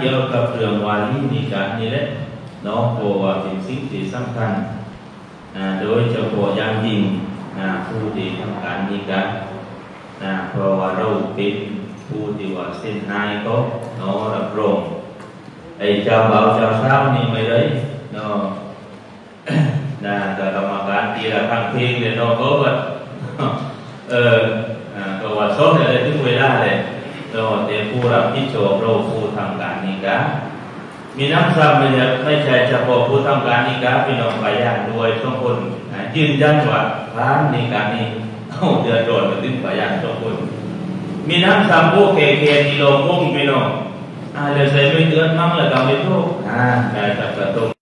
เกี่ยวกับเรื่องวาลีนิกานี่แหละนาะเพราะว่าเป็นสิ่งที่สำคัญโดยเฉพาะอย่างยิ่งผู้ที่ทำการนิกาเพราะว่าเราเป็นผู้ที่ว่าเส้นนายก็เนาะรับรองไอ้เจ้าบ่าวเจ้าสาวนี่ไม่เลยเนาะนะแต่กรรมการตีละครั้งเพลงเนี่ยเนาะก็ว่าเออก็ว่าชอบอะไรที่เวลาเลยเราเดี๋ยวผู้รับผิดชอบเราผู้ทำการ กะมีน้ำซ้ำไม่ใช่ไม่ใช่เฉพาะผู้ทำการนิกะพี่น้องไปย่างด้วยทุกคนยืนยันว่าร้านนิกานี้เอาเดือดร้อนมาถึงไปย่างทุกคน มีน้ำซ้ำผู้เคเคที่เราพุ่งพี่น้องอาจจะใส่ไม่เตือนมั่งแล้วก็ไม่ทุกอ่าได้จับกระตุก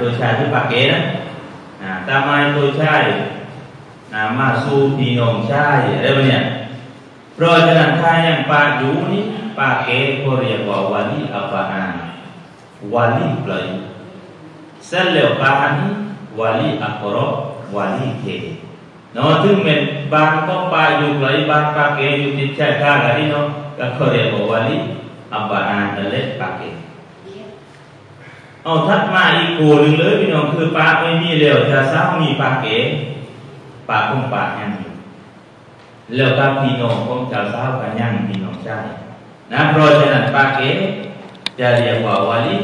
ตัวชายที่ปากเกนะตามมาตัวชายมาสู่พี่น้องชายอะไรแบบนี้เพราะฉะนั้นถ้ายังปาอยู่นี่ปากเกเขาเรียกว่าวาลีอัปาานวาลีเปลยเสร็จแล้วปานี้วาลีอักรอวาลีเคเนาะถึงเป็นบางก็ปาอยู่เปลยบางปากเกอยู่ที่ชายข้างกันนี่เนาะก็เขาเรียกว่าวาลีอัปาานนั่นแหละปากเก เอาทัดมาอีกกูหนึ่งเลยพี่น้องคือปลาไม่มีเร็วจะสร้างมีปลาเก๋ปลาคงปลายังอยู่แล้วก็พี่น้องของเจ้าสาวกันยังพี่น้องใช่นะเพราะฉะนั้นปลาเก๋จะเรียกว่าวาลี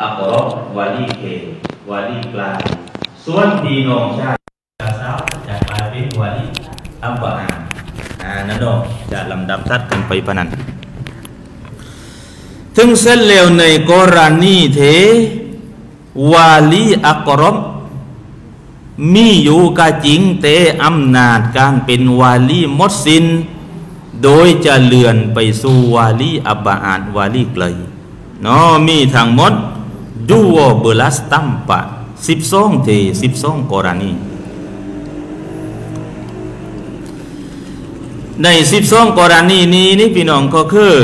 อักรอวาลีเกวาลีกลางส่วนพี่น้องชาติเจ้าสาวจะกลายเป็นวาลีอัปปะอาอ่านั่นเองจะลำดับทัดกันไปปนัน ถึงเส้นเลวในกรณีเท วาลีอักรบมีอยู่กะจิงเตอำนาจการเป็นวาลีมดสิน โดยจะเลื่อนไปสู่วาลีอับบาอาดวาลีเกลยเนาะมีทางหมดดูวเบลัสตัมปะสิบสองเทสิบสองกรณีในสิบสองกรณีนี้นี่พี่น้องก็คือ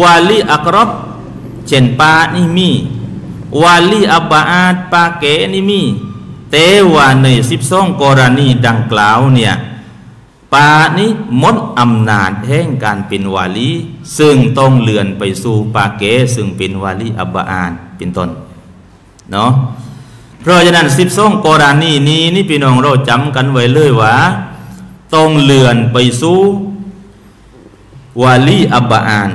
วาลีอักรบเช่นปานี่มีวาลีอับบาอาดปาเกนี่มีเตว่าในสิบสองกรณีดังกล่าวเนี่ยปานี้มดอำนาจแห่งการเป็นวาลีซึ่งต้องเลื่อนไปสู่ปาเกซึ่งเป็นวาลีอับบาอาดเป็นต้นเนาะเพราะฉะนั้นสิบสองกรณีนี้นี่พี่น้องเราจำกันไว้เลยว่าต้องเลื่อนไปสู่วาลีอับบาอาด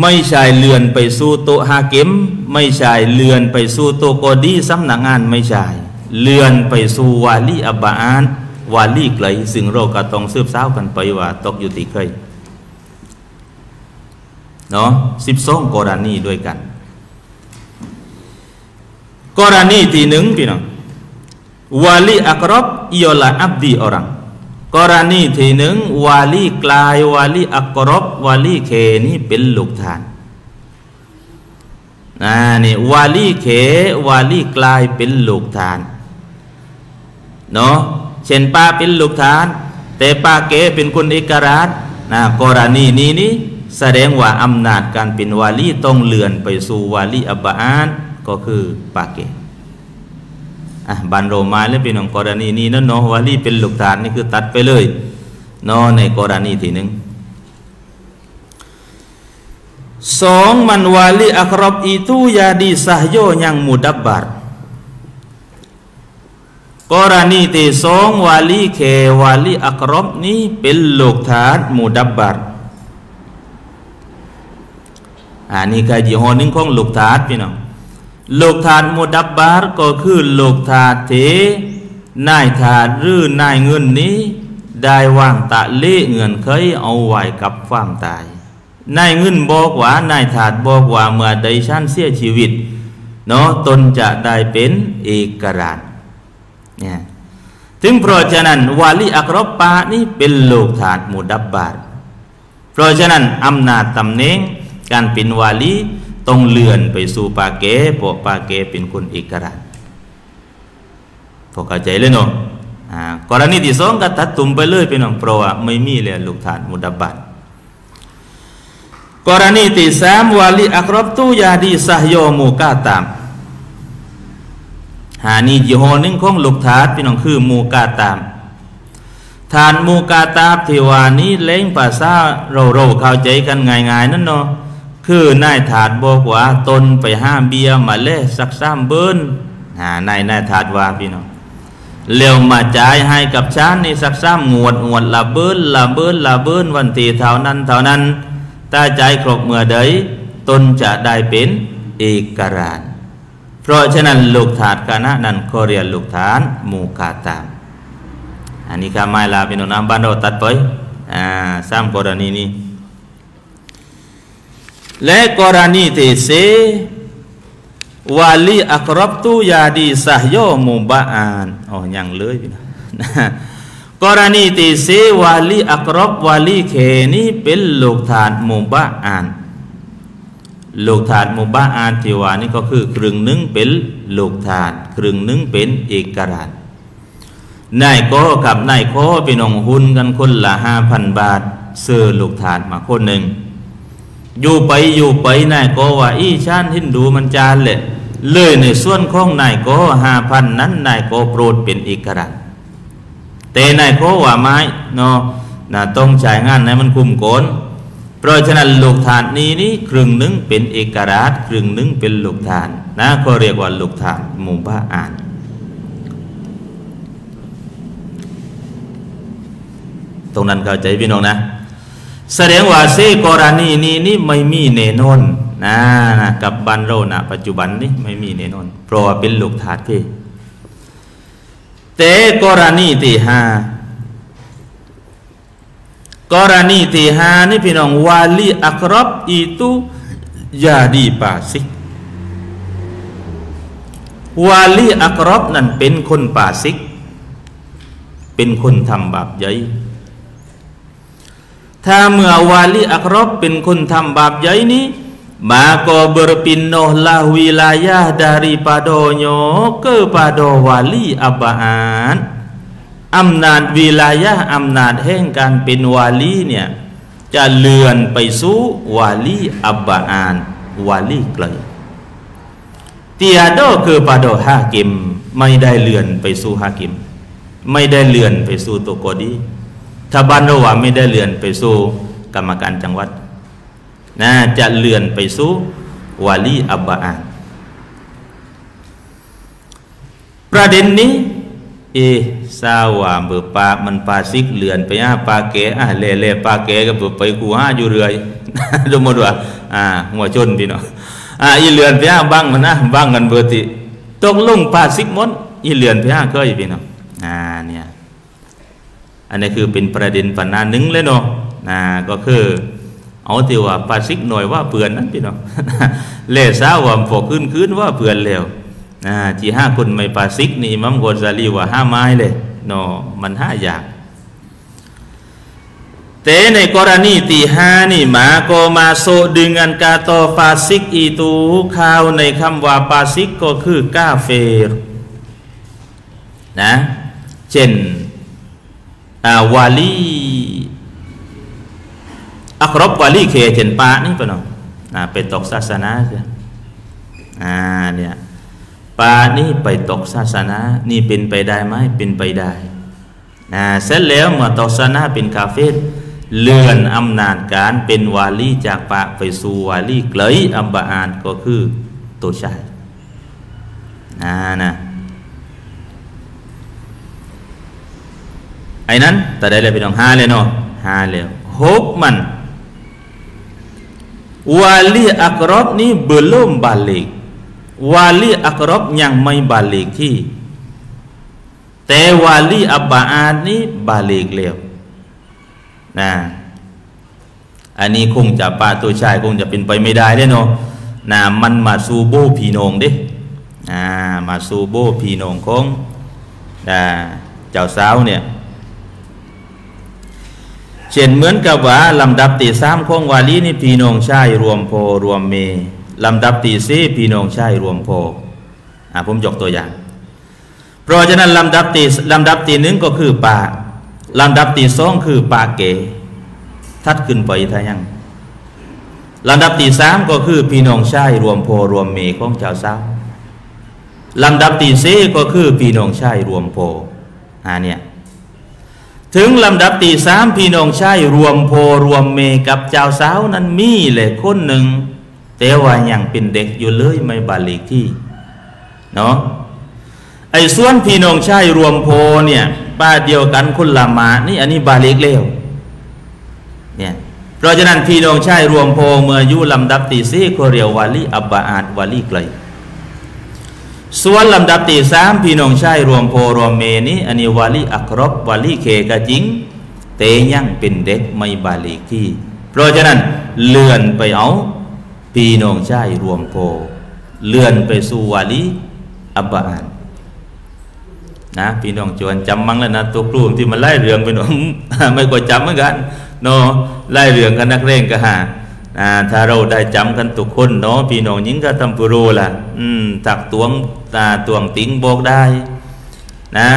ไม่ใช่เลื่อนไปสู่โตฮาเกมไม่ใช่เลื่อนไปสู่โตกอดีสำนักงานไม่ใช่เลื่อนไปสู่วาลีอับบาอานวาลีไกลซึ่งเราก็ต้องสืบสาวกันไปว่าตกอยู่ที่ใครเนาะสิบสองกรณีด้วยกัน กรณีที่หนึ่งพี่น้องวาลีอักรบอิอลาอับดีอรัง กรณีที่หนึ่งวาลีกลายวาลีอักรบวาลีเคนี่เป็นลูกทานนะนี่วาลีเขวาลีกลายเป็นลูกทานเนาะเช่นป้าเป็นลูกทาน แต่ป้าเกเป็นคนเอกราชนะกรณีนี้นี่แสดงว่าอำนาจการเป็นวาลีต้องเลื่อนไปสู่วาลีอับบาอานก็คือป้าเก อะบันโรมาแล้วเป็นของกรณีนี้นั่นเนาะวาลีเป็นหลูกฐานนี่คือตัดไปเลยนาะในกรณีที่หนึ่งสองมันวาลีอัครบ itu jadi sahyo yang mudabbar กรณีที่สองวาลีเควาลีอัครบนี้เป็นหลูกฐานมุดับบารอันนี้ก็ยี่ห้อหนึ่งของหลูกฐานพี่น้อง ลูกฐานมุดับบารก็คือลูกฐานเทนายฐานหรือนายเงินนี้ ได้วางตะเล่เงินเคยเอาไว้กับความตายนายเงินบอกว่านายถาดบอกว่าเมื่อใดชั้นเสียชีวิตเนาะตนจะได้เป็นเอกราชเนี่ยถึงเพราะฉะนั้นวาลีอักรบปานี่เป็นโลกฐานมุดับบาทเพราะฉะนั้นอำนาจตำแหน่งการเป็นวาลี ต้องเลื่อนไปสู่ปาเกเพราะปาเกเป็นคนเอกราชพอเข้าใจเลยเนาะกรณีที่สองก็ตัดตุ่มไปเลยเป็นน้องเพราะว่าไม่มีเลยลูกฐานมุดับบาทกรณีที่สามวาลีอักรบตุยาดีสหโยมูกาตามหานี่ยี่ห้อหนึ่งของลูกถาดพี่น้องคือมูกาตาม ทานมูกาตาที่วานี้เล้งภาษาเราเราเข้าใจกันง่ายๆนั่นเนาะ คือนายถาดบอกว่าตนไปห้ามเบียมาเล่สักซ้ำเบิ้นนายนายถาดว่าพี่น้องเร็วมาจ่ายให้กับฉันนี่สักซ้ำงวดงวดละเบิ้นละเบิ้นละเบิ้นวันตีเท่านั้นเท่านั้นถ้าใจครบเมื่อใดตนจะได้เป็นเอกราชเพราะฉะนั้นลูกถาดคณะนั้นเขาเรียนลูกฐานมูกาตาม อันนี้ก็ไม่ลาเป็นนามบ้านเราตัดไปอ่าสามกรณีนี้ และกรณีที่เสวาลีอัครบตุยาดีสหโยมุบาานอ๋อยังเลยพี่นะกรณีที่เสวาลีอักรบวาลีเคนี้เป็นลูกฐานมุบาอานลูกฐานมุบาอานที่ว่านี่ก็คือครึ่งหนึ่งเป็นลูกฐานครึ่งหนึ่งเป็นเอกราชนายโกกับนายโคเป็นองหุนกันคนละห้าพันบาท ซื้อลูกฐานมาคนหนึ่ง อยู่ไปอยู่ไปนายโกว่าอีชานหินดูมันจานเลยเลยในส่วนของนายโกห้าพันนั้นนายโกโปรดเป็นเอกราชแต่นายโคว่าไม้เนาะนะต้องจ่ายงานให้มันคุมโกนเพราะฉะนั้นลูกฐานนี้นี่ครึ่งหนึ่งเป็นเอกราชครึ่งหนึ่งเป็นลูกฐานนะเขาเรียกว่าลูกฐานหมู่บ้าอ่านตรงนั้นเข้าใจพี่น้องนะ แสดงว่าเซกรณีนี้นี่ไม่มีเนนนนะนะกับบันโรนะปัจจุบันนี่ไม่มีเนนนเพราะว่าเป็นลูกฐานพี่แต่กรณีที่ห้ากรณีที่ห้านี่พี่น้องวาลีอักรบ itu jadi pasik วาลีอักรบนั่นเป็นคนปาสิก เป็นคนทำบาปใหญ่ ถ้าเมื่อวาลีอักรบเป็นคนทำบาปใหญ่นี้ maka berpindahlah wilayah daripadanya kepada wali abaan อำนาจวิลายะอำนาจแห่งการเป็นวาลีเนี่ยจะเลื่อนไปสู่วาลีอับบาอานวาลีไกลเตียโดคือปาโดฮากิม ไม่ได้เลื่อนไปสู่ฮากิม ไม่ได้เลื่อนไปสู่ตัวกอดี ถ้าบ้านเราว่าไม่ได้เลื่อนไปสู่กรรมการจังหวัดนะจะเลื่อนไปสู่วาลีอับบาอานประเด็นนี้ เอซาวาเบอปามันปาซิกเลื่อนไปอะปาเกอะเล่เล่ปาเกก็บไปกูห้าอยู่เรื่อยดูมดว่าอ่าหัวชนพี่น้องอ่าอีเลื่อนไปอะบังมันนะบังกันเบอร์ติตกลงปาซิกมดอีเลื่อนไปอะเคยพี่น้องอ่าเนี่ย อันนี้คือเป็นประเด็นปัญหาหนึ่งเลยเนาะนะก็คือเอาที่ว่าปาสิกหน่อยว่าเพื่อนนั้นพี่น้องเล่สาวว่าพอขึ้นขึ้นว่าเพื่อนแล้วนะที่ห้าคนไม่ปาสิกนี่มัมโกซาลีว่าห้าไม้เลยเนาะมันห้าอย่างแต่ในกรณีที่ห้านี่มาก็มาโซดึงอันกาโตฟาซิกอีตูข่าวในคำว่าปาซิกก็คือกาเฟรนะเช่น วาลีอัครบวาลีเคเจนปานี่ปะเนาะนะเป็นตกศาสนาใช่อ่าเนี่ยปานี่ไปตกศาสนา นี่เป็นไปได้ไหมเป็นไปได้นะเสร็จแล้วเมื่อตกศาสนาเป็นคาเฟ่เลื่อนอำนาจการเป็นวาลีจากปาไปสู่วาลีเกลยอัมบาอานก็คือตัวชายนะนะ ไอ้นั้นแต่ได้เลยพี่น้องห้าเลยเนาะห้าเลยฮกมัน wali akrab ni belum balik wali akrab yang mai balik ที่ แต่วาลีอับบาอาดนี่บาลีกแล้วนะอันนี้คงจะปาตัวชายคงจะเป็นไปไม่ได้เด้เนาะนะมันมาซูโบพีนงเด้อ่ามาซูโบพีนงของเจ้าสาวเนี่ย เช่นเหมือนกับว่าลำดับตีสามของวาลีนี่พี่น้องชายรวมโพรวมเมลำดับตีสี่พี่น้องชายรวมโพอ่าผมยกตัวอย่าง เพราะฉะนั้นลำดับตีลำดับตีหนึ่งก็คือปาลำดับตีสองคือปาเก ทัดขึ้นไปทายังลำดับตีสามก็คือพี่น้องชายรวมโพรวมเมของเจ้าสาวลำดับตีสี่ก็คือพี่น้องชายรวมโพอ่าเนี่ย ถึงลำดับตีสามพี่น้องชายรวมโพรวมเมกับเจ้าสาวนั้นมีเลยคนหนึ่งแต่ว่ายังเป็นเด็กอยู่เลยไม่บาลีกที่เนาะไอ้ส่วนพี่น้องชายรวมโพเนี่ยป้าเดียวกันคนละมานี่อันนี้บาลีกเลวเนี่ยเพราะฉะนั้นพี่น้องชายรวมโพเมื่ออยู่ลำดับตีซีก็เรียววาลีอับบาอาดวาลีไกล ส่วนลำดับที่สามพี่น้องชายรวมโพรวมเมนี้อันนี้วาลีอักรบวาลีเคกะจิงแต่ยังเป็นเด็กไม่บาลีที่เพราะฉะนั้นเลื่อนไปเอาพี่น้องชายรวมโพเลื่อนไปสู่วาลีอับบานนะพี่น้องจวนจำมั้งแล้วนะตัวกลุ่มที่มันไล่เรื่องไปหนุ่มไม่ก็จำเหมือนกันเนาะไล่เรื่องกันนักเร่งก็หาถ้าเราได้จำกันทุกคนเนาะพี่น้องยิงก็ทำปุโรล่ะ อืมตักตวง ตาตวงติ้งบกได้นะ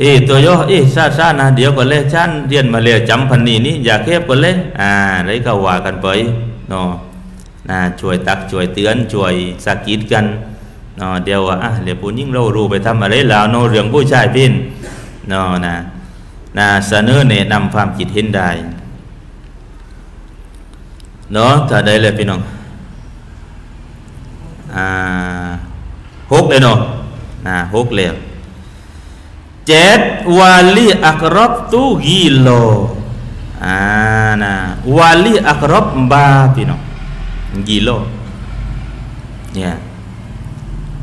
อ้ตัวย่อเอ้ซาซานะเดี๋ยวก็เลยชันเรียนมาเลยจำพันนี้นี่อยากเก็บก็เลยอ่าได้ก็ว่ากันไปเนาะนะช่วยตักช่วยเตือนช่วยสกิดกันเนาะเดี๋ยวว่าอะเดี๋ยวผู้ยิ่งเรารู้ไปทำอะไรแล้วเนาะเรื่องผู้ชายพินเนาะนะนะเสนอแนะนำความคิดเห็นได้เนาะถ้าได้เลยพี่น้องอ่า หกเลยเนาะนะหกเลยเจ็ดวาลีอักรบตูกิโลอ่านะวาลีอักรบบาพี่น้องกิโลเนี่ย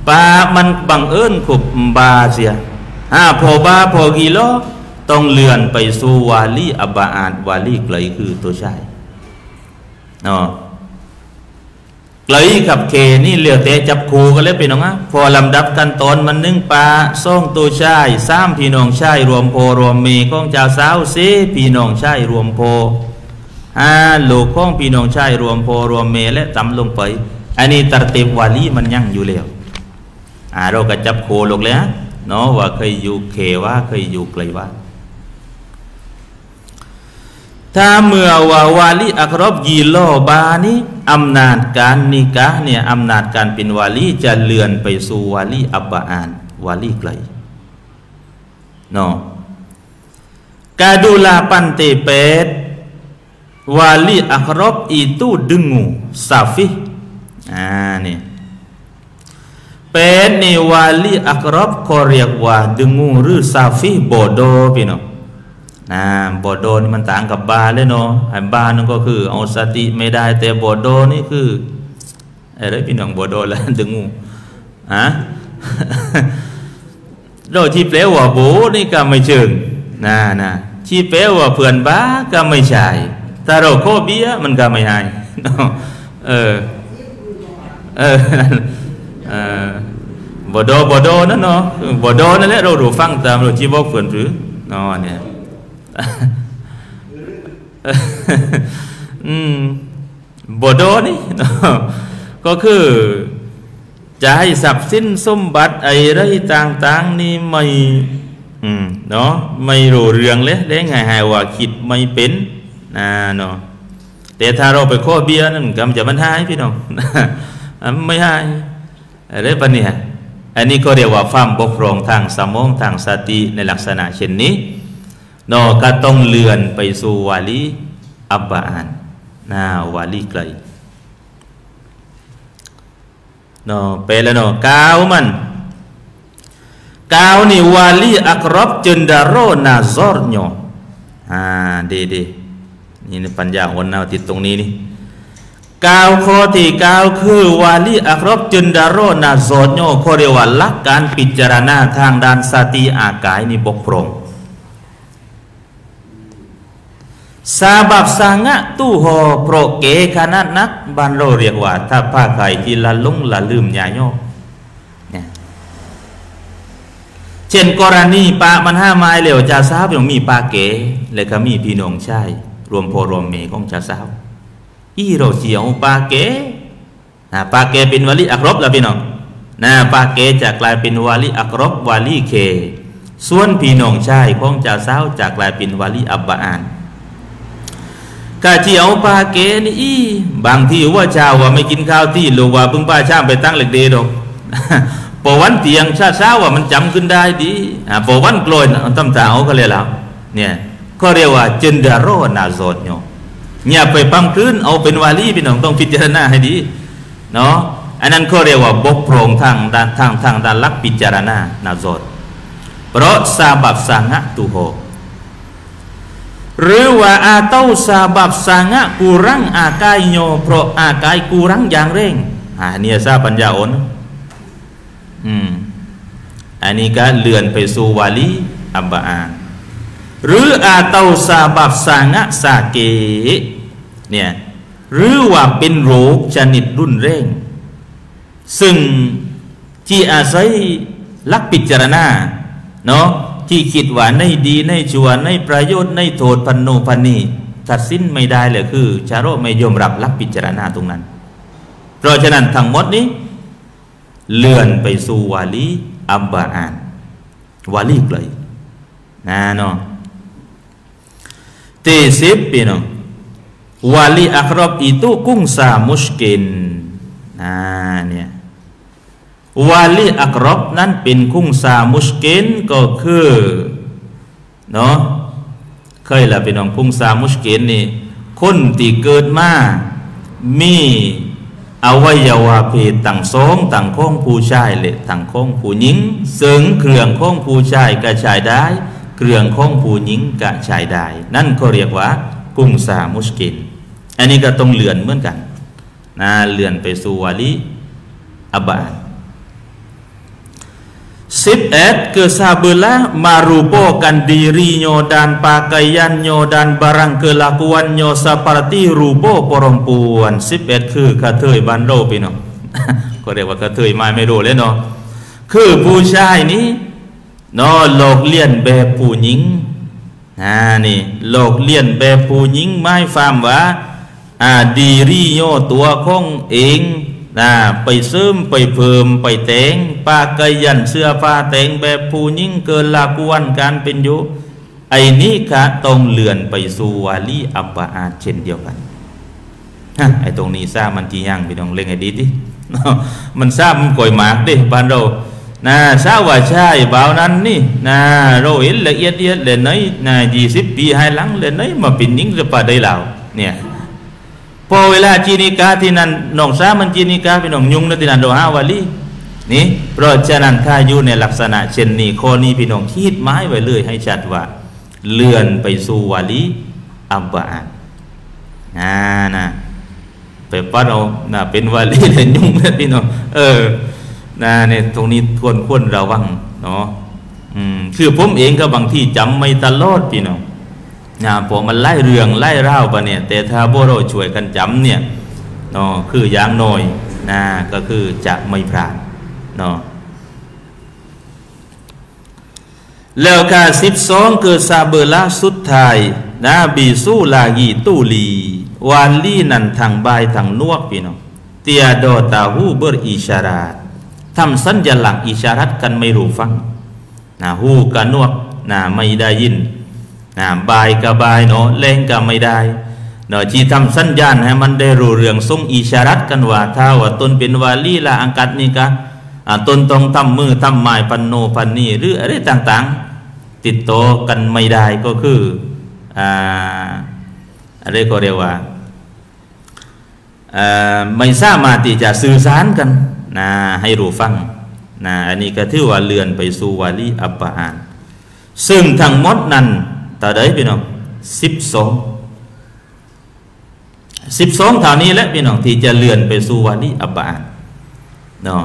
ปามันบังเอิญขุบบาเสียอ่าพอบาพอกิโลต้องเลื่อนไปสู่วาลีอับบาอาดวาลีไกลคือตัวชายเนาะ ไกลกับเคนี่เหลือแต่จับคูกันเลยพี่น้องอะพอลำดับกันตอนมันนึ่งปลาส่งตัวชายสามพี่น้องชายรวมโพรวมเมของเจ้าสาวสีพี่น้องชายรวมโพอ่าลูกของพี่น้องชายรวมโพรวมเมและตำลงไป อันนี้ตรเต็บวาลีมันยั่งอยู่แล้วอ่าเราก็จับโคลงเลยเนาะว่าเคยอยู่เขว่าเคยอยู่ไกลว่าถ้าเมื่อว่าวาลีอักรบยีโลบานี้ อำนาจการนิกะเนี่ยอำนาจการเป็นวาลีจะเลื่อนไปสู่วาลีอับบาอานวาลีไกลเนาะกาดูลาปันเตเปตวาลีอักรบอีตูดึงูซาฟิอ่านี่เป็นในวาลีอักรบเขาเรียกว่าดึงูหรือซาฟิโบโดพี่น้อง นะบอดโดนี่มันต่างกับบาเลยเนาะไอ้บานั่นก็คือ เอาสติไม่ได้ แต่บอดโดนี่คืออะไรพี่น้องบอดโดแล้วถึงงูฮะโดที่แปลว่าโบนี่ก็ไม่เชิงนะนะที่แปลว่าเพื่อนบ้าก็ไม่ใช่ถ้าเราโคเบียมันก็ไม่ใช่เออเออเออบอดโดบอดโดนั่นเนาะบอดโดนั่นแหละเราดูฟังตามเราที่บอกเพื่อนหรือเนาะเนี่ย อืมบโดนี่ก็คือจะให้ทรัพย์สินสมบัติอะไรต่างๆนี่ไม่อืมเนาะไม่รู้เรื่องเลยได้ไงหายว่าคิดไม่เป็นนะเนาะแต่ถ้าเราไปข้อเบียร์นั่นกำจะมันหายพี่น้องไม่หายอะไรปะเนี่ยอันนี้ก็เรียกว่าความบกพร่องทางสมองทางสติในลักษณะเช่นนี้ นอก็ต้องเลื่อนไปสู่วาลีอับบาอันนาวาลีไกลนอเปแล้วนอกาวมันกาวนี่วาลีอักรบจนดารโรนาซอร์โยอ่าดีดีนี่ปัญญาอ่อนนาติดตรงนี้นี่กาวข้อที่กาวคือวาลีอักรบจนดารโรนาซอร์โยข้อเรียกว่าลักการพิจารณาทางด้านสติอากายนี่บกพร่อง Sebab sangat tu ho pro ke kana nak ban lo riak wa ta pa kai ti la lung la ลืมญาโยเนี่ยเช่นกรณีปามันห้าไม้เหลวจ่าสาวยังมีปาเก๋และก็มีพี่น้องชายรวมพอรวมเมของจ่าสาวอีเราเจียวปาเก๋นะปาเก๋เป็นวลีอักรบแล้วพี่น้องนะปาเก๋จะกลายเป็นวลีอักรบวลีเค ส่วนพี่น้องชายของจ่าสาวจะกลายเป็นวลีอับบาอาน กะที่เอาปลาเกนี่อีบางที่ว่าเจ้าวว่าไม่กินข้าวที่หรือว่าพึ่งป้าช่างไปตั้งเหล็กเดดอกปวันเตียงชาเช้าว่ามันจำขึ้นได้ดีปวันกลอยตั้มตาเอาก็เลยแล้วเนี่ยก็เรียกว่าจินดาโรนาโซดเนาะเนี่ยไปปั๊มคลื่นเอาเป็นวาลีพี่น้องต้องพิจารณาให้ดีเนาะอันนั้นก็เรียกว่าบกโพรงทางด้านทางทางด้านลักพิจารณานาโซดเพราะซาบับสังะตุโห หรือว่า atau sebab sangat kurang akainya pro akai kurang yang ring ah ni asa ปัญญาอ่อนอืมอันนี้ก็เลื่อนไปสู่วาลีอับบาหรือ atau sebab sangat sakit เนี่ยหรือว่าเป็นโรคชนิดรุนแรงซึ่งที่อาศัยลักพิจารณาเนาะ ที่คิดว่าในดีในชั่วในประโยชน์ในโทษพันโนพันนีตัดสินไม่ได้เลยคือ ชาโรไม่ยอมรับรับพิจารณาตรงนั้น เพราะฉะนั้นทั้งหมดนี้ เลื่อนไปสู่วาลีอับบาอานวาลีเลยนะเนาะเตสิบปีเนาะวาลีอัครบ itu กุ้งสามุชกินนะเนี่ย วาลีอักรบนั้นเป็นคุ้งสามุชกินก็คือเนาะเคยละเป็นของคุ้งสามุชกินนี่คนที่เกิดมามีอวัยวะเพศต่างสองต่างข้องผู้ชายและต่างข้องผู้หญิงซึ่งเครื่องข้องผู้ชายก็ใช้ได้ เครื่องข้องผู้หญิงก็ใช้ได้ นั่นเขาเรียกว่ากุ้งสามุชกิน อันนี้ก็ต้องเลื่อนเหมือนกันนะเลื่อนไปสู่วาลีอบาน 11 kesabelah merupakan dirinya dan pakaiannya dan barang kelakuannya seperti rupa perempuan 11 คือกระเทยบ้านเราพี่น้องก็เรียกว่ากระเทยมาไม่รู้เลยเนาะคือผู้ชายนี้เนาะหลอกเลียนแบบผู้หญิงอ่านี่หลอกเลียนแบบผู้หญิงไม่ฟังว่าอ่าดีรีโยตัวของเอง นะไปซึมไปเพิ่มไปแต่งปากยันเสื้อผ้าแต่งแบบผู้ยิ่งเกินลากวนการเป็นอยู่ไอ้นี้กะต้องเลื่อนไปสู่วาลีอับบาอาเช่นเดียวกันฮะไอ้ตรงนี้ทราบมันจียังไปต้องเล่งให้ดีดิมันทราบมันก่อยหมากดิบ้านเรานะทราบว่าใช่บ่าวนั้นนี่นะเราเห็นละเอียดเอียดเลยไหนนะยี่สิบปีให้หลังเลยไหนมาเป็นยิ่งจะปาได้แล้วเนี่ย อเวลาจีนิกาที่นั่นน้องสามันจีนิกาเป็นน้องยุงนะที่นั่นโดฮาวาลีนี่เพราะฉะนั้นถ้าอยู่ในลักษณะเช่นนี้ข้อนี้พี่น้องคิดไม้ไว้เลยให้ชัดว่า เลื่อนไปสู่วาลีอับบาอนอ่านะไปปัดเอานะเป็นวาลีเลยยุ่งนะพี่น้องเออนะเนี่ยตรงนี้ควรควรระวังเนาะอืมคือผมเองก็บางที่จำไม่ตลอดพี่น้อง นะพอมันไล่เรื่องไล่เล่าปะเนี่ยแต่ถ้าพวกเราช่วยกันจำเนี่ยเนาะคืออย่างน้อยนะก็คือจะไม่พลาดเนาะแล้วกาสิบสองคือซาเบลาสุดท้ายนะบีสู้ลากีตูลีวานลีนันทางบายทางนวกพี่น้องเตียโดตาหูเบอร์อิชาราตทำสัญลักษณ์อิชารัตกันไม่รู้ฟังนะหูกันนวกนะไม่ได้ยิน นะบายกับบายเนาะเล่งก็ไม่ได้เนาะที่ทำสัญญาณให้มันได้รู้เรื่องทรงอิชารัตกันว่าถ้าว่าตนเป็นวาลีละอังกัดนี่กะตนต้องทำมือทำไม้ปันโนปันนี่หรืออะไรต่างๆ ติดต่อกันไม่ได้ก็คืออะไรก็เรียกว่าไม่สามารถที่จะสื่อสารกันนะให้รู้ฟังนะอันนี้ก็ถือว่าเลื่อนไปสู่วาลีอับบาอาน ซึ่งทั้งหมดนั้น ต่อได้พี่น้องสิบสองสิบสองเท่านี้แหละพี่น้องที่จะเลื่อนไปสู่วาลีอับบาอานเนาะ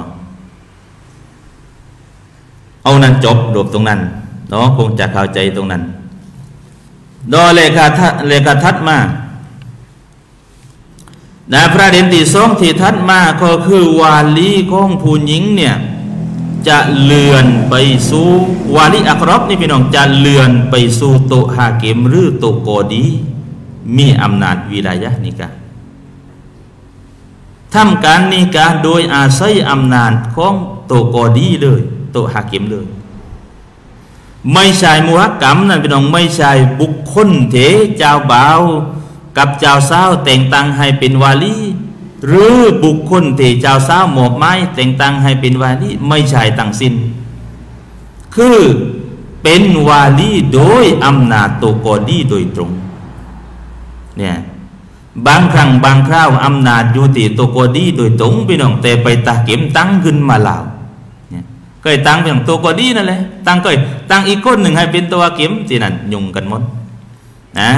เอานั้นจบรวบตรงนั้นเนาะคงจะเข้าใจตรงนั้นดอเลขาทัเลขาทัดมานะประเด็นที่สองที่ทัดมาก็คือวาลีของผู้หญิงเนี่ย จะเลื่อนไปสู่วาลีอัครอบนี่พี่น้องจะเลื่อนไปสู่โตฮาเกมหรือโตโกดีมีอำนาจวิรายะนิกาทำการนิกาโดยอาศัยอำนาจของโตโกดีเลยโตฮาเกมเลย ไม่ใช่มุฮักกรรมนั่นพี่น้องไม่ใช่บุคคลเถเจ้าบ่าวกับเจ้าสาวแต่งตั้งให้เป็นวาลี หรือบุคคลที่เจ้าสาวหมอบไม้แต่งตั้งให้เป็นวาลีไม่ใช่ตั้งสิน้น คือเป็นวาลีโดยอำนาจตัวกอดีโดยตรง เนี่ยบางครั้งบางคราวอำนาจอยู่ที่ตัวกอดีโดยตรงพี่น้องแต่ไปตาเก็มตั้งขึ้นมาลาวเนี่ยเคยตั้งเป็นตัวกอดีนั่นแหละตั้งเคยตั้งอีกคนหนึ่งให้เป็นตัวเก็มที่นั่นยุ่งกันหมดนะ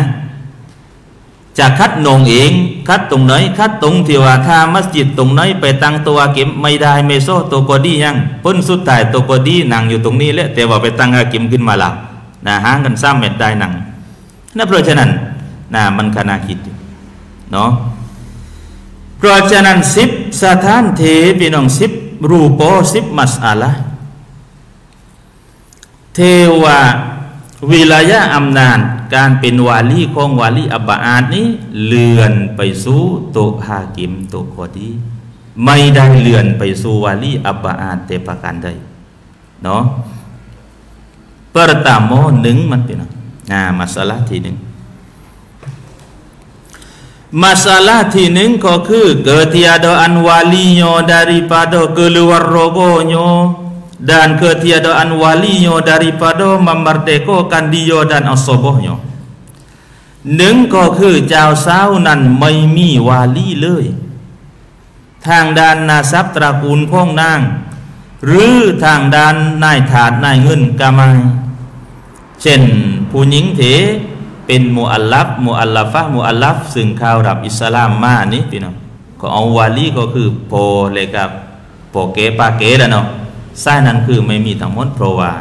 จะคัดนงเอง คัดตรงไหนคัดตรงที่ว่าถ้ามัสยิดตรงไหนไปตั้งตัวเก็บไม่ได้ไม่โซ่ตัวกอดียังพ้นสุดท้ายตัวกอดีนั่งอยู่ตรงนี้แหละแต่ว่าไปตั้งอากิมขึ้นมาแล้วนะห่างกันซ้ำเม็ดได้นั่งนั่นเพราะฉะนั้นนะมันขนาคิดเนาะเพราะฉะนั้นสิบสถานเทพี่น้องสิบรูปสิบมัสอาละเทวาวิลายะอำนาจ การเป็นวาลีของวาลีอับบาอาดนี้เลื่อนไปสู่โตฮากิมโตคอดีไม่ได้เลื่อนไปสู่วาลีอับบาอาดแต่ประการใดเนาะเปิดตามโมหนึ่งมันเป็นอ่ามาสาระที่หนึ่งมาสาระที่หนึ่งก็คือเกิดที่อ ดอันวาลีโยดาริปาโดเกลือโรโกโย dan ketiadaan walinya daripada memerdekokan dia dan asobahnya หนึ่งก็คือเจ้าสาวนั้นไม่มีวาลีเลย ทางด้านนาทรัพย์ตระกูลของนาง หรือทางด้านนายถาดนายเงินกามายเช่นผู้หญิงเถเป็นมูอัลลัฟมูอัลลัฟะมูอัลลัฟซึ่งข่าวรับอิสลามมานี่พี่น้องก็เอาวาลีก็คือโพเลยกับโปเกปาเกแล้วเนาะ สายนั้นคือไม่มีทั้งหมดเพราะว่า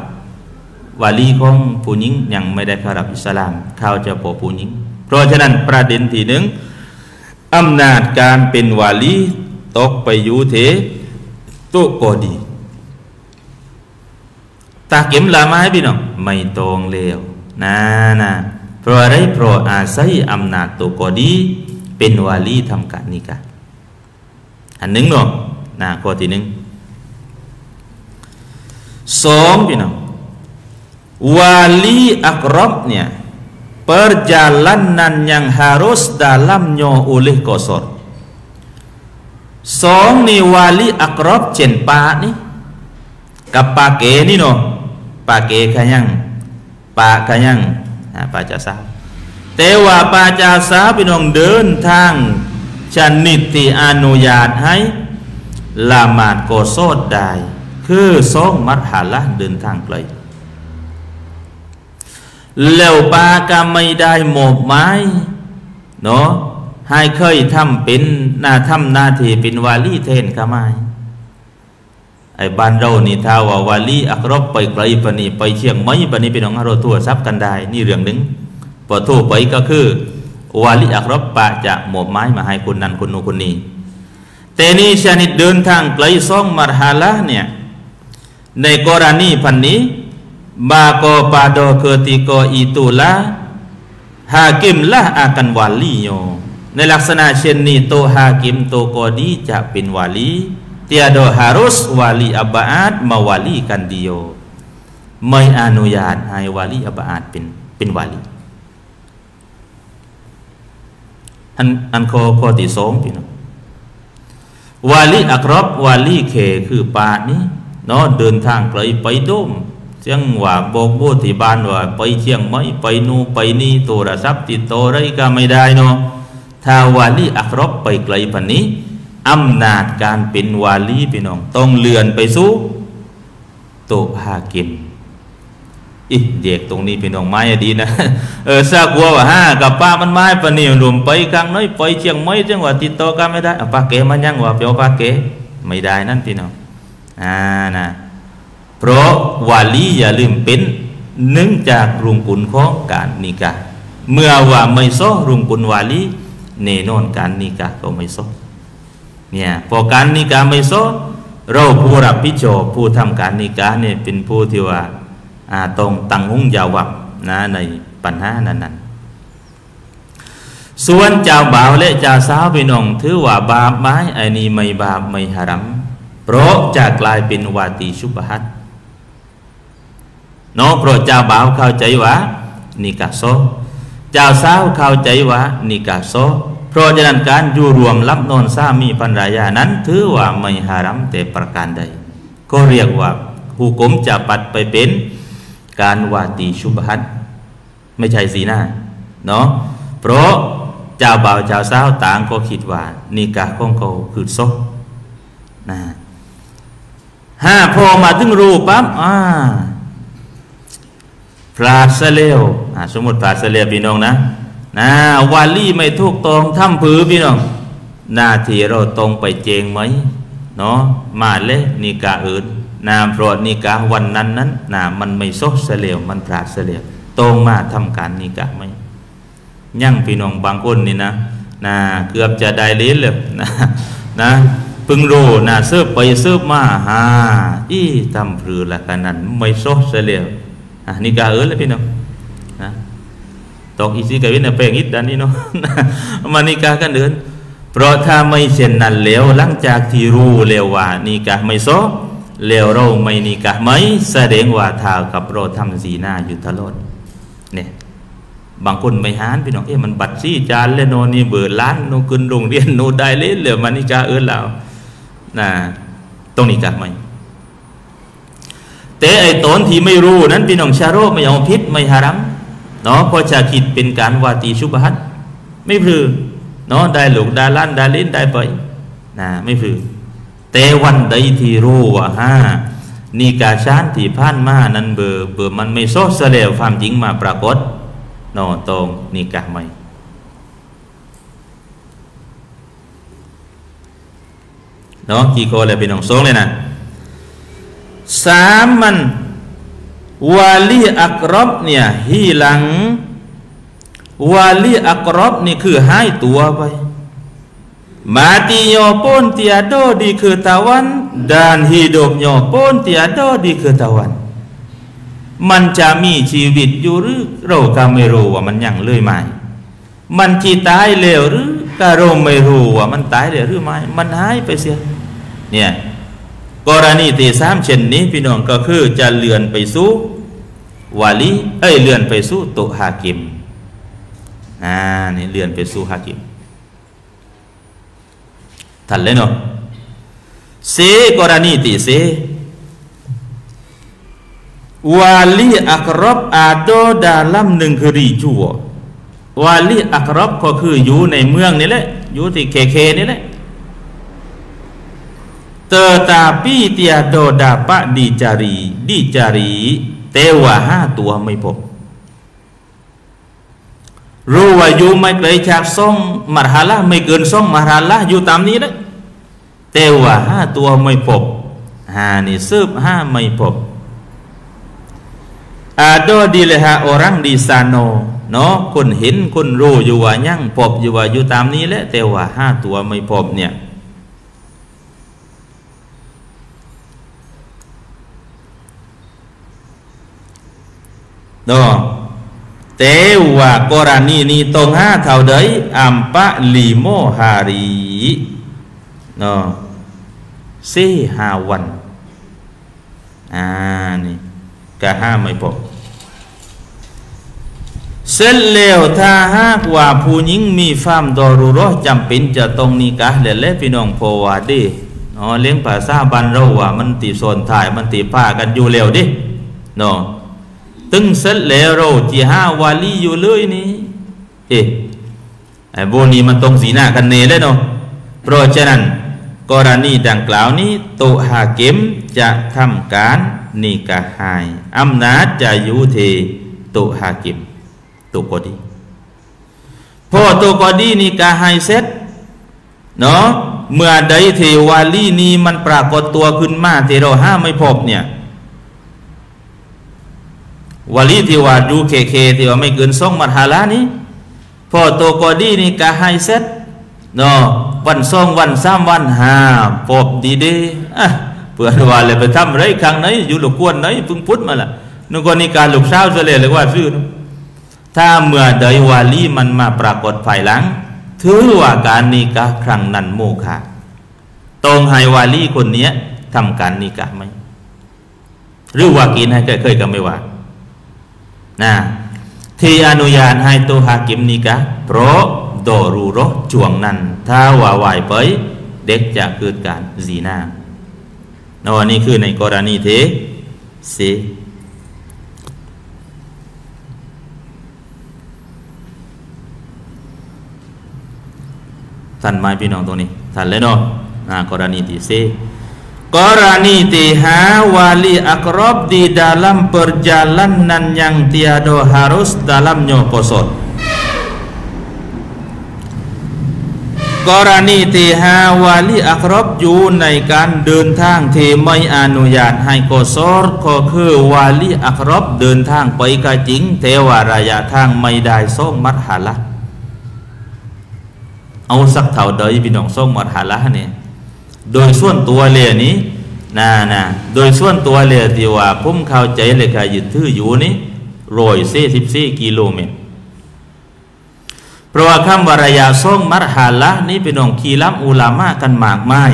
วาลีของผู้หญิงยังไม่ได้เข้ารับอิสลามเข้าจะปอผู้หญิง เพราะฉะนั้นประเด็นที่หนึ่งอำนาจการเป็นวาลีตกไปอยู่เทตุกอดีตาเก็มลามาให้พี่น้องไม่ตรงเลวนะนะเพราะอะไรเพราะอาศัยอำนาจตุกอดีเป็นวาลีทำการนิกาอันหนึ่งเนาะนะข้อที่หนึ่ง สองพี่น้องวาลีอักรอบเนี่ย perjalanan yang harus dalamnya oleh kosor สองนี่วาลีอักรอบเช่นปานี่กับปาเกนี่เนาะปาเกขยังปาขยังปาจาสาแต่ว่าปาจาสาพี่น้องเดินทางชนิดที่อนุญาตให้ละหมาดโกโซดได้ คือสองมัดหาละเดินทางไกลแล้วปาก็ไม่ได้หมบไม้เนาะให้เคยทำเป็นนาทำนาทีเป็นวาลีเทนขมายไอ้บ้านเรานี่ท้าว่าวาลีอักรบไปไกลปนีไปเชียงใหม่ปนีเป็นของเราทั่วทรัพย์กันได้นี่เรื่องหนึ่งพอทั่วไปก็คือ วาลีอักรบปะจะหมบไม้มาให้คนนั้นคนนู้นคนนี้แต่นี่ชนิดเดินทางไกลซ่องมรหาละเนี่ย ในกรณีพันนี้บาโกปาโดเคติโกอิตุละฮากิมละอากันวาลีโยในลักษณะเช่นนี้โตฮากิมโตโกดีจะเป็นวาลีเตียโดฮารุสวาลีอับบาอาดมาวาลีกันดียไม่อนุญาตให้วาลีอับบาอาดเป็นเป็นวาลีอันอันโคโคติสองพี่น้องวาลีอักรบวาลีเคคือปานี้ เนาะเดินทางไกลไปดมเสียงว่าบอกโบที่บ้านว่าไปเชียงใหม่ไปนูไปนี่โทรศัพท์ติดต่อไรก็ไม่ได้เนาะถ้าวาลีอักรบไปไกลปันนี้อำนาจการเป็นวาลีพี่น้องต้องเลื่อนไปสู่โตฮากิมอีเด็กตรงนี้เป็นดอกไม้ดีนะเออทราบว่าว่าห้ากับป้ามันไม้ปนี่รวมไปกลางน้อยไปเชียงใหม่จังหวัดติดต่อกันไม่ได้ป้าเก๋มันยังว่าเปียวป้าเก๋ไม่ได้นั่นพี่น้อง อ่านะเพราะวาลีอย่าลืมเป็นหนึ่องจากรุงกุลของการนิกาเมื่อว่าไม่โซรุงกุลวาลีเนนอนการนิกาก็ไม่โซเนี่ยพอการนิกาไม่โซเราผู้รับผิดชอบผู้ทำการนิกาเนี่ยเป็นผู้ที่ว่าตรงตั้งหุงยาวับนะในปัญหานั้นนั้นส่วนเจ้าบ่าวและเจ้าสาวพี่น้องถือว่าบาปไหมไอ้นี่ไม่บาปไม่หารัม เพราะจะกลายเป็นวาตีชุบฮัตน้องเพราะเจ้าบ่าวเข้าใจว่านิกาโซเจ้าสาวเข้าใจว่านิกาโซเพราะฉะนั้นการอยู่รวมรับนอนสามีภรรยานั้นถือว่าไม่หารัมแต่ประการใด ก็เรียกว่าหูกมจะปัดไปเป็นการวาตีชุบฮัตไม่ใช่สีหน้าเนาะเพราะเจ้าบ่าวเจ้าสาวต่างก็คิดว่านี่กาของเขาคือโซนะ ห้าพอมาถึงรูปปั๊บอ่าพลาดเสเลวสมมติพลาดเสเลวพี่น้องนะนะวาลี่ไม่ถูกตรงทำผือพี่น้องหน้าที่เราตรงไปเจงไหมเนาะมาเลยนี่กาอื่นนาโปรดนิกาวันนั้นนั้นนามันไม่โซเสลียวมันพลาดเสลียวตรงมาทำการนิกาไหมยั่งพี่น้องบางคนนี่นะนาเกือบจะได้ลิ้นเลยนะนะ พึงรู้นะเสื้อไปเสื้อมาฮาอีทำพรือละกันนั้นไม่โซเสลียวนิกาเออเลยพี่น้องนะตกอีสิกวินเปงอิดดันนี่เนาะมานิกากันเดินเพราะถ้าไม่เช่นนั้นแล้วหลังจากที่รู้แล้วว่านิกาไม่โซเลวเราไม่นิกะไหมแสดงว่าทากับเราทำสีหน้าอยู่ตลอดเนี่ยบางคนไม่หานพี่น้องเอ๊ะมันบัตรซี่จานเลยโนนี่เบอร์ล้านโนขึ้นโรงเรียนโนได้เลยเหลือมันนิกะเออเรา นะต้องนิกะไหมแต่ไอ้ตนที่ไม่รู้นั้นพี่น้องชาโรไม่เอาพิษไม่หารัมเนาะพอจะคิดเป็นการวาตีชุบฮัตไม่พลือเนาะได้หลูกได้ล้านได้ลิ้นได้ไปนะไม่พลือแต่วันใดที่รู้ว่าฮะนี่กาชานที่ผ่านมานั้นเบอร์เบอร์มันไม่โซเสลวความจริงมาปรากฏนอตรงนี่กะไม่ เนาะกี่โกเลยเป็นองสองเลยนะสามมันวาลีอักรอบเนี่ยฮีหลัง วาลีอักรอบนี่คือหายตัวไป Matinya pun tiada diketahuan dan hidupnya pun tiada diketahuan มันจะมีชีวิตอยู่หรือเราก็ไม่รู้ว่ามันยังเลยไหมมันที่ตายแล้วหรือ ก็เราไม่รู้ว่ามันตายแล้วหรือไม่มันหายไปเสียเนี่ยกรณีที่สามเช่นนี้พี่น้องก็คือจะเลื่อนไปสู่วาลีเอ้ยเลื่อนไปสู่ตุฮากิมอ่านี่เลื่อนไปสู่ฮากิมทันเลยเนาะเสกรณีติเสวาลีอักรบอาโดดาลัมหนึ่งคือรีจัว วาลีอักรอบก็คืออยู่ในเมืองนี่แหละอยู่ที่เคเคนี่แหละ tetapi tiada dapat dicari dicari แต่ว่าห้าตัวไม่พบรู้ว่าอยู่ไม่ไกลจากซ่องมรหาละไม่เกินซ่องมรหาละอยู่ตามนี้นะแต่ว่าห้าตัวไม่พบหานี่สืบห้าไม่พบ ada di leha orang di sana เนาะคนเห็นคนรู้อยู่ว่ายั่งพบอยู่ว่าอยู่ตามนี้แหละแต่ว่าห้าตัวไม่พบเนี่ยเนาะแต่ว่ากรณีนี้ตรงห้าเท่าใดอัมปะลีโมฮารีเนาะสี่ห้าวันอ่านี่กะห้าไม่พอ เสร็จแล้วถ้าหากว่าผู้หญิงมีฟามดอรุรอจำเป็นจะต้องนิกะและและพี่น้องพอว่าดิอ๋อเลี้ยงภาษาบันเราว่ามันตีโซนถ่ายมันตีผ้ากันอยู่แล้วดิเนาะตึงเสร็จแล้วเราจีห้าวาลีอยู่เลยนี่เอ๊ะไอ้โบนี้มันตรงสีหน้ากันเนเลยเนาะเพราะฉะนั้นกรณีดังกล่าวนี้โตหาเกมจะทำการนิกะหายอำนาจจะอยู่ที่โตหาเกม ตัวกอดีพอตัวกอดีนี่กาไฮเซ็ตเนาะเมื่อใดเทวาลีนี้มันปรากฏตัวขึ้นมาที่เราห้าไม่พบเนี่ยวาลีที่ว่าดูเคเคที่ว่าไม่เกินสองมัทฮาลานี้พอตัวกอดีนี่กาไฮเซ็ตเนาะวันสองวันสามวันห้าพบดีเดอะเพื่อนว่าเลยไปทำไรครั้งไหนอยู่หลุกวนไหนพึ่งพุทธมาละนึกว่านี่การหลุกเช้าจะเลยเลยว่าซื้อ ถ้าเมื่อใดวาลีมันมาปรากฏภายหลัง ถือว่าการนิกะครั้งนั้นโมฆะตรงให้วาลีคนนี้ทำการนิกะไหมหรือว่ากินให้เคยๆก็ไม่ว่านะที่อนุญาตให้ตัวหากิมนิกะเพราะโดรูรช่วงนั้น ถ้าว่าไหวไปเด็กจะเกิดการซีนานวันนี้คือในกรณีเทเส ท่านไม่พี่น้องตรงนี้ท่านเลยเนาะกรณีที่สี่กรณีที่หาวาลีอักรอบ di dalam perjalanan yang tiada harus dalamnya posot กรณีที่หาวาลีอักรอบอยู่ในการเดินทางที่ไม่อนุญาตให้กสอรก็คือวาลีอักรอบเดินทางไปกะจิงแต่ว่าระยะทางไม่ได้ส่งมัดหาละ เอาสักเท่าใดพี่น้องส่งมัดหาละเนี่ยโดยส่วนตัวเลยนี้นะนะโดยส่วนตัวเลยที่ว่าผมเข้าใจเลยค่ะยึดถืออยู่นี้ร้อยเซสิบสี่กิโลเมตรเพราะว่าคำวรยาส่งมัรหาละนี้เป็นองคีลัมอุลามะกันมากมาย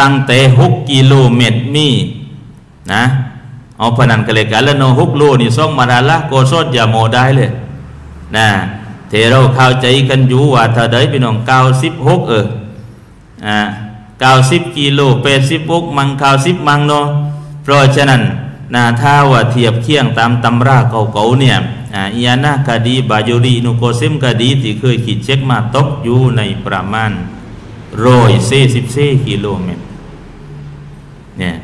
ตั้งแต่หกกิโลเมตรมีนะเอาพนันกันเลยกันแล้วนหกโลนี่ส่งมรหาละโกโซดยาโมได้เลยนะ ทเราเข้าใจกันอยู่ว่าถ้าได้เป็นองเก้าสิบหกเอออ่าเก้าสิบกิโลแปดสิบหกมังเก้าสิบมังเนาะเพราะฉะนั้นนาถ้าว่าเทียบเคียงตามตำราเก่าๆเนี่ยอียานาคดีบาโยรีนุโกเซมคดีที่เคยขีดเช็คมาตกอยู่ในประมาณร้อยเซสิบเซกิโลเมตรเนี่ย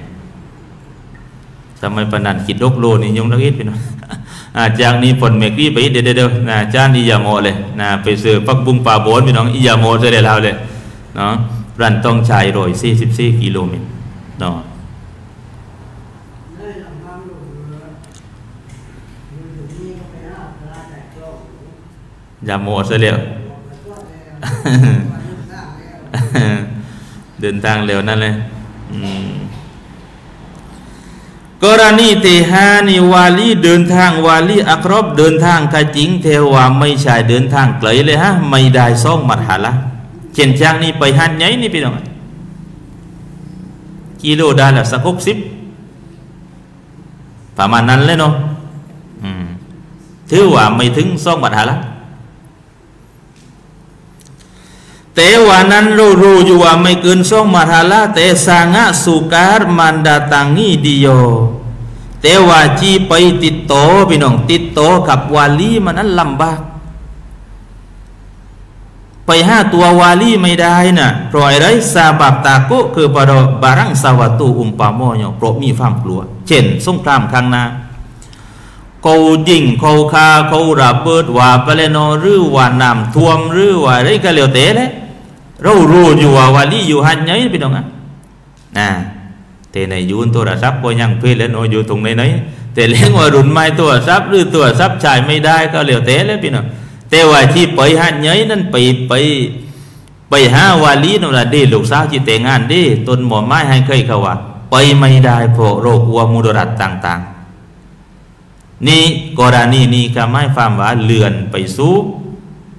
ทำไมปนันขีดลกโลนี่ยงลักอิดไปหน่ อยจากนี้ผลเมกี้ไปเดี๋ยวเดี๋ยวนะจ้านอียาโมเลยนะไปซื้อปักบุ้งปลาโบนพี่น้องอียาโมจะได้แล้วเลยเนาะรันต้องใช้ร้อยสี่สิบสี่กิโลเมตรเนาะยาโมเสียแล้วเดินทางเร็วนั่นเลยอืม กรณีเตหานิวาลีเดินทางวาลีอัครบเดินทางกะจริงเทวาไม่ใช่เดินทางไกลเลยฮะไม่ได้ซ่องมัดหาละเช่นช่างนี้ไปหันไงนี่พี่น้องกิโลได้ละสักหกสิบประมาณนั้นเลยเนาะถือว่าไม่ถึงสองบาทหาละ แต่ว่านั้นรู้รู้อยู่ว่าไม่เกินสองมาทาละแต่สางะสุการมันดาตังนีดีโยแต่ว่าจีไปติดโตพี่น้องติดโตกับวาลีมันนั้นลำบาก ไปห้าตัววาลีไม่ได้นะ่ะปล่อยไรซาบับตาโกคือปรบารังสวัตูอุมปาโมยโปรมีความกลัว เช่นสงครามครั้งนาเขายิงเขาคาเขาระเบิดว่าเปเลโนหรือว่านำท่วมหรือว่าอะไรก็เหลียวเตะเลย เรารู้อยู่ว่าวาลีอยู่หันยัยพี่น้องอะนะแต่ในยูนตัวรับก็ยังเพื่อนแล้วโนอยู่ตรงไหนไหนแต่เลี้ยงว่ารุนไม่ตัวรับหรือตัวรับชายไม่ได้ก็เลียวเตะเลยพี่น้องแต่ว่าที่ไปหันยัยนั้นไปไปไปหาวาลีนั่นแหละดีลูกสาวที่แต่งงานดีต้นหมอไม้ให้เคยเขาว่าไปไม่ได้เพราะโรควัวมุดรัดต่าง ๆ นี่กรณีนี้ก็ไม่ฟังว่าเลื่อนไปสู่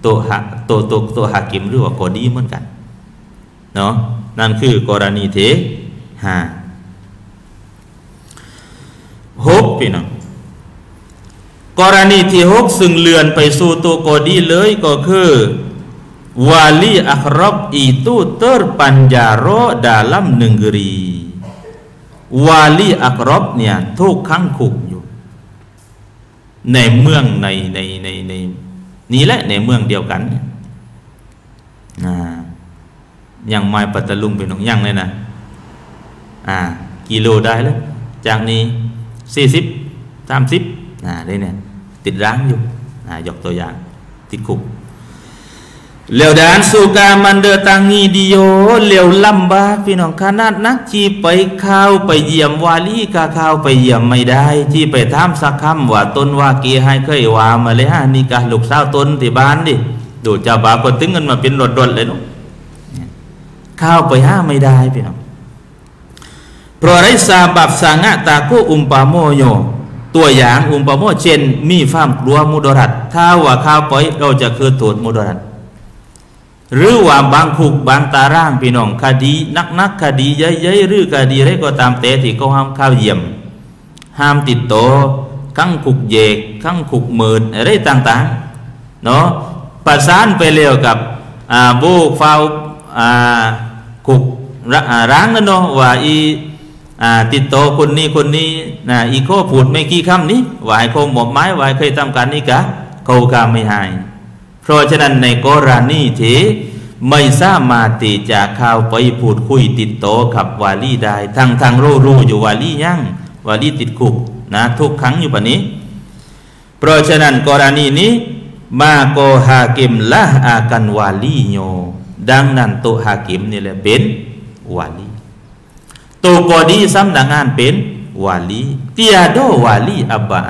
ตัวหักตัวตัวตัวหักกิมหรือว่ากอดีเหมือนกัน เนาะนั่นคือกรณีเทหาหกพี่น้องกรณีที่หกซึ่งเลือนไปสู่ตัวกอดีเลยก็คือ wali akhrab itu terpanjaro dalam negeri wali akhrab เนี่ยทุกขังคุกอยู่ ในเมืองในในในในนี่แหละในเมืองเดียวกันนะ อย่างไม้ปัตตลุงเป็นของยังเลยนะอ่ากิโลได้แล้วจากนี้สี่สิบสามสิบอ่าได้เนี่ยติดร้างอยู่อ่ายกตัวอย่างติดคุกเหลวดานสุกามันเดตังงีดิโยเหลวลำบากพี่น้องขนาดนักจีไปข้าวไปเยี่ยมวาลีกาข้าวไปเยี่ยมไม่ได้จีไปถามสักคำว่าต้นว่ากีให้เคยว่ามาเลยฮะนี่กาลูกสาวต้นที่บ้านดิดูจะบาปก็ตึงเงินมาเป็นรถรถเลยเนาะ พราะไรซาบับสังะตาคูอุมปาโมโย ตัวอย่างอุมปาโมเช่นมีฟามกลัวมุดรัตถ้าว่าข้าวไปเราจะคือโทษมุดรัตหรือว่าบางคุกบางตาร่างพี่น้องคดีนักนักคดีเยอะๆหรือคดีอะไรก็ตามแต่ที่เขาห้ามข้าวเยี่ยม ห้ามติดโตขั้งคุกเยกขั้งคุกหมื่นอะไรต่างๆเนาะประสานไปเร็วกับโบูกเฝ้าคุกร้างนั่นเนาะว่าอีติดโตคนนี้คนนี้นะอีโคพูดไม่กี่คำนี้ว่าให้โคหมอบไม้ว่าเคยทำการนี้กะเขากาไม่หาย เพราะฉะนั้นในกรณีที่ไม่สามารถที่จะเข้าวไปพูดคุยติดโตกับวาลีได้ทางทางรู้รู้อยู่วาลียั่งวาลีติดคุกนะทุกครั้งอยู่ปนี้ เพราะฉะนั้นกรณีนี้มาโกฮากิมละอากันวาลีโย ดังนั้นตัวฮากิมนี่แหละเป็นวาลีตัวกอดีซ้ำดังงานเป็นวาลีเตียโดวาลีอับบา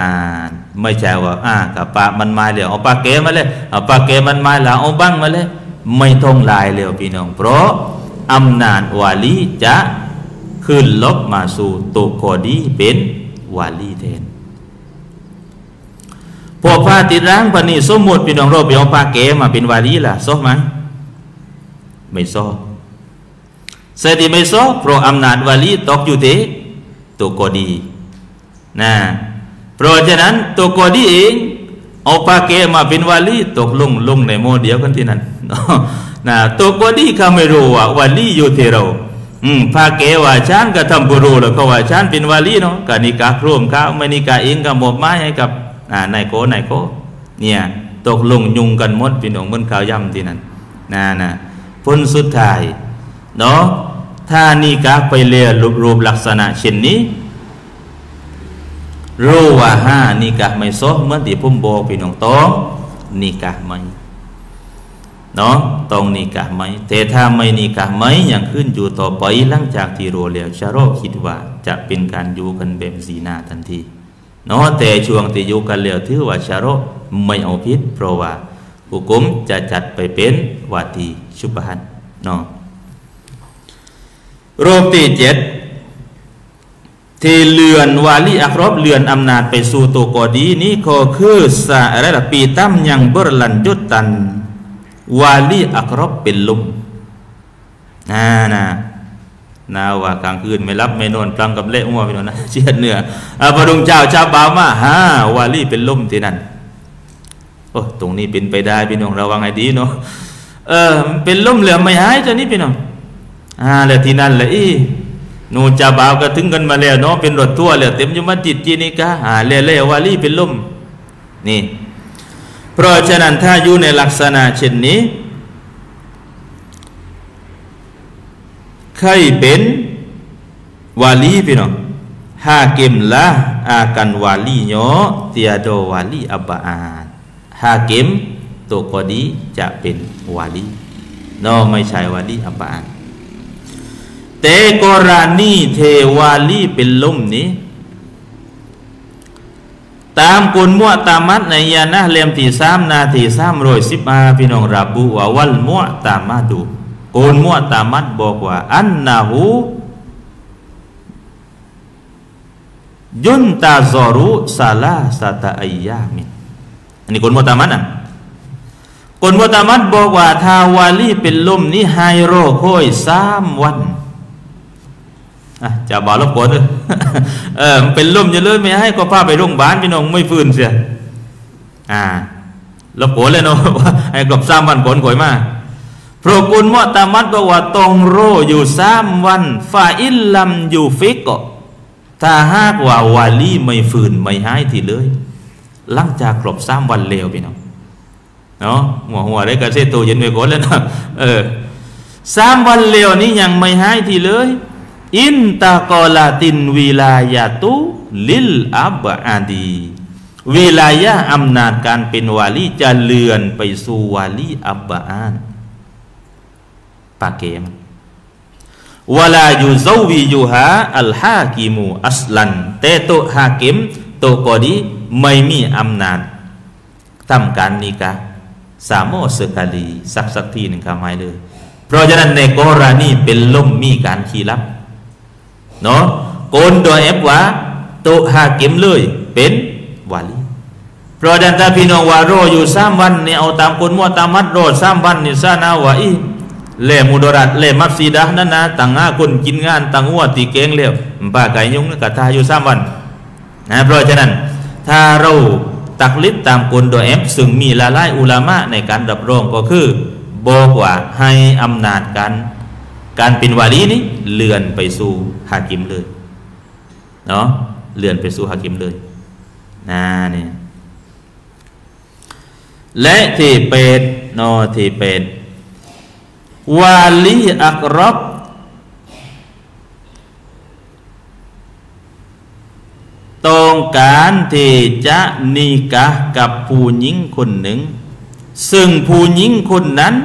น ไม่ใช่ว่าอ่ากับปามันมาเลยเอาปาเกมาเลยเอาปาเกมันมาแล้วเอาบ้างมาเลยไม่ต้องลายเลยพี่น้อง เพราะอำนาจวาลีจะขึ้นลบมาสู่ตัวกอดีเป็นวาลีแทนพวกพาติดร้างปนีสมมติพี่น้องเราไปเอาปาเกมาเป็นวาลีล่ะซอไหม ไม่ซอเสด็จไม่ซอเพราะอำนาจวาลีตกอยู่ที่ตัวกอดีนะเพราะฉะนั้นตัวกอดีเองเอาปาเกมาเป็นวาลีตกลงลงในโมเดียวกันที่นั่นนะตัวกอดีเขาไม่รู้ว่าวาลีอยู่ที่เราอืมพาเกว่าฉันก็ทำบุรุษแล้วก็ว่าฉันเป็นวาลีเนาะกานิการ่วมข้าวไม่นิกาเองก็มอบไม้ให้กับอ่านายโกนายโกเนี่ยตกลงยุงกันหมดพี่น้องบนข่าวย่ำที่นั่นนะนะ ผลสุดท้ายเนาะถ้านิกาไปเลียรูปรูปลักษณะเช่นนี้รู้ว่าห้านิกะไม่ซเหมือนที่ผมบอกพี่น้องต้องนิกะไม่เนาะต้องนิกะไหมแต่ถ้าไม่นิกะไหมยังขึ้นอยู่ต่อไปหลังจากที่รู้แล้วชาโรคิดว่าจะเป็นการอยู่กันแบบสีนาทันทีเนาะแต่ช่วงที่อยู่กันแล้วถือว่าชาโรไม่เอาพิษเพราะว่าผู้กุมจะจัดไปเป็นวาที ชุบหันเนาะรูปที่เจ็ดที่เลือนวาลีอัครบเลือนอำนาจไปสู่ตัวกอดีนี้ก็คือสะอะไรล่ะปีตั้มยังเบรลันจุดตัน วาลีอัครบเป็นลุมน่านะนาว่ากลางคืนไม่รับไม่นอนกลางกับเละอ้วไปนอนนะเชียดเนื้อพระดงเจ้าชาวบาวมาฮาวาลีเป็นลุมที่นั่นโอ้ตรงนี้เป็นไปได้พี่น้องระวังให้ดีเนาะ เออเป็นลุมเหลือไม่หายจะนี้พี่น้องอ่าแล้วที่นั่นแหละอีนูจะบ่าวก็ถึงกันมาแล้วเนาะเป็นรถทั่วแล้วเต็มอยู่มัสจิดจีนิกะหาเล่เล่วาลีเป็นล่มนี่ เพราะฉะนั้นถ้าอยู่ในลักษณะเช่นนี้ใครเป็นวาลีพี่น้องฮาเกมละอากันวาลีเนาะเตียโดวาลีอับบานฮาเกม ตัวกอดีจะเป็นวาลีเนาไม่ใช่วาลีอับบานแต่กรณีเทวาลีเป็นล่มนี้ ตามกุลมัวตามัดในยานะเล่มที่สามนาทีสามรอยสิบอาพี่น้องรับบุว่าวัลมัวตามาดูกุลมัวตามัดบอกว่า อันนาหูยุนตาซอรุซาลาสตาอายามิอันนี้กุลมัวตามัดนะ กุลมัตามัดบอกว่าทาวาลีเป็นลมนี้ไฮโรโคยสามวันจะบาลบกวนเออเป็นลมจะเลยไม่ให้ก็พาไปโรงพยาบาลพี่น้องไม่ฟื้นเสียอ่าลบโกนเลยเนาะไอ้กลบสามวันโกนโกยมาพระกุลมอตามัดบอกว่าตรงโรอยู่สามวันฟาอิลลัมอยู่ฟิกก็ถ้าหากว่าวาลีไม่ฝืนไม่หายทีเลย หลังจากครบสามวันเลวพี่น้อง เนาะหัวหัวได้กระเซตูเย็นไปก่อนแล้วนะเออสามวันเลวนี้ยังไม่หายทีเลย อินตะกอลาตินวิลายาตุลิลอับอาดีวิลายะอำนาจการเป็นวาลีจะเลื่อนไปสู่วาลีอับบาอานปาเกมวลายูซาวียูฮาอัลฮากิมูอัสลันแต่โตฮากิมโตกอดีไม่มีอำนาจทำการนิกา สามโมสกาลีสักสักทีหนึ่งคำหมายเลย เพราะฉะนั้นในกรณีเป็นล่มมีการขีรับเนาะโกนโดยเอฟว่าโตฮาเกิมเลย เป็นวาลีเพราะฉะนั้นถ้าพี่น้องว่าโรอยู่สามวันเนี่ยเอาตามคนมัวตามมัดโรสามวันเนี่ยซานาว่าอีเล่มุดรัดเล่มัฟซีดะนั่นนะต่างงาคนกินงานต่างหัวตีเกงเลี้ยวป้าไก่ยุงกะทาอยู่สามวันนะเพราะฉะนั้นถ้าเรา ตักลิดตามกลโดยเอฟซึ่งมีละลายอุลามะในการรับรองก็คือบอกว่าให้อำนาจการการเป็นวาลีนี้เลื่อนไปสู่ฮากิมเลยเนาะเลื่อนไปสู่ฮากิมเลยนะเนี่ยและที่เป็ดนอที่เป็ดวาลีอักรบ ต้องการที่จะนิกะกับผู้หญิงคนหนึ่ง ซึ่งผู้หญิงคนนั้น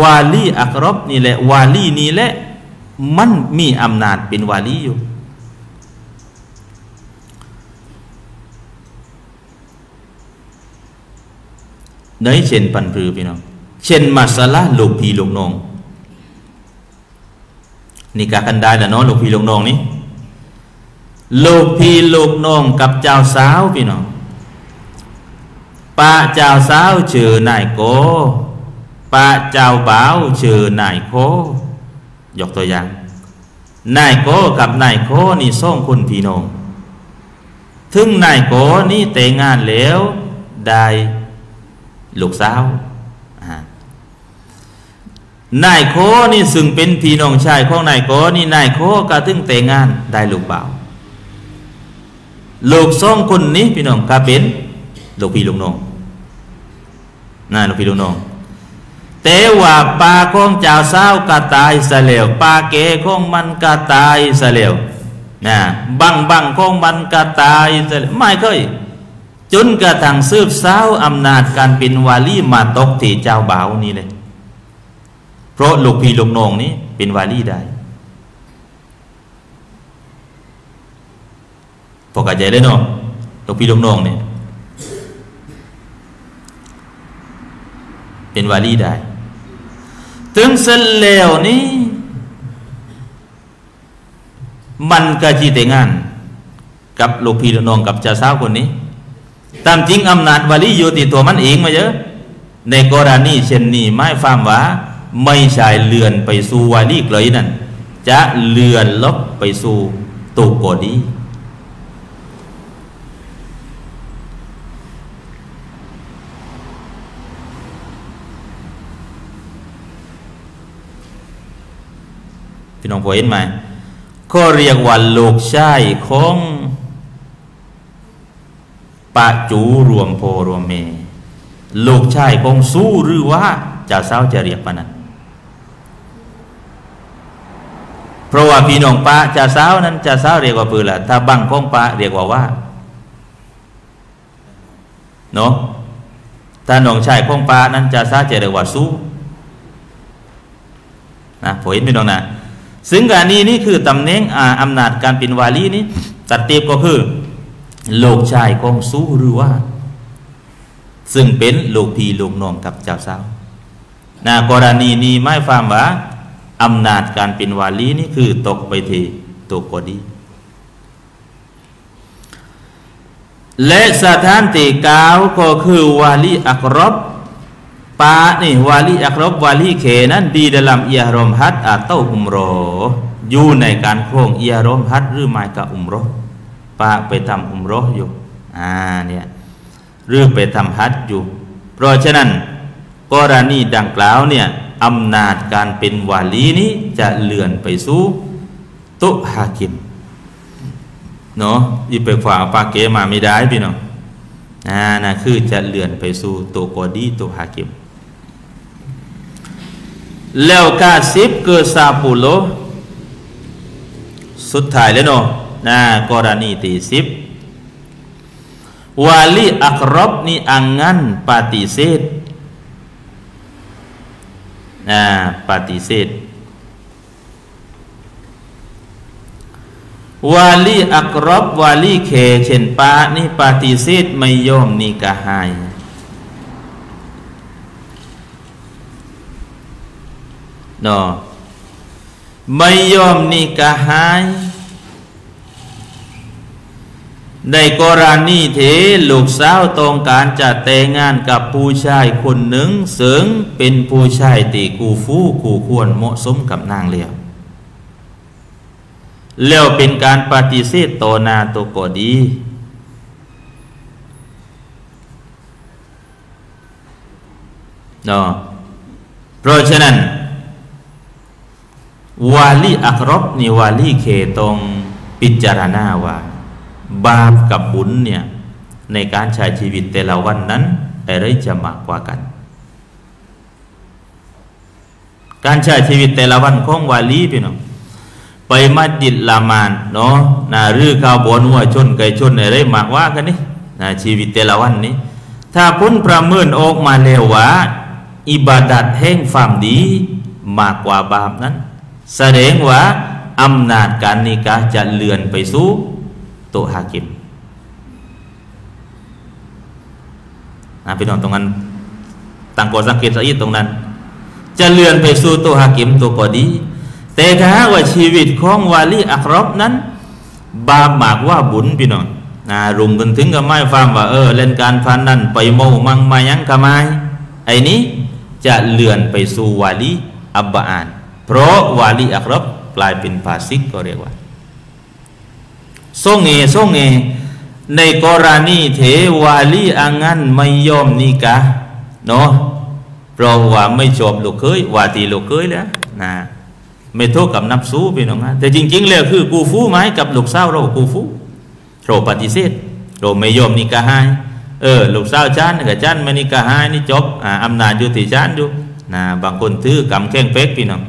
วาลีอักรบนี่แหละ วาลีนี่แหละ มันมีอำนาจเป็นวาลีอยู่เนเช่นปันปรือพี่น้อง เช่นมาสละลูกพี่ลูกน้องนี่กากันได้แล้วเนาะลูกพี่ลูกน้องนี่ ลูกพี่ลูกน้องกับเจ้าสาวพี่น้องป้าเจ้าสาวชื่อนายโกป้าเจ้าบ่าวชื่อนายโค ยกตัวอย่าง นายโกกับนายโคนี่ส่งคุณพี่น้องถึงนายโกนี่แต่งงานแล้วได้ลูกสาวนายโคนี่ซึ่งเป็นพี่น้องชายของนายโคนี่นายโคก็ถึงแต่งงานได้ลูกบ่าว ลูกสองคนนี้พี่น้องก็เป็นลูกพี่ลูกน้องน่าลูกพี่ลูกน้องแต่ว่าปาของเจ้าสาวก็ตายซะแล้วปาเกของมันก็ตายซะแล้วนะบังบังของมันก็ตายซะไม่เคยจนกระทั่งซืบสาวอำนาจการเป็นวาลีมาตกที่เจ้าบ่าวนี่เลย เพราะลูกพี่ลูกน้องนี้เป็นวาลีได้ พอกระจายเลยเนาะลูกพี่ลูกน้องเนี่ยเป็นวาลีได้ถึงเสร็จแล้วนี่มันก็จีแต่งาน กับลูกพี่ลูกน้องกับเจ้าสาวคนนี้ ตามจริงอำนาจวาลีอยู่ที่ตัวมันเองมาเยอะ ในกรณีเช่นนี้ไม่ฟามว่า ไม่ใช่เลื่อนไปสู่วาลีเลยนั่นจะเลื่อนลบไปสู่ตุกโอดี พี่น้องพอเห็นไหมก็เรียกว่าลูกชายของปะจูรวมโพรวมเม ลูกชายคงสู้หรือว่าจะเศร้าจะเรียกปนั้นเพราะว่าพี่น้องปะจะเศร้านั้นจะเศร้าเรียกว่าปืนละถ้าบังคงปะเรียกว่าว่าเนาะถ้าน้องชายคงปะนั้นจะเศร้าจะเรียกว่าสู้นะผมเห็นพี่น้องนะ ซึ่งการนี้นี่คือตำแหน่งอำนาจการเป็นวาลีนี้ตัดเตียบก็คือลูกชายของสู้หรือว่า ซึ่งเป็นลูกพี่ลูกน้องกับเจ้าสาวนะกรณีนี้ไม่ฟังว่าอำนาจการเป็นวาลีนี่คือตกไปทีตกก็ดี และสถานที่กาวก็คือวาลีอักรบ ปานี่วาลีอักรบวาลีเขนั้นดีดัลมเอียรมฮัดอาเต้าอุมโรอยู่ในการโครงเอียรมฮัดหรือไม่กับอุมโรปะไปทำอุมรออยู่อ่าเนี่ยหรือไปทำฮัจอยู่ เพราะฉะนั้นกรณีดังกล่าวเนี่ยอำนาจการเป็นวาลีนี้จะเลื่อนไปสู่ตุฮากิมเนาะอีไปขวางปาเกมาไม่ได้พี่น้องอ่านะคือจะเลื่อนไปสู่ตัวกอดีตัวฮากิม แล้วกาซิบเกิดซาปุโลสุดท้ายแล้วเนาะนะกรณีที่สิบวาลีอักรบนี่อังงันปฏิเสธนะปฏิเสธวาลีอักรบวาลีเคเช่นปานี่ปฏิเสธไม่ยอมนิกะหาย นาะไม่ยอมนิกะหายในกรณีเทลูกสาวต้องการจะแต่งงานกับผู้ชายคนหนึ่งซึ่งเป็นผู้ชายตีกูฟู้กูควรเหมาะสมกับนางเลียวแล้วเป็นการปฏิเสธต่อนาตัวก็ดี เนาะเพราะฉะนั้น วาลีอักรบนี่วาลีเคตรงพิจารณาว่า บาปกับบุญเนี่ยในการใช้ชีวิตแต่ละวันนั้นอะไรจะมากกว่ากัน การใช้ชีวิตแต่ละวันของวาลีพี่น้องไปมัดดิดละมานเนาะนะรื้อข้าวบนหัวชนไก่ชนอะไรมากว่ากันนี่นะชีวิตแต่ละวันนี้ ถ้าพ้นประเมินออกมาแล้วว่าอิบาดัดแห่งความดีมากกว่าบาปนั้น แสดงว่าอำนาจการนิกาจะเลื่อนไปสู่โตฮากิมนะพี่น้องตรงนั้นตั้งกอสังเกตสักอีตรงนั้น จะเลื่อนไปสู่โตฮากิมตัวก็ดี แต่ถ้าว่าชีวิตของวาลีอัครบนั้น บาปมากว่าบุญพี่น้องนะรุมกันถึงกับไม่ฟังว่าเออเล่นการพันนั่นไปโมมังมายังกะไมไอ้นี้จะเลื่อนไปสู่วาลีอับบาน เพราะวาลีอัครบกลายเป็นภาสิกก็เรียกว่าส่งเงส่งเงในกรณีเทวาลีอังงันไม่ยอมนี่กะเนาะเพราะว่าไม่ชอบลูกเคยวาตีลูกเคยแล้วนะไม่โทษกับนับสู้พี่น้องนะแต่จริง ๆ แล้วคือกูฟูไหมกับลูกสาวเรากูฟูเราปฏิเสธเราไม่ยอมนิกาให้เออลูกสาวจันกับจันไม่นิกาให้นี่จบอ่าอำนาจอยู่ที่จันอยู่นะบางคนถือกำแข้งเป๊กพี่น้อง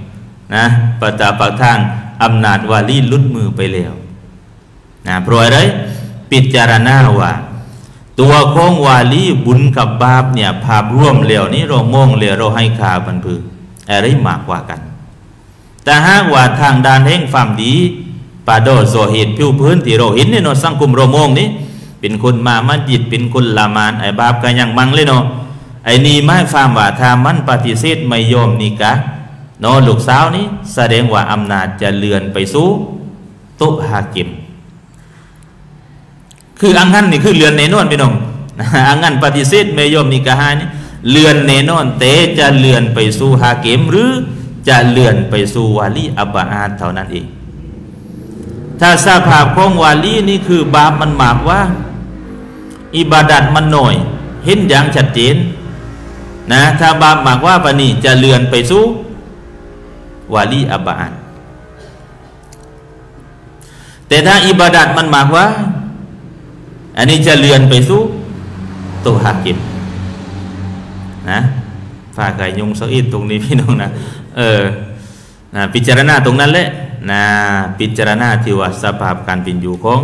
นะปตาปะทางอำนาจวาลีลุดมือไปแล้วนะเพราะอะไรพิจารณาว่า ตัวของวาลีบุญกับบาปเนี่ยภาพร่วมแล้วนี้เรามองเลยเราให้ค่าบันพืออะไรมากกว่ากัน แต่หากว่าทางด้านแห่งความดีปาโดโซเหตุผิวพื้นที่เราเห็นในนสังคมโรามงนี้เป็นคนมามัจิตเป็นคนละมานไอ้บาปกันยังมังเลยเนาะไอ้นี่ไม่ฟามว่าถ้ามันปฏิเสธไม่ยอมนี่กะ นาะลูกสาวนี้แสดงว่าอำนาจจะเลื่อนไปสู่ตุฮากิม คืออังหันนี่คือเลื่อนในนอนพี่น้องอังหันปฏิเสธไม่ยอมนี่กะฮานี่เลื่อนในนอนเตจะเลื่อนไปสู่ฮากิม หรือจะเลื่อนไปสู่วาลีอับบาอาเท่านั้นเอง ถ้าสภาพของวาลีนี่คือบาปมันมากว่า อิบาดัตมันหน่อย เห็นอย่างชัดเจนนะถ้าบาปมากว่าปนี่จะเลื่อนไปสู่ วาลีอับบาอาแต่ถ้าอิบาดัตมันหมากว่า อันนี้จะเลือนไปสู่ตัวฮากิมนะฝากไก่ยงสักอิดตรงนี้พี่น้องนะเออนะพิจารณาตรงนั้นแหละนะพิจารณาที่ว่าสภาพการเป็นอยู่ของ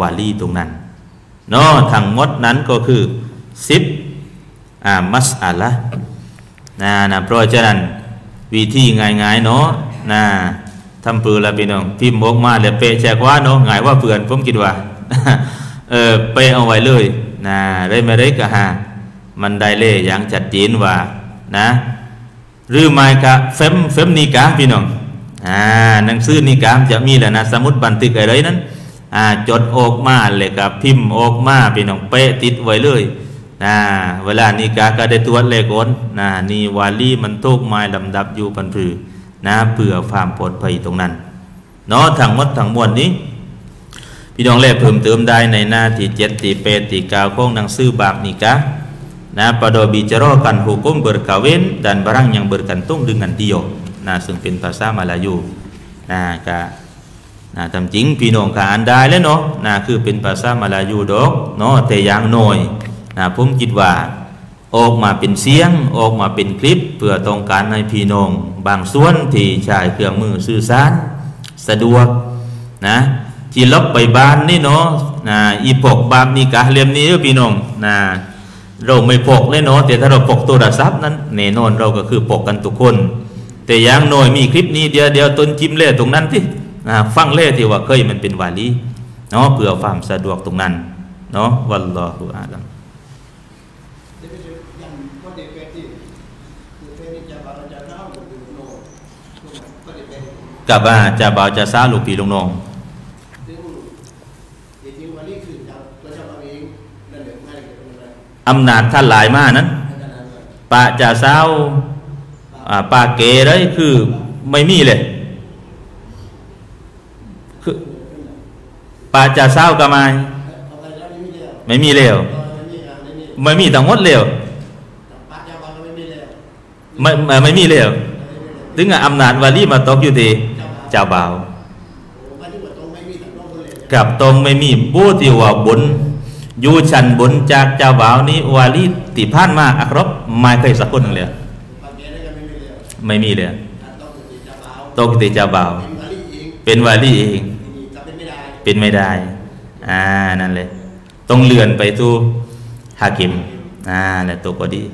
วาลีตรงนั้นเนาะทั้งหมดนั้นก็คือสิบอ่ามัสอาละนะนะเพราะฉะนั้น วิธีง่ายๆเนาะนะทำปืนละพี่น้องพิมพ์อกมาแล้วเปะแจกว่าเนาะง่ายว่าเพื่อนผมคิดว่าเออเปเอาไว้เลยนะได้ไม่ได้ก็หามันได้เลยอย่างจัดเจนว่านะหรือไม่กะเฟมเฟมนิกาพี่น้องอ่าหนังสือนิกาจะมีแหละนะสมุดบันทึกอะไรนั้นอ่าจดออกมาเลยกับพิมพ์ออกมาพี่น้องเปะติดไว้เลย นะเวลานิกาก็ได้ตรวจเลขอนนะนี่วาลีมันทุกไม้ลำดับอยู่พันพือนะเพื่อความปลอดภัยตรงนั้นเนาะทั้งหมดทั้งมวลนี้ พี่น้องเล่เพิ่มเติมได้ในหน้าที่เจ็ดที่แปดที่เก้าของหนังสือบาปนิกะนะ pada bicarakan hukum berkawin dan barang yang bergantung dengan dia นะซึ่งเป็นภาษามาลายูนะกะนะทำจริงพี่น้องกะอ่านได้แล้วเนาะนะคือเป็นภาษามาลายูดอกเนาะแต่อย่างน้อย นะผมคิดว่าออกมาเป็นเสียงออกมาเป็นคลิป เพื่อต้องการให้พี่น้องบางส่วนที่ใช้เครื่องมือสื่อสารสะดวกนะที่ล็อกไปบ้านนี่เนาะนะอีปกบาปนี่กะเล่มนี้พี่น้องนะเราไม่ปกเลยเนาะแต่ถ้าเราปกโทรศัพท์นั้นแน่นอนเราก็คือปกกันทุกคน แต่อย่างน้อยมีคลิปนี้เดียวเดียวต้นจิ้มเล่ตรงนั้นที่ฟังเล่ที่ว่าเคยมันเป็นวาลีเนาะเพื่อความสะดวกตรงนั้นเนาะวัลลอฮุอาลัม กับว่าจะเบาจะซาลูกพี่ลูกน้องอำนาจท่านหลายมากนั้นปะจะเศร้าปาเกเลยคือไม่มีเลยคือปาจะเศร้ากามายไม่มีเลวไม่มีแต่งดเลวไม่ไม่มีเลวถึงอำนาจวาลีมาตกอยู่ดี เจ้าบ่าววันนี้ว่าตรงไม่มีทั้งโลกเลยกับตรงไม่มีผู้ที่ว่าบนอยู่ชั้นบนจากเจ้าบ่าวนี้วาลีติพานมาอักรบไม่เคยสักคนหนึ่งเลยปัจจุบันก็ไม่มีแล้วไม่มีเลยต้องติดจับเอาตกที่เจ้าบ่าวเป็นวันนี้เองเป็นวาลีเองนี่จะเป็นไม่ได้เป็นไม่ได้อ่านั่นเลยต้องเลื่อนไปทูฮากิมอ่านั่นตัวก็ดี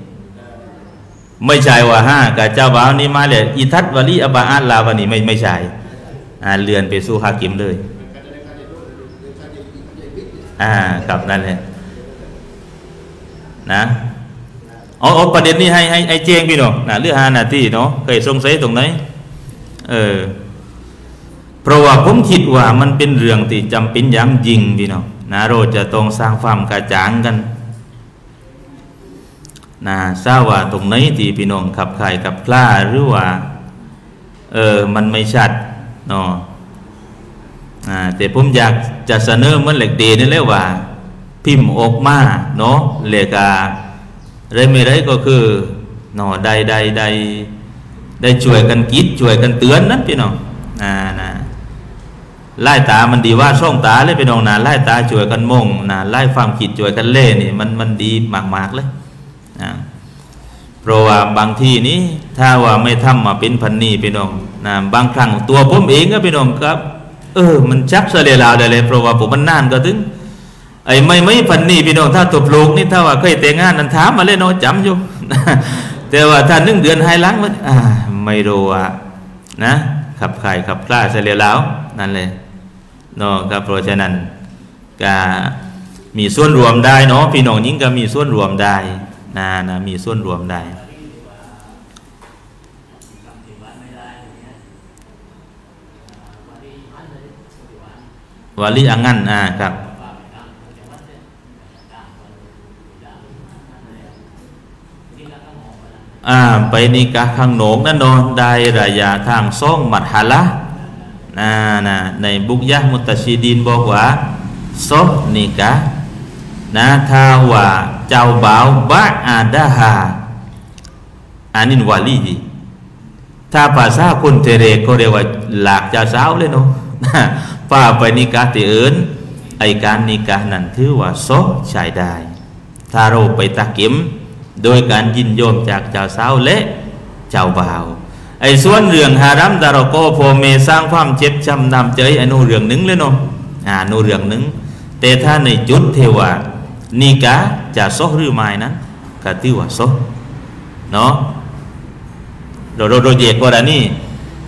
ไม่ใช่ว่าห้ากับเจ้าบ่าวนี้มาเลยอิทัตวาลีอบาอาลาวันนี้ไม่ไม่ใช่อ่า เลื่อนไปสู่ฮากิมเลยอ่าครับนั่นเลยนะอ๋ออ๋อประเด็นนี้ให้ให้ให้แจ้งพี่น้องนะเรื่องฮานาที่เนาะเคยสงสัยตรงไหนเออเพราะว่าผมคิดว่ามันเป็นเรื่องที่จำเป็นอย่างยิ่งพี่น้องนะเราจะต้องสร้างความกระจ่างกันนะทราบว่าตรงไหนที่พี่น้องขับข่ายกับคล้าหรือว่าเออมันไม่ชัด เนาะอ่าแต่ผมอยากจะเสนอเหมันเหล็กเดนี่แหละว่า พิมพ์ออกมาเนาะเหลกาไรไม่ไรก็คือเนาะได้ได้ได้ได้ช่วยกันคิดช่วยกันเตือนนั้นพี่น้องอ่านะไล่ตามันดีว่าช่องตาเลยพี่น้องนะไล่ตาช่วยกันมงนะไล่ความคิดช่วยกันเล่นี่มันมันดีมากๆเลยนะ เพราะว่าบางที่นี้ถ้าว่าไม่ทำมาเป็นพันนี่พี่น้องนะบางครั้งตัวผมเองก็พี่น้องครับ เออ มันชักเสลียลาวได้เลยเพราะว่าผมมันนานก็ถึงไอ้ไม่ไม่พันนี่พี่น้องถ้าตบลูกนี่ถ้าว่าเคยแต่งงานนั้นถามมาเลยเนาะจำอยู่แต่ว่าถ้าหนึ่งเดือนให้ล้างมันอ่าไม่รู้อะนะขับไข่ขับกล้าเฉลียล้วนั่นเลยเนาะครับเพราะฉะนั้นก็มีส่วนรวมได้เนาะพี่น้องยิ่งก็มีส่วนรวมได้ นะนะมีส่วนรวมได้วาลีอังงันอ่าครับอ่าไปนิกะข้างโหนงนั่นนอนได้ระยะทางซ่องมัดฮาละนะนะในบุกยะมุตตชิดินบอกว่าซอนิกะ นะถ้าว่าเจ้าบ่าวบะอาดาฮาอันนี้วาลีดีถ้าภาษาคนเทเรก็เรียกว่าหลากเจ้าสาวเลยเนาะป้าไปนิกะที่อื่นไอการนิกะนั้นถือว่าซอใช้ได้ ถ้าเราไปตักกิม โดยการยินยอมจากเจ้าสาวและเจ้าบ่าว ไอ้ส่วนเรื่องฮารัมดารโกโพเมสร้างความเจ็บช้ำนำใจอนุเรื่องหนึ่งเลยเนาะอ่าอนุเรื่องหนึ่งแต่ถ้าในจุดเทวา นิกะจะซอหรือไม่นั้นก็ถือว่าซอเนาะเราเราเราแยกว่านี้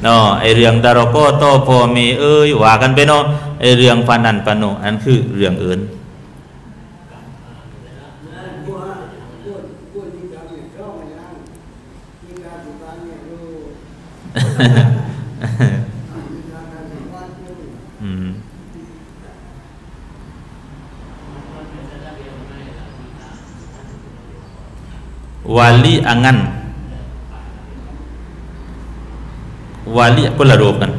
เนาะไอเรื่องดารโกโตพเมเอ้ยว่ากันไปเนาะไอเรื่องปานนันปานโนอันคือเรื่องอื่น วาลีอังันวาลีคนละรูปกัน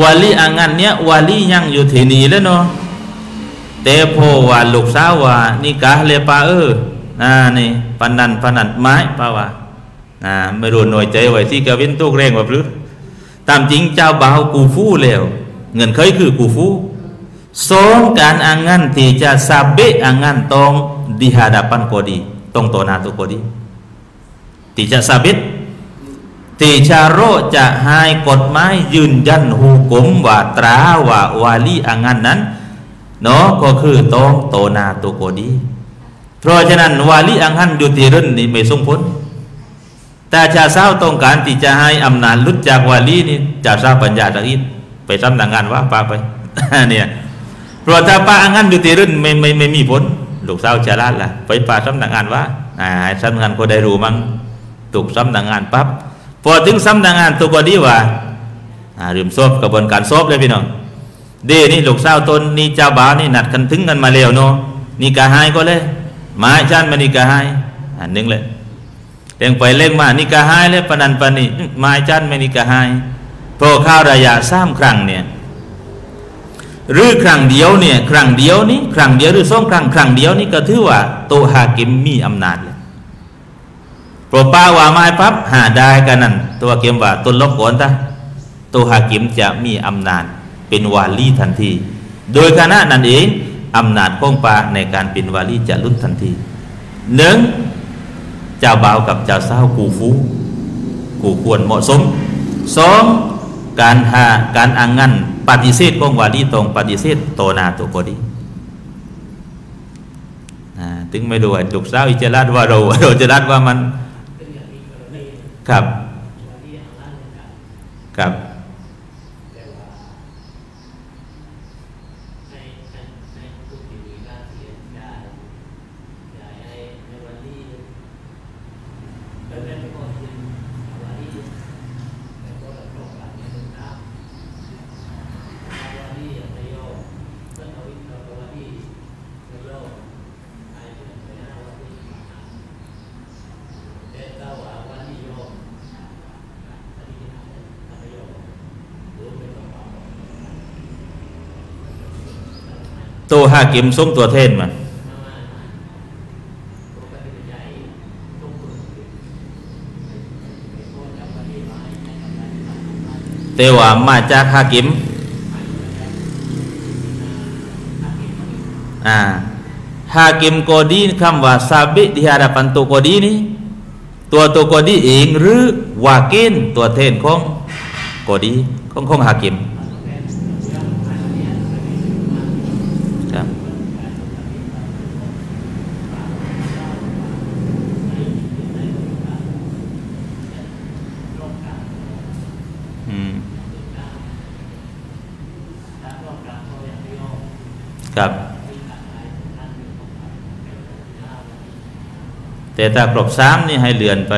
วาลีอ่างานเนี้ยวาลียังอยู่ที่นี่แล้วเนาะแต่พว่าลูกสาวว่านี่กะเลป้าเอออ่านี่ปนันปนันไม้ป้าว่าอ่าไม่รู้หน่วยใจไว้ที่กวินตุกเร่งว่าพรือตามจริงเจ้าบ่าวกูฟู่แล้วเงินเคยคือกูฟู่สองการอ่างงานที่จะซาเบอ่างงานตรง di hadapan kodi ตรง ตัวนาตัว kodi ที่จะซาบิตที่ชาโรจะให้กฎหมายยืนยันหูกมว่าตราว่าวาลีอ่างงานนั้นเนาะก็คือตรงตัวนาตัว kodi เพราะฉะนั้นวาลีอ่างงานอยู่ที่รุ่นนี้ไม่ส่งผลแต่ชาเศร้าต้องการที่จะให้อำนาจลุดจากวาลีนี่จะทราบปัญญาตะอิดไปทำหนังงานว่าป้าไปเนี่ยเพราะถ้าป้าอ่างงานอยู่ที่รุ่นไม่ไม่ไม่มีผล ลูกสาวจะลาดล่ะไปป่าสำนักงานว่าอ่าสำนักงานก็ได้รู้มั้งถูกสำนักงานปั๊บพอถึงสำนักงานตัวก็ดีว่าอ่าเริ่มซบกระบวนการซบเลยพี่น้องเดนี่ลูกสาวตนนี่เจ้าบ่าวนี่นัดกันถึงกันมาแล้วเนาะนี่กะหายก็เลยมาชันมานี่กะหายอันหนึ่งเลยเล่งไปเล่งมานี่กะหายเลยปนันปนี่มาชันมานี่กะหายพอข้าวระยะสามครั้งเนี่ย หรือครั้งเดียวเนี่ยครั้งเดียวนี้ครั้งเดียวหรือสองครั้งครั้งเดียวนี่ก็ถือว่าโตฮากิมมีอำนาจเลยโปรป้าว่าไม้ปั๊บหาได้กันนั่นตัวเกมว่าต้นลบก่อนตาโตฮากิมจะมีอำนาจเป็นวาลีทันที โดยคณะนั่นเองอำนาจของปาในการเป็นวาลีจะลุดทันทีหนึ่งเจ้าบ่าวกับเจ้าสาวกูฟูกูควรเหมาะสมสองการหาการอ่างงัน ปฏิเสธกงวาดีตรง ปฏิเสธโตนาตัวกดีถึงไม่ดูลูกเซ้าอิจรัตว่าเราเราจะรัตว่ามันครับครับ ตัวฮากิมส่งตัวเทนมาแต่ว่ามาจากฮากิมอ่าฮากิมกอดีคำว่าซาบิที่ hadapan ตัวกอดีนี้ตัวตัวกอดีเองหรือวากินตัวเทนของกอดีของของฮากิมครับ แต่ถ้าครบสามนี่ให้เลือนไป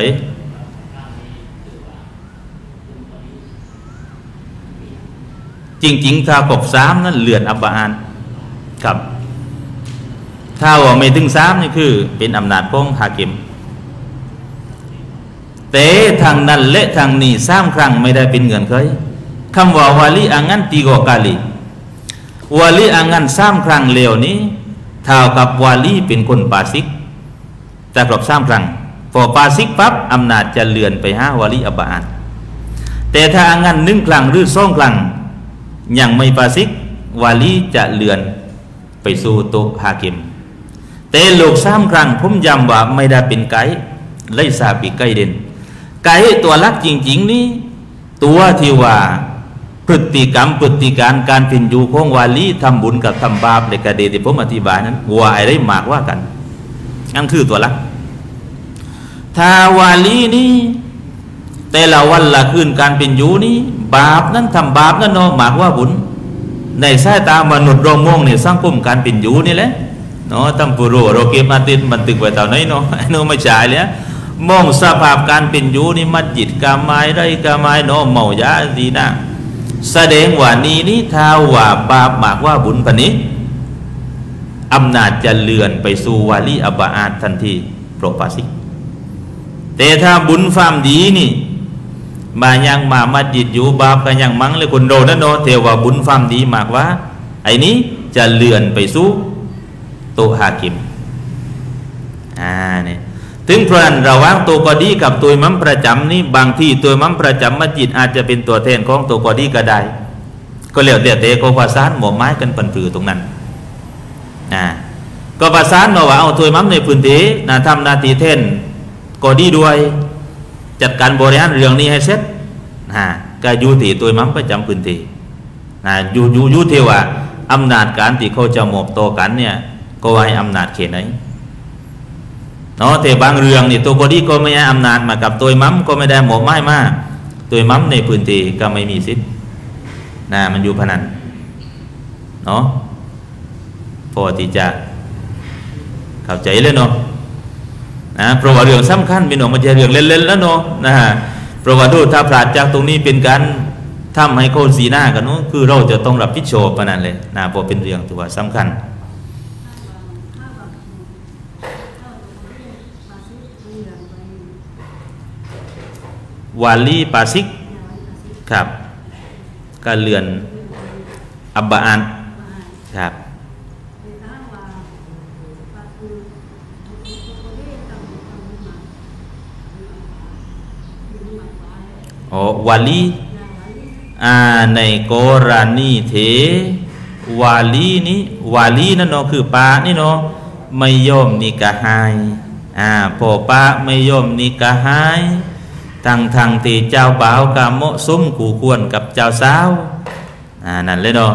จริง ๆ ถ้าครบสามนั้นเลือนอับบานครับ ถ้าว่าไม่ถึงสามนี่คือ เป็นอำนาจของฮากิมแต่ทางนั้นและทางนี้สามครั้งไม่ได้เป็นเงินเคยคำว่าวาลีอังงันตีโกกาลีวาลีอ่างงานสามครั้งเลวนี้เท่ากับวาลีเป็นคนปาสิก แต่ครบสามครั้งพอปาสิกปั๊บอำนาจจะเลื่อนไปห้าวาลีอับบานแต่ถ้าอางงานหนึ่งครั้งหรือสองครั้งยังไม่ปาสิกวาลีจะเลื่อนไปสู่โตฮากิม แต่โลกสามครั้งผมย้ำว่าไม่ได้เป็นไกด์ไล่ซาปีไกด์เด่นไกด์ตัวลักจริง ๆ นี้ตัวที่ว่าพฤติกรรมพฤติการการเป็นอยู่ของวาลีทำบุญกับทำบาปในกระเดที่ผมอธิบายนั้นว่าอะไรมากว่ากัน นั่นคือตัวละถาวาลีนี้แต่ละวันละคืนการเป็นอยู่นี้บาปนั้นทำบาปนั้นเนาะหมากว่าบุญในสายตามนุษย์รองมองในสังคมการเป็นอยู่นี่แหละเนาะตั้งปุโรโรเกมาตินมันตึกไว้ตอนี้เนาะไอ้นาะไม่ใช่เลยมองสภาพการเป็นอยู่นี่มัดจิตกามายไรกามายเนาะเมายาดีนะแสดงว่านี้นี้ท้าว่าบาปหมากว่าบุญปนี้ อำนาจจะเลื่อนไปสู่วาลีอับาอาทันทีโปรปาสิแต่ถ้าบุญฟามดีนี่ มายังมามัดยิดอยู่บาปกันยังมังเลยคนโดนั่นเนาะเทว่าบุญฟามดีมากว่า ไอ้นี้จะเลื่อนไปสู่โตฮากิมอ่าเนี่ยถึงเพราะนั้นระหว่างตัวกอดีกับตัวมัมประจำนี่บางที่ตัวมัมประจำมัสยิดอาจจะเป็นตัวแทนของตัวกอดีก็ได้ ก็เหลียวเดียเตะก็ประสานหมอไม้กันปันปือตรงนั้น อ่าก็ประสานมาว่าเอาตัวมัมในพื้นที่นะทำนาทีเทนกอดีด้วย จัดการบริหารเรื่องนี้ให้เสร็จนะก็อยู่ที่ตัวมัมประจำพื้นที่นะอยู่อยู่อยู่ที่ว่าอำนาจการที่เขาจะหมอบโตกันเนี่ยก็ไว้อำนาจเขตไหนเนาะแต่บางเรื่องนี่ตัวกอดีก็ไม่ให้อำนาจมากับตัวมัมก็ไม่ได้หมอบไม้มาตัวมัมในพื้นที่ก็ไม่มีสิทธิ์นะมันอยู่พนันเนาะ พอที่จะเข้าใจเลยเนาะนะเพราะว่าเรื่องสำคัญเป็นหนองมันจะเรื่องเล่นๆแล้วเนาะนะฮะเพราะว่าดูถ้าพลาดจากตรงนี้เป็นการทำให้คนสีหน้ากันเนาะคือเราจะต้องรับผิดชอบปนั้นเลยนะเพราะเป็นเรื่องตัวสำคัญวาลีปาซิกครับก็เลือนอับบาอันครับ วาลีอ่าในกรณีเทวาลีนี้วาลีนั่นเนาะคือป้านี่เนาะไม่ย่อมนิกะหายอ่าพอป้าไม่ย่อมนิกะหายทางทางที่เจ้าบ่าวกาโมสมขู่ควรกับเจ้าสาวอ่านั่นเลยเนาะ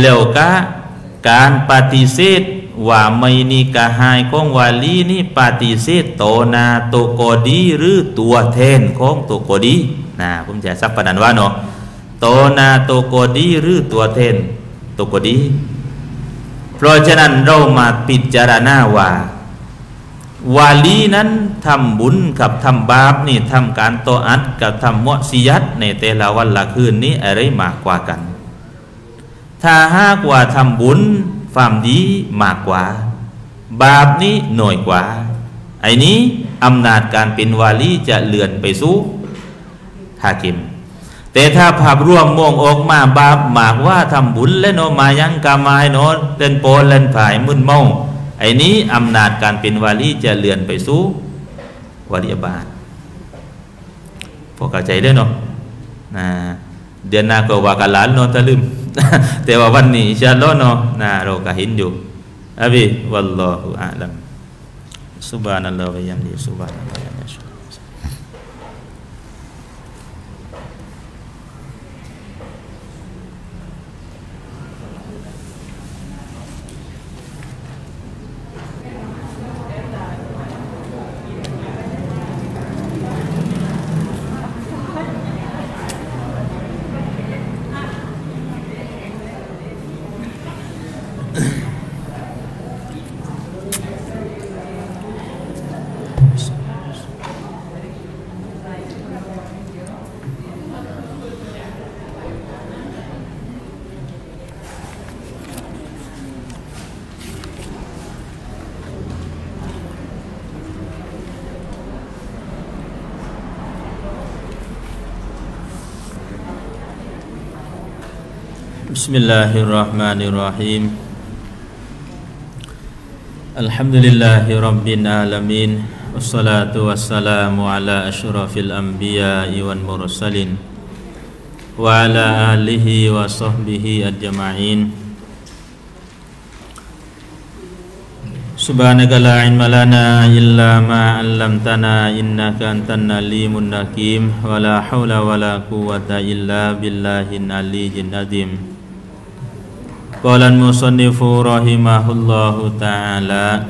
แล้วก็การปฏิเสธ ว่าไม่นิกะหายของวาลีนี่ปฏิเสธโตนาโตโกดีหรือตัวแทนของโตโกดีนะผมจะสักประนันว่าเนาะโตนาโตโกดีหรือตัวแทนโตโกดี เพราะฉะนั้นเรามาพิจารณาว่าวาลีนั้นทำบุญกับทำบาปนี่ทำการโตอัดกับทำมะซียัดในแต่ละวันละคืนนี้อะไรมากกว่ากัน ถ้าหากว่าทำบุญ ความดีมากกว่า บาปนี้หน่อยกว่า ไอ้นี้อำนาจการเป็นวาลีจะเลื่อนไปสู่ฮากิม แต่ถ้าภาพรวมมองออกมาบาปมากว่าทำบุญและโนมายังกามายโนเล่นโปนเล่นผายมึนเมาไอ้นี้อำนาจการเป็นวาลีจะเลื่อนไปสู่วาลีบาทพอเข้าใจได้เนาะนะเดือนหน้าก็ว่ากันหลานเนาะตะลืม แต่ว่าวันนี้อินชาอัลลอฮ์เนาะนะเราก็เห็นอยู่อะบีวัลลอฮุอาลัมซุบฮานัลลอฮฺวะยัมดีซุบฮานัลลอฮฺ Bismillahirrahmanirrahim. Alhamdulillahi Rabbil Alamin. Wassalatu wassalamu ala ashrafil anbiya wal mursalin. Wa ala alihi wa sahbihi ajma'in. Subhanaka la ilma lana illa ma innaka antan alimun hakim. Wa la haula wa la quwwata illa billahil aliyyil azim Qala al-musannifu rahimahullahu ta'ala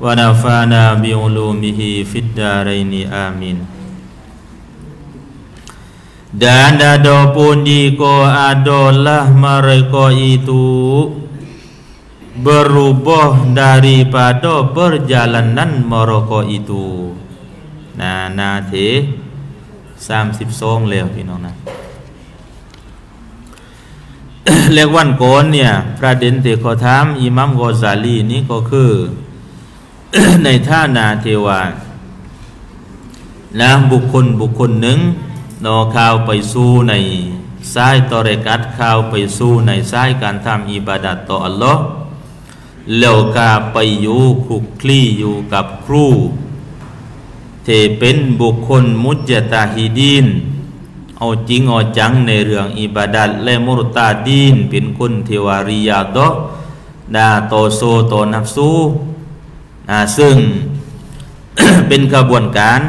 wa nafa'na bi ulumihi fid daraini amin dan ada adapun jika adalah mereka itu berubah daripada perjalanan mereka itu. Nah, nah, นานาเทสามสิบสองแล้วพี่น้องนะ เรียกวันโกนเนี่ย ประเด็นที่เขาถามอิหมัมกอซาลีนี่ก็คือ ในท่านาเทวานะบุคคลบุคคลหนึ่งนอข้าวไปสู้ในสายตอเรกัดข้าวไปสู้ในสายการทำอิบาดัตต่ออัลลอฮ์แล้วกาไปอยู่คุกคลีอยู่กับครูเทเป็นบุคคลมุจตาฮิดีน เอาจริงเอาจังในเรื่องอิบาดัตและมุรตาดีนเป็นคนเทวาริยาดอดาโตโซโตนับซูซึ่ง เป็นกระบวนการ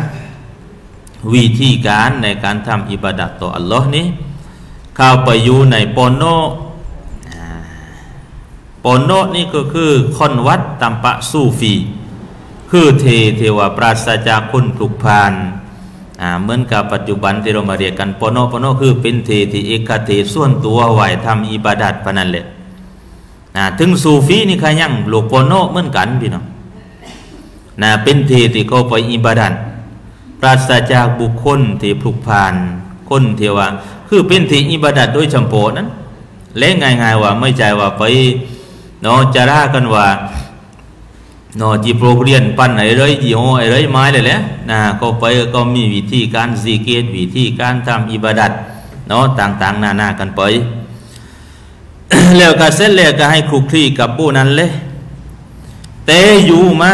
วิธีการในการทำอิบาดัตต่ออัลลอฮ์นี้เข้าไปอยู่ในปอนโนปอนโนนี่ก็คือคอนวัดตัมปะสูฟี คือเทเทวปราศจากคนปลุกพาน เหมือนกับปัจจุบันที่เรามาเรียกกันปอนโนปโนคือเป็นเทที่เอกเทส่วนตัวไหวทำอิบาดัตปนันเลยนะถึงสูฟีนี่ขยังโลกปโนเหมือนกันพี่น้องนะเป็นเทที่เขาไปอิบาดัตปราศจากบุคคลที่พลุกพานคนเทวาคือเป็นที่อิบาดัตโดยจำโพนั้นเล่ง่ายๆว่าไม่ใจว่าไปเนาะจะร่ากันว่า นาะจีโปรเรียนปั้นไอ้ไรจีโอไอ้ไรไม้เลยแหละนะก็ไปก็มีวิธีการซีเกตวิธีการทำอิบาดัตเนาะต่างๆ นานากันไป แล้วก็เสร็จแล้วก็ให้คลุกคลีกับผู้นั้นเลยแต่อยู่มา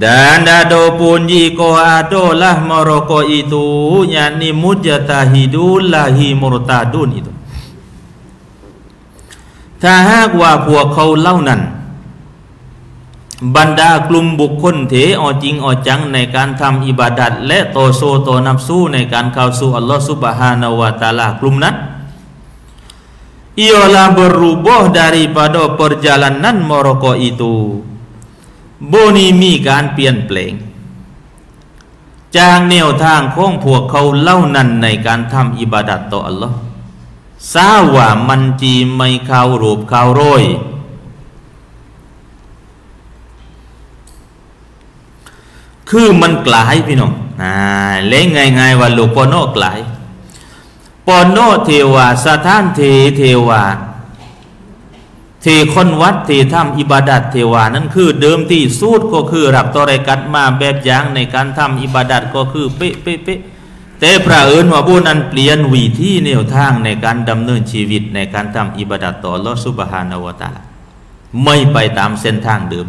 dan dado punji ko adolah moroko itu yakni mujtahidun lahi murtadun itu ถ้าหากว่าพวกเขาเล่านั้น บรรดากลุ่มบุคคลเถอจริงอจังในการทำอิบาดัตและโตโซโตนับสู้ในการเข้าสู่อัลลอฮฺสุบฮานาวะตาลากลุ่มนั้น ialah berubah daripada perjalanan merokok itu โบนีมีการเปลี่ยนแปลง จากแนวทางของพวกเขาเล่านั้นในการทำอิบาดัตต่ออัลลอฮ์ทราว่ามันจีไม่ข่าวรูปข่าวโรย คือมันกลายพี่น้องอ่าเล่งง่ายๆว่าลูกปอนโนกลายปอนโนเทวาสถานเทเทวาที่คนวัดที่ทำอิบาดัตเทวานั้นคือเดิมที่สูตรก็คือรับตอรกัดมาแบบอย่างในการทำอิบาดัตก็คือเป๊ะเป๊ะเป๊ะแต่พระเอิญว่าบุนั้นเปลี่ยนวิธีแนวทางในการดำเนินชีวิตในการทำอิบาดัตต่อลอสุบฮานาวตาไม่ไปตามเส้นทางเดิม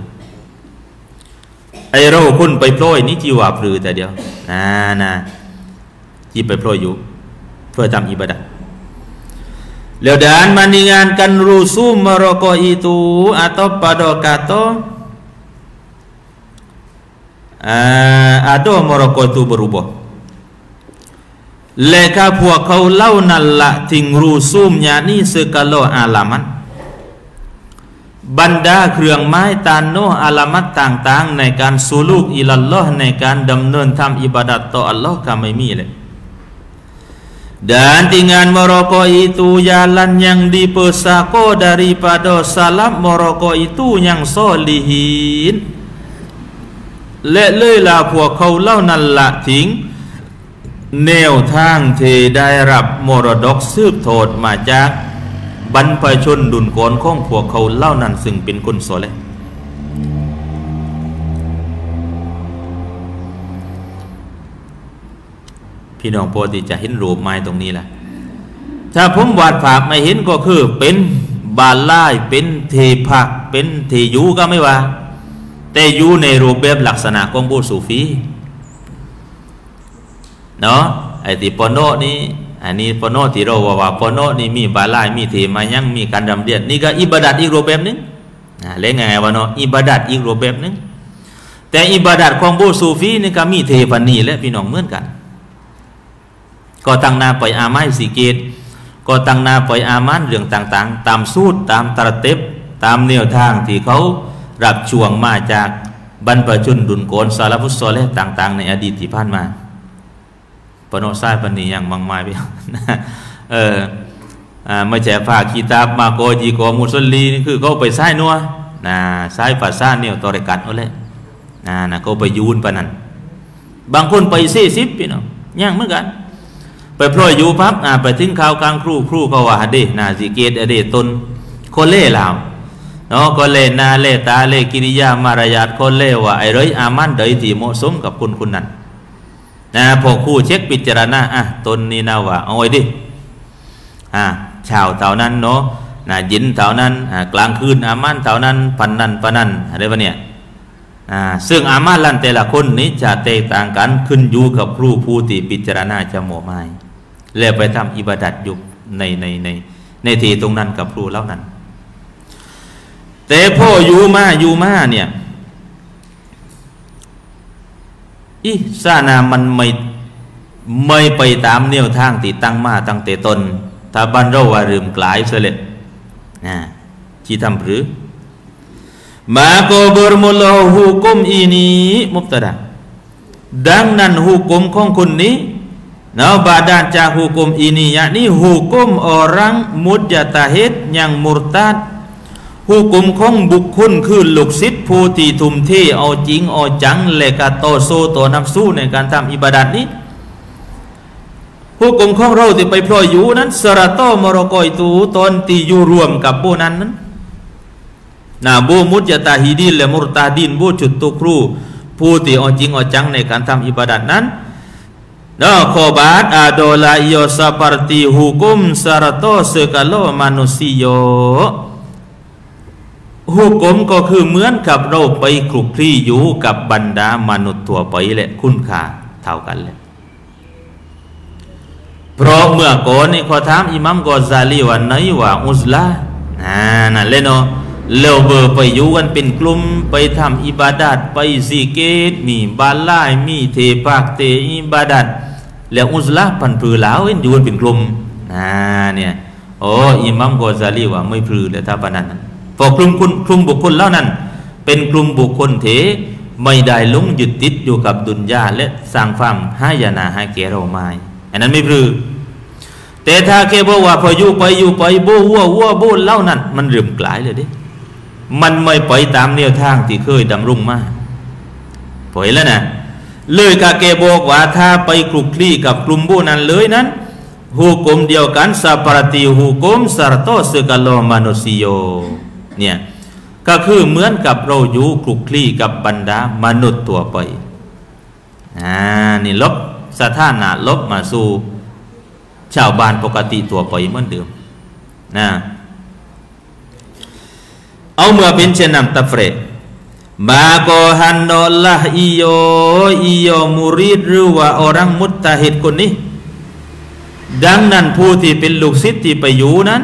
ไอเราคนไปโปรยนี่จีว่าพลือแต่เดียวนะนะจีไปโปรยอยู่เพื่อทำอิบาดะแล้วดานกันรูซูมรอกอิตูอัตปาดอกาโต atau Morocco itu berubah. Leka buah kau lau nalla ting rusumnya ni sekalau alaman. บรรดาเครื่องไม้ตานโนอาลามัตต่างๆ ในการสูลูกอิลัลลอฮ์ในการดำเนินทำอิบาดัตต่ออัลลอฮ์ก็ไม่มีเลย Dan dengan merokok itu jalan yang dipesako daripada salam merokok itu yang solihin. Lek lơi là พวกเขาเล่านั่นละทิ้ง แนวทางที่ได้รับมรดกสืบโทษมาจาก บรรพชนดุนกรของพวกเขาเล่านั้นซึ่งเป็นคนโซเลพี่น้องปกติจะเห็นรูปไม้ตรงนี้แหละถ้าผมวาดภาพไม่เห็นก็คือเป็นบาลายเป็นเทพักเป็นเทยูก็ไม่ว่า แต่อยู่ในรูปแบบลักษณะของบูสูฟีเนาะไอ้ที่ปนโนนี่ อันนี้ปโนที่เราว่าว่าปโนนี่มีบาลายมีเทมายังมีการดำเดียดนี่ก็อิบาดัดอีกรูปแบบนึงนะเล่นไงวะเนาะอิบาดัดอีกรูปแบบนึงแต่อิบาดัดของบูสูฟีนี่ก็มีเทพันนีและพี่น้องเหมือนกัน ก็ตั้งนาปล่อยอามาสีเกตก็ตั้งนาปล่อยอามันเรื่องต่างๆ ตามสูตรตามตรเต็บตามแนวทางที่เขารับช่วงมาจากบรรพชนดุนโกนสารพุทธโซเลต่าง ๆ ในอดีตที่ผ่านมา ปนโอซายปนีอย่างมังมายไปเออไม่ใช่ฝากคีตาบมาโกจีโกมุสลีนี่คือเขาไปซ้ายนัวนะซ้ายภาษาเนี่ยตอรกัดเอาเลยนะนะเขาไปยูนปนันบางคนไปเสีสิบพี่น้องย่างเหมือนกัน ไปพลอยอยู่พับอ่าไปทิ้งข่าวกลางครูครูก็ว่าเดนาสิเกตอเดตนคนเล่ลาวเนาะก็เล่นาเล่ตาเล่กิริยามารยาทคนเล่ว่าไอ้ไรอามันเดยที่เหมาะสมกับคุณคุณนั้น นะพอคู่เช็คพิจารณาอะตนนี่นาว่าเอาไว้ดิอ่าชาวเท่านั้นเนาะนะยินเท่านั้นกลางคืนอามันเท่านั้นพันนันปันนันอะไรวะเนี่ยอ่าซึ่งอามาลันแต่ละคนนี้จะแตกต่างกันขึ้นอยู่กับครูผู้ที่พิจารณาจะหมอไม้แล้วไปทำอิบาดัดอยู่ในในในในทีตรงนั้นกับครูเล่านั้น แต่พ่ออยู่มาอยู่มาเนี่ย อิสานามันไม่ไม่ไปตามแนวทางที่ตั้งมาตั้งแต่ตนถ้าบรรเราว่าลืมกลายเสลนะที่ทำหรือมาโกบรมุลฮุกุมอีนีมุตตะดังนั้นฮุกุมของคนนี้นะบาดาจากฮูกุมอินียะนี้ฮุกุม orang mujtahid yang murtad ผู้กลุ่มข้องบุคคลคือลูกศิษย์ผู้ที่ทุ่มเทเอาจริงเอาจังและกาโตโซต่อนำสู้ในการทำอิบาดัดนี้ ผู้กลุ่มข้องเราที่ไปพลอยอยู่นั้นสระโตมรกอยตูตอนตีอยู่รวมกับโบนั้นนั้นนาโบมุดยาตาฮีดินและมุรตาดินโบจุดตุครูผู้ที่เอาจริงเอาจังในการทำอิบาดัดนั้นนะขอบาทอาโดลาโยสปาร์ติฮุกุมสระโตเซกาโลมนุสิโย หุกมก็คือเหมือนกับเราไปคลุกคลีอยู่กับบรรดามนุษย์ทั่วไปแหละคุณค่าเท่ากันเลยเพราะเมื่อก่อนนี่ขอถามอิหมัมกอซาลีวันไหนว่าอุสลาอ่านั่นเลยเนาะเลวเบอร์ไปอยู่กันเป็นกลุ่มไปทำอิบาดัดไปสีเกตมีบาลายมีเทปากเตอิบาดัดแล้วอุสลาพันพือแล้วอยู่กันเป็นกลุ่มอ่าเนี่ยโอ้อิมัมกอซาลีว่าไม่พือแล้วถ้าปนัน พอกลุ่มคุณกลุ่มบุคคลแล้วนั้น เป็นกลุ่มบุคคลเทไม่ได้ลงยึดติดอยู่กับดุนยาและสร้างความหายนาให้แกเราไม่อันนั้นไม่พือแต่ถ้าแค่บอกว่าพออยู่ไปอยู่ไปโบวัววัวโบเล่านั้นมันเรื่มกลายเลยดิมันไม่ไปตามแนวทางที่เคยดำรงมาปล่อยแล้วนะเลยกาเกบอกว่าถ้าไปคลุกคลีกับกลุ่มบูนั้นเลยนั้นหูกมเดียวกันสัปรติหูกมสารโตสกโลมานุสิโย เนี่ยก็คือเหมือนกับเราอยู่คลุกคลีกับบรรดามนุษย์ตัวไปอ่านี่ลบสถานะลบมาสู่ชาวบ้านปกติตัวไปเหมือนเดิมนะเอาเมื่อเป็นเช่นนั้นตะเฟรมาโกฮันโนละอีโยอีโยมุริดหรือว่าอรังมุตตาหิดคนนี้ ดังนั้นผู้ที่เป็นลูกศิษย์ที่ไปอยู่นั้น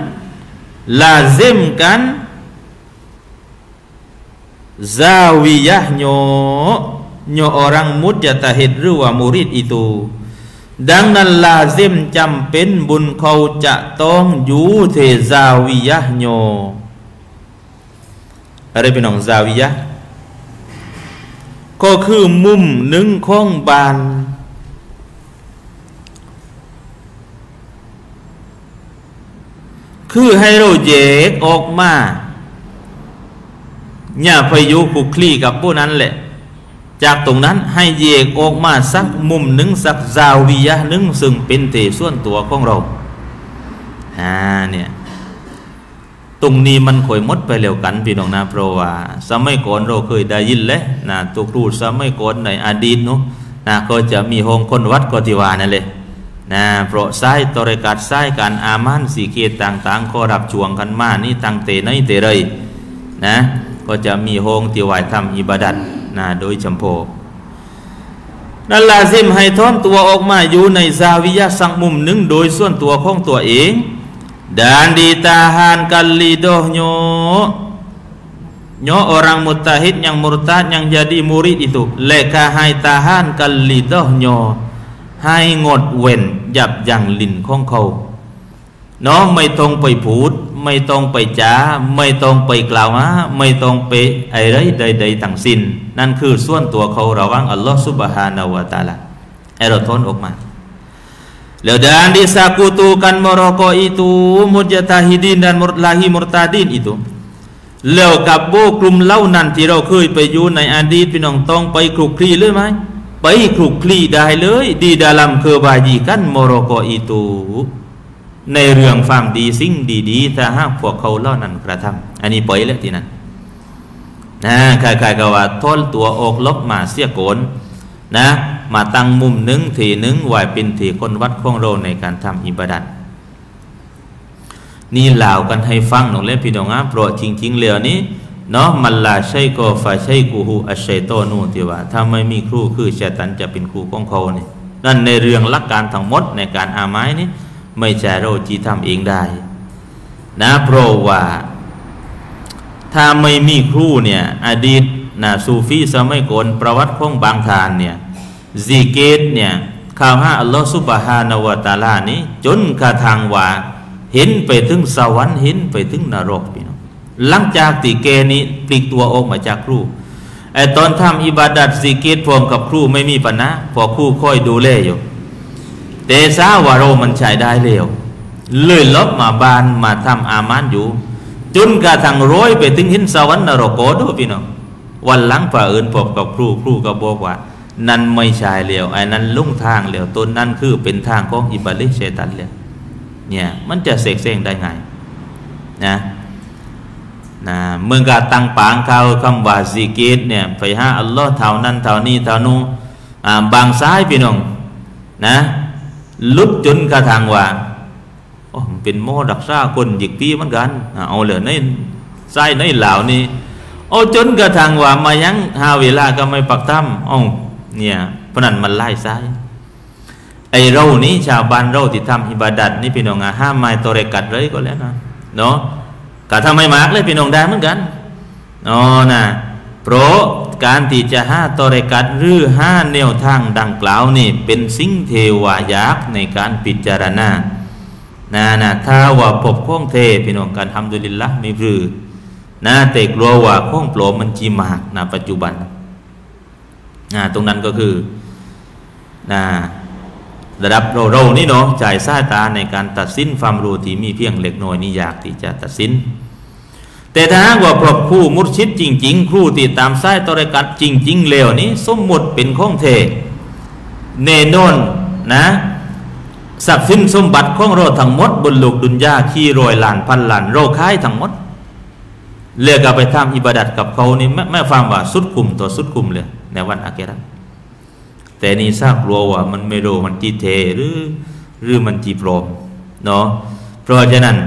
ลาเซมกัน ซาวิยะโยโยอรังมุตจะตาหิดหรือว่ามุริด itu ดังนั้นลาเซมจำเป็นบุญเขาจะต้องอยู่เทซาวิยะโยอะไรเป็นของซาวิยะก็คือมุมหนึ่งของบาน คือให้เราแยกออกมา อย่าไปอยู่คุกคลีกับผู้นั้นแหละ จากตรงนั้นให้แยกออกมาสักมุมหนึ่งสักซาวิยะหนึ่งซึ่งเป็นเตส่วนตัวของเราอ่าเนี่ยตรงนี้มันค่อยมดไปเร็วกันพี่น้องนะเพราะว่าสมัยก่อนเราเคยได้ยินเลยนะตัวครูสมัยก่อนในอดีตนู้นะก็จะมีห้องคนวัดกติวานั่นเลยนะเพราะสายตริกัดสายการอามันสีเกตต่างๆ ก็รับช่วงกันมานี่ตั้งเตในเตเลยนะ ก็จะมีโฮงที่ไหวทำอิบาดัดนะโดยจมโพนั่นลาซิมให้ท้อมตัวออกมาอยู่ในซาวิยะสังมุมหนึ่งโดยส่วนตัวของตัวเองดานดีตาฮันกัล lidahnya nyo orang mutahid yang murtad yang jadi murid itu leka hai tahankan lidahnya hai งดเว้นยับยั้งลิ้นของเขาเนาะไม่ตรงไปพูดไม่ต้องไปจ้าไม่ต้องไปกล่าวหาไม่ต้องไปอะไรใดๆต่างสิ้น นั่นคือส่วนตัวเขาระวังอัลลอฮฺซุบฮานาวะตาลาไอเราทนออกมา แล้ว dan disekutukan Maroko itu mujtahidin dan murlahi murtadin itu แล้วกับโบกลุ่มเล่านั้นที่เราเคยไปอยู่ในอดีตพี่น้องต้องไปคลุกคลีเลยไหมไปคลุกคลีได้เลย di dalam kebajikan Maroko itu ในเรื่องความดีสิ่งดีๆถ้าหากพวกเขาเล่านั้นกระทำอันนี้ปล่อยแล้วที่นั้นนะใครๆก็ว่าทนตัวออกลบมาเสียโกนนะ มาตั้งมุมหนึ่งทีหนึ่งไหวเป็นทีคนวัดของเราในการทำอิบาดัตนี่เล่ากันให้ฟังหนูเล่พี่น้องอะเพราะจริงๆแล้วนี้เนาะมันลาใช่ก็ฟาใช่กูฮูอัชชัยโตนูที่ว่าถ้าไม่มีครูคือเชตันจะเป็นครูของเขาเนี่ยนั่นในเรื่องหลักการทั้งหมดในการอาไม้นี่ ไม่ใช่เราจีทำเองได้ นะเพราะว่า ถ้าไม่มีครูเนี่ย อดีตนะซูฟีสมัยก่อนประวัติของบางทานเนี่ยซีเกตเนี่ยข่าวห้าอัลลอฮฺสุบฮานาวตาลานี้ จนกระทั่งว่า เห็นไปถึงสวรรค์เห็นไปถึงนรกพี่น้องหลังจากที่เกนี้ปลีกตัวออกมาจากครูไอตอนทำอิบาดัดซีเกตพร้อมกับครูไม่มีปัญหาพอครูค่อยดูแลอยู่ แต่ซาวาโรมันใช้ได้เร็วเลยลบมาบานมาทำอามานอยู่ จนกระทั่งร้อยไปถึงหินสวรรค์นรกโกดพี่น้องวันหลังฝ่าอื่นพบกับครูครูก็บอกว่า นั่นไม่ใช่เลียวไอ้นั้นลุ่งทางเลียวต้นนั่นคือเป็นทางของอิบาลิเชตันเลียวเนี่ยมันจะเสกเสงได้ไงนะนะเมื่อกาตั้งปางเขาคำว่าซิกิตเนี่ยไปหาอัลลอฮ์เท่านั้นเท่านี้เท่านู้บางซ้ายพี่น้องนะ ลุดจนกระทั่งว่าโอ้เป็นโมดักซาคนหยิกตีเหมือนกันเอาเลยในไส้ในเหล่านี้โอ้จนกระทั่งว่ามายังหาเวลาก็ไม่ปักตั้มอ๋อเนี่ยพนันมันไล่ซ้ไอเรานี้ชาวบ้านเราที่ทำอิบาดัดนี่พี่น้องห้ามไม่ตเรกัดเลยก็แล้วนะเนาะก็ทำไม่มากเลยพี่น้องได้เหมือนกันอ๋อนะ เพราะการที่จะห้าตเรกัดหรือห้าแนวทางดังกล่าวนี่เป็นสิ่งเทวายากในการพิจารณานะนะถ้าว่าพบข้องเทพี่น้องการทำดุลิลละมีหรือนะแต่กลัวว่าข้องโปรมันจีมากนะปัจจุบันนะตรงนั้นก็คือนะระดับเราเรานี่เนาะจ่ายสายตาในการตัดสินความรู้ที่มีเพียงเล็กน้อยนี่ยากที่จะตัดสิน แต่ถ้าว่าพบผู้มุชิดจริง ๆ ครูติดตามสายตรกัดจริง ๆ เลวนี้ สมมติเป็นข้องเทเนนนนะสับสินสมบัติของเราทั้งหมด บนโลกดุนยาขี้รอยหลานพันหลานโรคายทั้งหมดเลือกเอาไปทำอิบาดัดกับเขานี่ไม่ไม่ฟังว่าสุดคุมตัวสุดคุมเลย ในวันอาเกรัตแต่นี่ทราบกลัวว่ามันไม่รู้มันจีเทหรือหรือมันจีปลอมเนาะเพราะฉะนั้น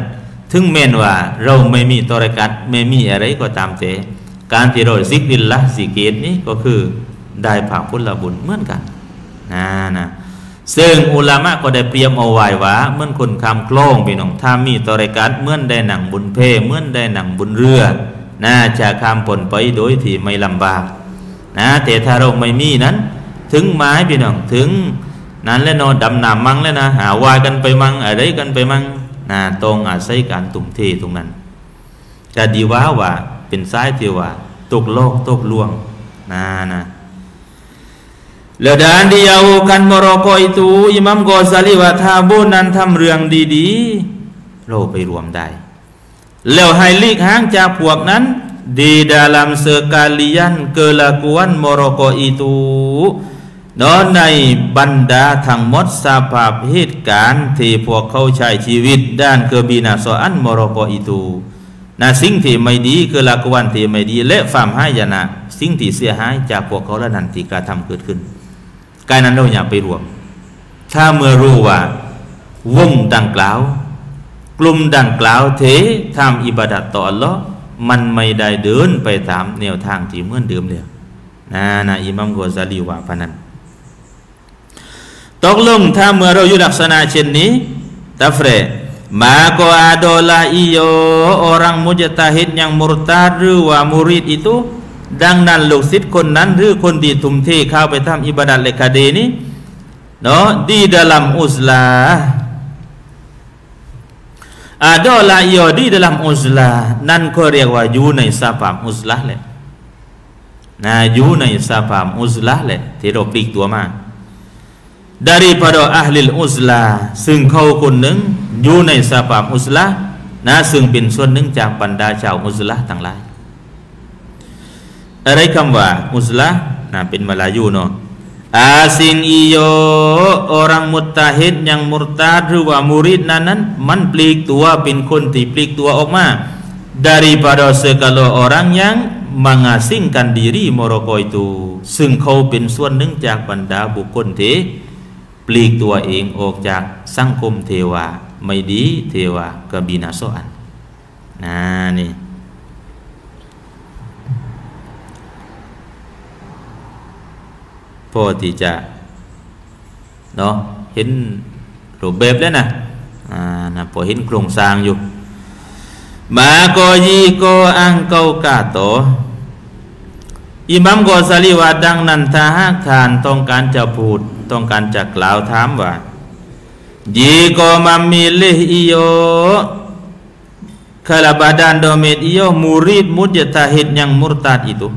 ถึงแม้นว่าเราไม่มีตรกัดไม่มีอะไรก็ตามแต่การที่เราซิกดินละสิเกตนี้ก็คือได้ผ่าพุทธบุญเหมือนกันนะนะซึ่งอุลามะก็ได้เปรียบเอาไว้ว่าเมื่อคนคำโคลงพี่น้องถ้ามีตรกัดเมื่อได้หนังบุญเพเมื่อได้หนังบุญเรือ น่าจะคำผลไปโดยที่ไม่ลำบากนะแต่ถ้าเราไม่มีนั้น ถึงไม้พี่น้องถึงนั้นแล้วนอนดำน้ำมังแล้วนะหาวายกันไปมังอะไรกันไปมัง นะตรงอาศัยการตุ่มเทตรงนั้นจะดีว่าว่าเป็นซ้ายเทว่าตกโลกตกลวงนะนะแล้วดานเดียวกันมรอกอตูอิมัมกอซาลีว่าถ้าบุนั้นทำเรื่องดีๆเราไปรวมได้ แล้วให้ลีกห่างจากพวกนั้น di dalam sekalian kelakuan Moroko itu นาะในบรรดาทั้งหมดสภาพเหตุการณ์ที่พวกเขาใช้ชีวิต ด้านเกบีนาสอันมรกออิตูนะสิ่งที่ไม่ดีคือลักวันที่ไม่ดี และความหายนะ สิ่งที่เสียหายจากพวกเขาและนันที่กรทำเกิดขึ้นการนั้นเราอย่าไปรวม ถ้าเมื่อรู้ว่าวงดังกล่าว กลุ่มดังกล่าวเททำอิบาดัตต่ออัลลอฮ์มันไม่ได้เดินไปตามแนวทางที่เหมือนเดิมเลยนะนะอิมัมกอซาลีว่าพนัน ตกลงถ้าเมื่อเราอยู่ลักษณะเช่นนี้ตาเฟร maka adalah iyo orang mujtahid yang murtad หรือว่ามุริดอิตุดังนั้นลูกศิษย์คนนั้นหรือคนที่ทุ่มเทเข้าไปทำอิบาดัตเลคาเดนี้เนาะ di dalam uzlah adalah iyo di dalam uzlah นั่นก็เรียกว่าอยู่ในสภาพอุซละแหละนะอยู่ในสภาพอุซละแหละที่เราปลีกตัวมา daripada ahli uzlah ซึ่งเขาคนหนึ่งอยู่ในสภาพอุซละนะซึ่งเป็นส่วนหนึ่งจากบรรดาชาวอุซละทั้งหลายอะไรคำว่าอุซละนะเป็นมาลายูเนาะ asing iyo orang mutahid yang murtad หรือว่ามุริดนั้นนั้น มันปลีกตัวเป็นคนที่ปลีกตัวออกมา daripada segala orang yang mengasingkan diri Moroko itu ซึ่งเขาเป็นส่วนหนึ่งจากบรรดาบุคคลที่ ปลีกตัวเองออกจากสังคมเทวา ไม่ดีเทวากบินาโซอันนะนี่พอที่จะเนาะเห็นรูปแบบแล้วนะอ่านะพอเห็นโครงสร้างอยู่ Maka jika engkau kata Imam Ghazali ว่าดังนั้นถ้าหากทานต้องการจะพูด ต้องการจะกล่าวถามว่า jika memilih iyo kalau badan domit iyo murid mujtahid yang murtad itu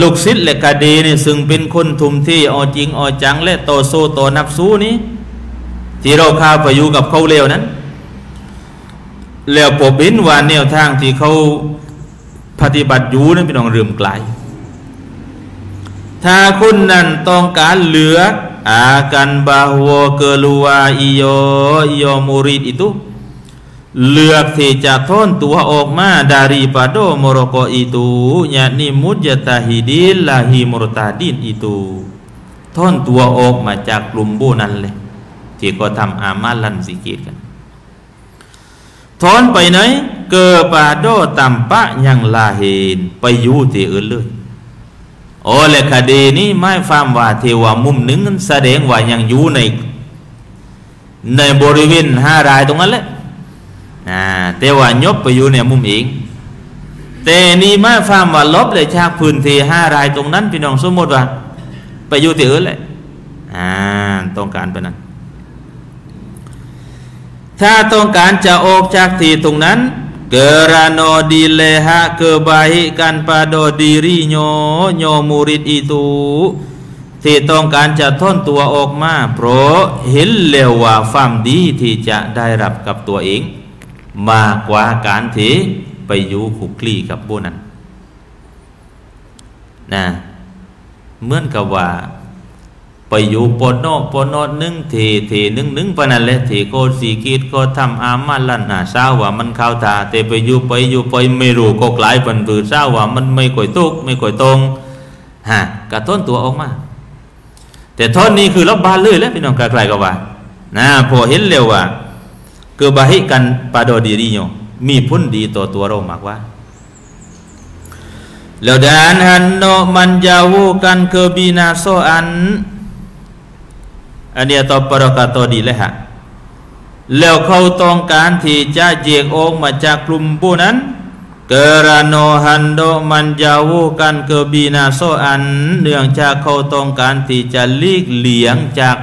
ลูกศิษย์และกาเดนี่ซึ่งเป็นคนทุมที่เอาจริงเอาจังและต่อสู้ต่อนับสู้นี้ ที่เราข้าไปอยู่กับเขาเร็วนั้น แล้วผมเห็นว่าแนวทางที่เขาปฏิบัติอยู่นั้นเป็นองเรื่มไกล ถ้าคุณนั้นต้องการเหลืออากันบาหัวเกลัวอิโยอิโยมูริดอิตุเลือกที่จะทนตัวออกมาดารีปาโดโมโรโกอิตุยานิมุจตาฮิดิลลาฮิมรตาดินอิตุทนตัวออกมาจากกลุ่มบูนั้นเลยที่ก็ทำอามาลันสิกิกันถอนไปไหนเกิดปาโดตัมปะยังลาเห็นไปอยู่ที่อื่นเลย โอ้และคดีนี้ไม่ฟังว่าเทวามุมหนึ่งแสดงว่ายังอยู่ในในบริเวณห้ารายตรงนั้นแหละนะแต่ว่ายบไปอยู่ในมุมเองแต่นี่ไม่ฟังว่าลบเลยจากพื้นที่ห้ารายตรงนั้นพี่น้องสมมติว่า ไปอยู่ที่อื่นเลยอ่าต้องการไปนั้นถ้าต้องการจะออกจากที่ตรงนั้น เกรานอดีเลหะ kebaikan pada dirinya โยมูริดอิตูที่ต้องการจะทนตัวออกมา เพราะเห็นเร็วว่าความดีที่จะได้รับกับตัวเอง มากกว่าการที่ไปอยู่ขุกคลีกับบุนั้นนะเหมือนกับว่า ไปอยู่ปนโนปนโนนึ่งเทเทนึ่งนึ่งปนันแหละเทโกสีกีดก็ทำอามาลันหาเศร้าว่ามันเข้าตาแต่ไปอยู่ไปอยู่ไปไม่รู้ก็กลายเป็นบือเศร้าว่ามันไม่ก่อยตุกไม่ก่อยตรงฮะกระต้นตัวออกมา แต่ท่อนนี้คือรับบานเลยแล้วพี่น้องไกลๆก็ว่านะพอเห็นเร็วว่าเกิดบาหิกันปาโดดีรีโยมีพ้นดีต่อตัวเรามากว่าแล้วดานหันโนมันจาวูกันเคบินาโซอัน อันนี้ต่อปรกาตัวดีเลยฮะแล้วเขาต้องการที่จะเจียกออกมาจากกลุ่มผู้นั้น เกรานโนฮันโดมันจาวูกันเกบีนาโซอัน เนื่องจากเขาต้องการที่จะลีกเลี่ยงจาก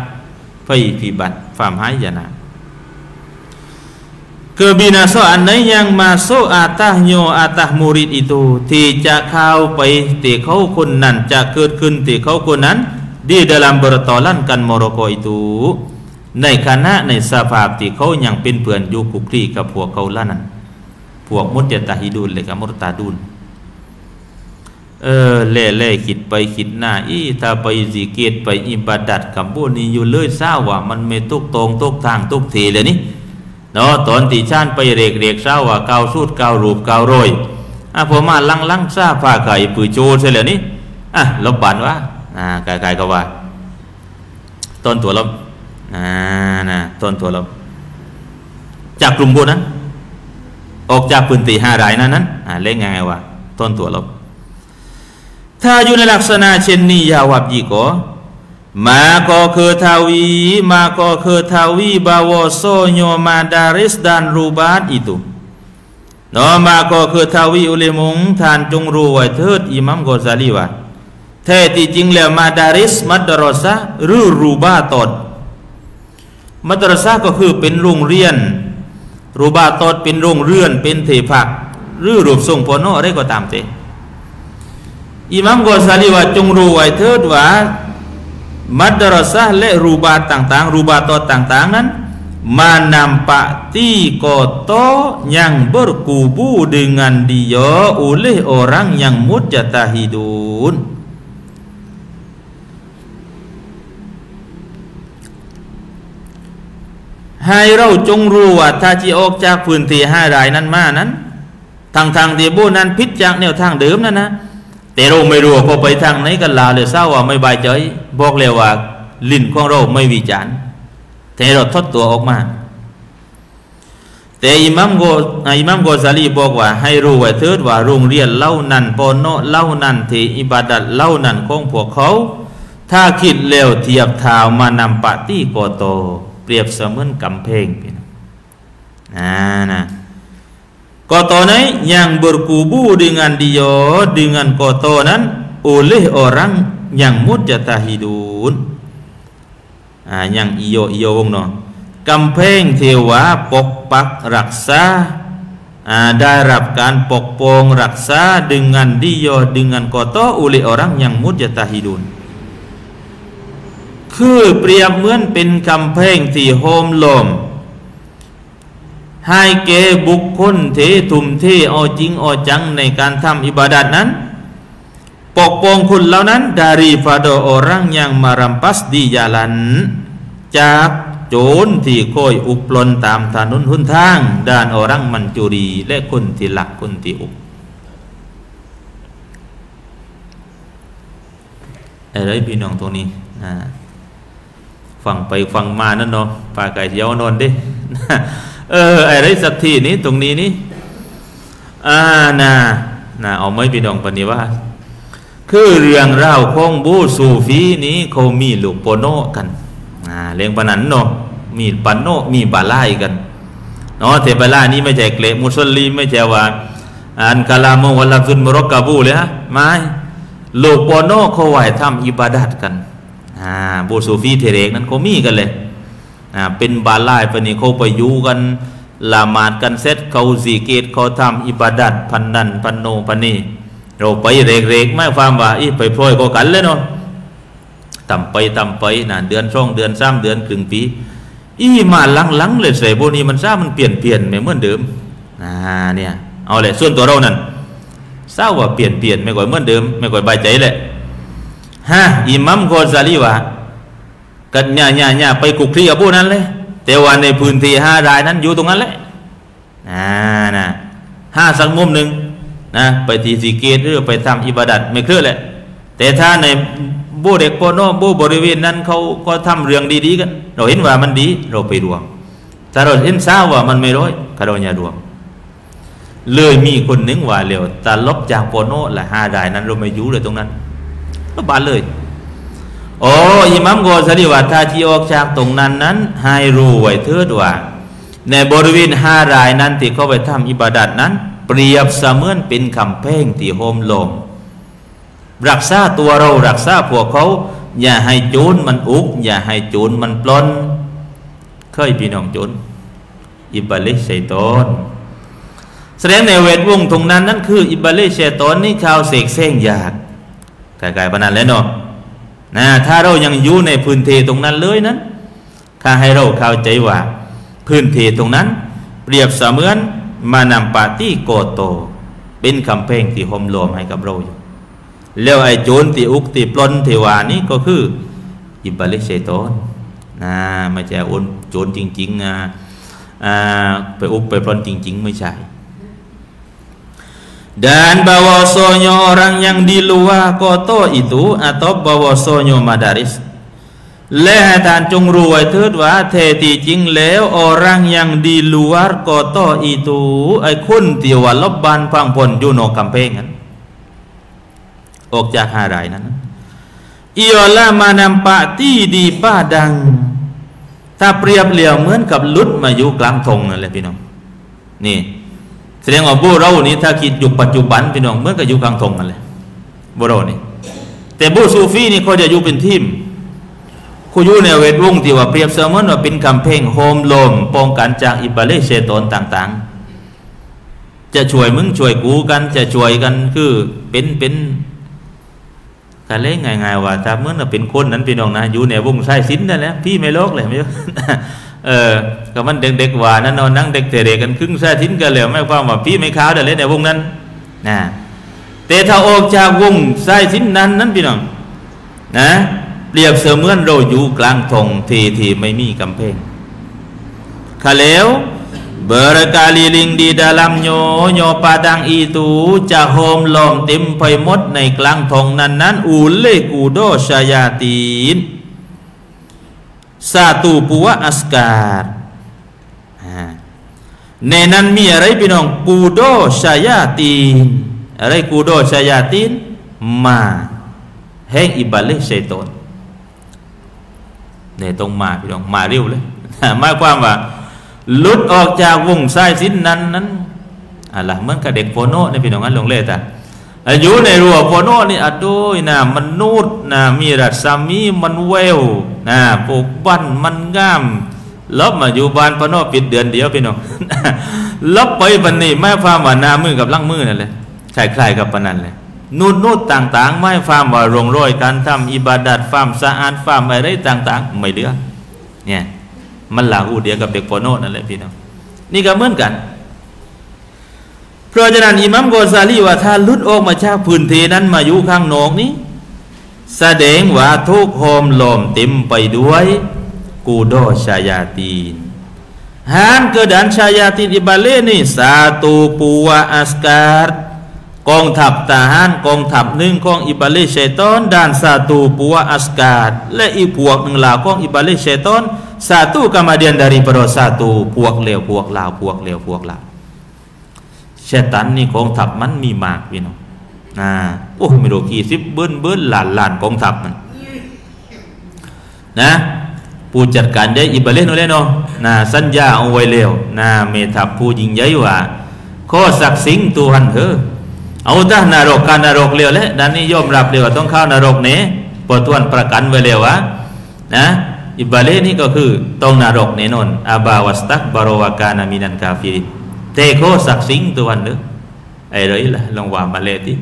ไฟพิบัติความหายยนะเกบีนาโซอันไหนยังมาโซอาตาโยอาตามูริดอิตูที่จะเข้าไปที่เขาคนนั้นจะเกิดขึ้นที่เขาคนนั้น di dalam bertolan kan Moroko itu ในคณะในสภาพที่เขายังเป็นเพื่อนอยู่คุกคีกับพวกเขาล่านั้นพวกมุตยตาฮิดุลเลยกับมุตตาดุลเออเล่เล่คิดไปคิดหน้าอีถ้าไปสิเกตไปอิบาดัดกับพวกนี้อยู่เลยทราบว่า มันไม่ตุกตรงตุกทางตุกทีเลยนี่เนาะตอนที่ชานไปเรกเรกทราบว่าเกาสูดเการูปเกาโรยอะพอมาลังลังทราบผ้าไก่ปือโจใช่เลยนี่อะลบบันว่า นะกายๆก็ว่า ต้นตัวลบนะนะต้นตัวลบจากกลุ่มบุญนั้น ออกจากพื้นที่ห้ารายนั้นนั้นเล่นยังไงวะต้นตัวลบ ถ้าอยู่ในลักษณะเช่นนี้ยาวับยี่ก็มาก็คือทาวี มาก็คือทาวีบาวโซโยมาดาริสดานรูบาตอิตุนาะมาก็คือทาวีอุเลมุงทานจงรู้ไว้เถิดอิมามกอซาลีว่า แท้ที่จริงแล้วมาดาริส มัดรสะหรือรูบาตดมัดรสะก็คือเป็นโรงเรียน รูบาตดเป็นโรงเรือน เป็นเทพัก หรือรูปทรงพโนอะไรก็ตามเตอิมามกอซาลีว่าจงรู้ไว้เถิดว่ามัดรสะและรูบาต่างๆ รูบาตดต่างๆนั้น menampati koto yang berkubu dengan dia oleh orang yang mujtahidun ให้เราจงรู้ว่าถ้าที่ออกจากพื้นที่ห้ารายนั้นมานั้น ทางทางที่บูนั้นพิจจากแนวทางเดิมนั่นนะแต่เราไม่รู้พอไปทางไหนกันลาเลยเศร้าว่าไม่บายใจบอกเลยว่าลิ้นของเราไม่วิจารณ์แต่เราทดตัวออกมาแต่อิมามโกอิมามโกซาลีบอกว่า ให้รู้ไว้เถิดว่าโรงเรียนเล่านั่นปอนโนเล่านั่นที่อิบาดัดเล่านั่นของพวกเขา ถ้าคิดเร็วเทียบเทามานำปะตี้โกโต เปรียบเสมือนกำแพงพี่นะอ่านะ Kota ni yang berkubu dengan dia dengan kota nan oleh orang yang mujtahidun. Ah yang iyo iyo wong no. กำแพงเทวาปกปักรักษาได้รับการปกป้องรักษา dengan dia dengan kota oleh orang yang mujtahidun คือเปรียบเหมือนเป็นกำแพงที่โฮมลมให้แก่บุคคลเททุมเทเอาจริงเอาจังในการทำอิบาดัดนั้น ปกป้องคุณเหล่านั้น daripada orang yang merampas di jalan จากโจรที่คอยอุปลนตามถนนหนทาง ด้านอรังมันจุรี และคนที่หลักคนที่อุปอะไรพี่น้องตรงนี้ ฟังไปฟังมานั่นเนาะปากไก่เยาวนอนดิเอออะไรสักทีนี้ตรงนี้นี่อ่านะนะเอาไม่พี่น้องปณิว่าคือเรื่องราวของบูสูฟีนี้เขามีลูกโปโนกันอ่าเลี้ยงปนันเนาะมีปันโนมีบาไลกันเนาะเทบาลานี่ไม่ใช่เกลมุสลิมไม่ใช่ว่าอันกาลามวัลลฟุนมรกกาบูเลยฮะไม่ลูกโปโนเขาไหวทำอิบาดัดกัน อ่าบูสูฟีเทเรกนั้นเขามีกันเลยเป็นบาลายปนีเขาไปอยู่กันละหมาดกันเซตเขาสีเกตเขาทำอิบาดัดพันนันพันโนพันนีเราไปเรกๆไม่ฟังว่าอีไปพลอยก็กันเลยเนาะต่ำไปต่ำไปนะเดือนช่องเดือนสามเดือนครึ่งปีอีมาหลังๆเลยใส่โบนี้มันทรามันเปลี่ยนเปลี่ยนไม่เหมือนเดิมอ่าเนี่ยเอาเลยส่วนตัวเรานั่นทราว่าเปลี่ยนเปลี่ยนไม่ก่อยเหมือนเดิม ไม่ก่อยใบใจเลย ฮะอิมัมโกซาลีว่ากันเนี่ยเนี่ยเนี่ยไปกุกคลีกับพวกนั้นเลย แต่ว่าในพื้นที่ห้ารายนั้นอยู่ตรงนั้นแหละอ่านะห้าสักมุมหนึ่งนะไปทีสีเกตหรือไปทำอิบาดัดไม่เคลื่อนแหละ แต่ถ้าในบูเด็กโปโนบูบริเวณนั้นเขาก็ทำเรื่องดีๆกัน เราเห็นว่ามันดี เราไปรวมถ้าเราเห็นทราบว่ามันไม่ร้อยก็เราอย่ารวม เลยมีคนหนึ่งว่าเร็วแต่ลบจากโปโนและห้ารายนั้นเราไม่อยู่เลยตรงนั้น บานเลย โอ้อิมัมโกสดีว่าถ้าที่ออกจากตรงนั้นนั้น ให้รู้ไว้เถิดว่า ในบริเวณห้ารายนั้นที่เขาไปทำอิบาดัดนั้น เปรียบเสมือนเป็นคำเพ่งที่โฮมลมรักษาตัวเรารักษาพวกเขา อย่าให้โจรมันอุก อย่าให้โจรมันปล้น เคยพี่น้องโจรอิบาลิเชตอนแสดงในเวทวงตรงนั้นนั่นคืออิบาลิเชตอนนี่ชาวเสกเส้งอยาก ไกลๆปนันแล้วเนาะนะถ้าเรายังอยู่ในพื้นที่ตรงนั้นเลยนั้นข้าให้เราเข้าใจว่า พื้นที่ตรงนั้น เปรียบเสมือนมานำปาตี้โกโต เป็นคำเพลงที่หมลมให้กับเราอยู่แล้วไอ้โจรที่อุกที่ปล้นที่ว่านี้ก็คือ อิบาลิเชตอนนะไม่ใช่โอนโจรจริงๆนะไปอุกไปปล้นจริง ๆ ไม่ใช่ dan bahwasanya orang yang di luar kota itu atau bahwasanya madaris และท่านจงรู้ไว้เถิดว่าแท้ที่จริงแล้ว orang yang di luar kota itu ไอ้คนที่ว่าลบบานพังพลอยู่นอกกำแพงนั้นออกจากหารายนั้น ialah menampati di padang ถ้าเปรียบเหลี่ยวเหมือนกับลุดมาอยู่กลางทงนั่นแหละพี่น้องนี่ แสดงว่าบุเรานี่ถ้าคิดอยู่ปัจจุบันพี่น้องเหมือนกับอยู่กลางทงกันเลยบุเรานี่แต่บุซูฟีนี่เขาจะอยู่เป็นทีมเขาอยู่ในเวทวงที่ว่าเปรียบเสมือนว่าเป็นคำเพ่งโฮมลมป้องกันจากอิบาเลเชตอนต่าง ๆ จะช่วยมึงช่วยกูกัน จะช่วยกันคือเป็นเป็นการเล่นง่ายๆว่าถ้าเมื่อเราเป็นคนนั้นพี่น้องนะอยู่ในวงไส้สินนั่นแหละพี่ไม่โลกเลยไม่ เออก็มันเด็กๆว่านั่นนอนนั่งเด็กเตะกันครึ่งแท้ทิ้นกันแล้วไม่ความว่าพี่ไม่ขาวเดี๋ยวเล่นในวงนั้นนะแต่ถ้าออกจากวงไส้ทิ้นนั้นนั้นพี่น้องนะเรียบเสมือนเราอยู่กลางทงทีทีไม่มีกำแพงข้าแล้ว berkeliling di dalamnya nyo padang itu cahom lom tim paimot ในกลางทงนั้นนั้น oleh kudo syayatin satu buah askar ในนั้นมีอะไรพี่น้องกูโดชายาตีนอะไรกูโดชายาตีนมาแห่งอิบาเลชัยตนเนี่ยตรงมาพี่น้องมาเร็วเลยหมายความว่าลุดออกจากวงสายสินนั้นนั้นอะไรเหมือนกับเด็กโฟโนนี่พี่น้องนั้นลงเลยแต่อายู่ในรัวโฟโนนี่อะดูนะมันนูดนะมีรัศมีมันเวล นะปลูกบ้านมันงามลบมาอยู่บ้านพโนปิดเดือนเดียวพี่น้องลบไปบันนี้ไม่ฟาร์มว่านามือกับลังมือนั่นเลยคล้ายๆกับปนันเลยนูดนูดต่างๆ ไม่ฟาร์มว่าโรงร้อยการทำอิบาดัดฟาร์มสะอาดฟาร์มอะไรต่าง ๆ ไม่เดือเนี่ยมันหลาหูเดียวกับเด็กโฟโนนั่นแหละพี่น้องนี่ก็เหมือนกันเพราะฉะนั้นอิมัมโกซาลีว่าถ้าลุดออกมาจากพื้นที่นั้นมาอยู่ข้างนอกนี้ แสดงว่าทุกโฮมลมเต็มไปด้วย กูโดชายาตีนฮานเกิดดันชายาตีนอิบาเลนี่สาตูปูวาอัสการกองทัพทหารกองทัพหนึ่งของอิบาเลเชตอนด้านสาตูปูวาอัสการและอีพวกหนึ่งลาวของอิบาเลเชตอน satu kemudian dari per satu พวกเลวพวกลาวพวกเลวพวกลาวเชตันนี่กองทัพมันมีมากพี่น้อง นะโอ้ไม่รู้กี่สิบเบิ้ลเบิ้ลหลานหลานกองทัพมันนะผู้จัดการได้อิบาเลนโนเลโนนะสัญญาเอาไว้เร็วนะเมทัพผู้ยิงใหญ่ว่าข้อศักดิ์สิทธิ์ตัวหันเถอะเอาถ้านรกการนรกเร็วแล้วด้านนี้ยอมรับเร็วต้องเข้านรกเนี้ปวดทวนประกันไว้เร็ววะนะอิบาเลนี่ก็คือตรงนรกเนนนอาบาวัสตักบารวากานามินันกาฟิริเตโคศักดิ์สิงตัววันเด้อไอ้เรื่องละลองว่ามาเลยที่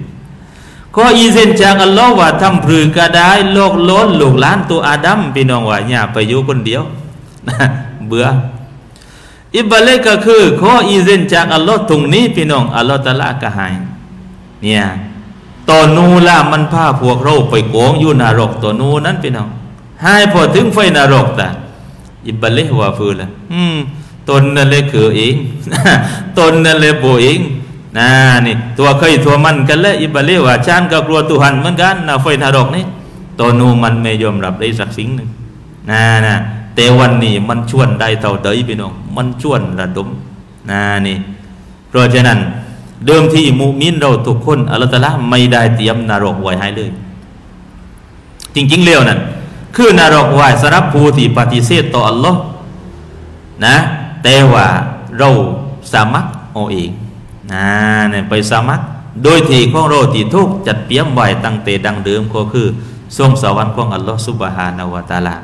ก็อีเซนจากอัลลอฮ์ว่าทำพรือก็ได้โลกล้นลูกล้านตัวอาดัมพี่น้องว่าเนี่ยไปอยู่คนเดียวเบื่ออิบาเลก็คือขออีเซนจากอัลลอฮ์ตรงนี้พี่น้องอัลลอฮ์ตะละก็ให้เนี่ยตัวนูละมันพาพวกเราไปโกงอยู่นรกตัวนูนั้นพี่น้องให้พอถึงไฟนรกแต่อิบเลว่าฟืนละอืมตนนั่นเลยคือเองตนนั่นเลยโบเอง นะนี่ตัวเคยตัวมันกันแล้วอิบเลว่าฉันก็กลัวตุหันเหมือนกันนะไฟนรกนี่ตัวนูมันไม่ยอมรับได้สักสิ่งหนึ่งนะนะแต่วันนี้มันชวนได้เท่าเดิพี่น้องมันชวนระดมนะนี่เพราะฉะนั้นเดิมที่มุมินเราทุกคนอัลลอฮฺไม่ได้เตรียมนรกไว้ให้เลย จริงๆเร็วนั่นคือนรกวายสำหรับผู้ที่ปฏิเสธต่ออัลลอฮ์นะ แต่ว่าเราสามัคเอาเอง นะเนี่ยไปสามัคโดยที่ของเราที่ทุกจัดเตรียมไว้ตั้งแต่ดังเดิมก็คือทรงสวรรค์ของอัลลอฮ์สุบฮานาวตาลา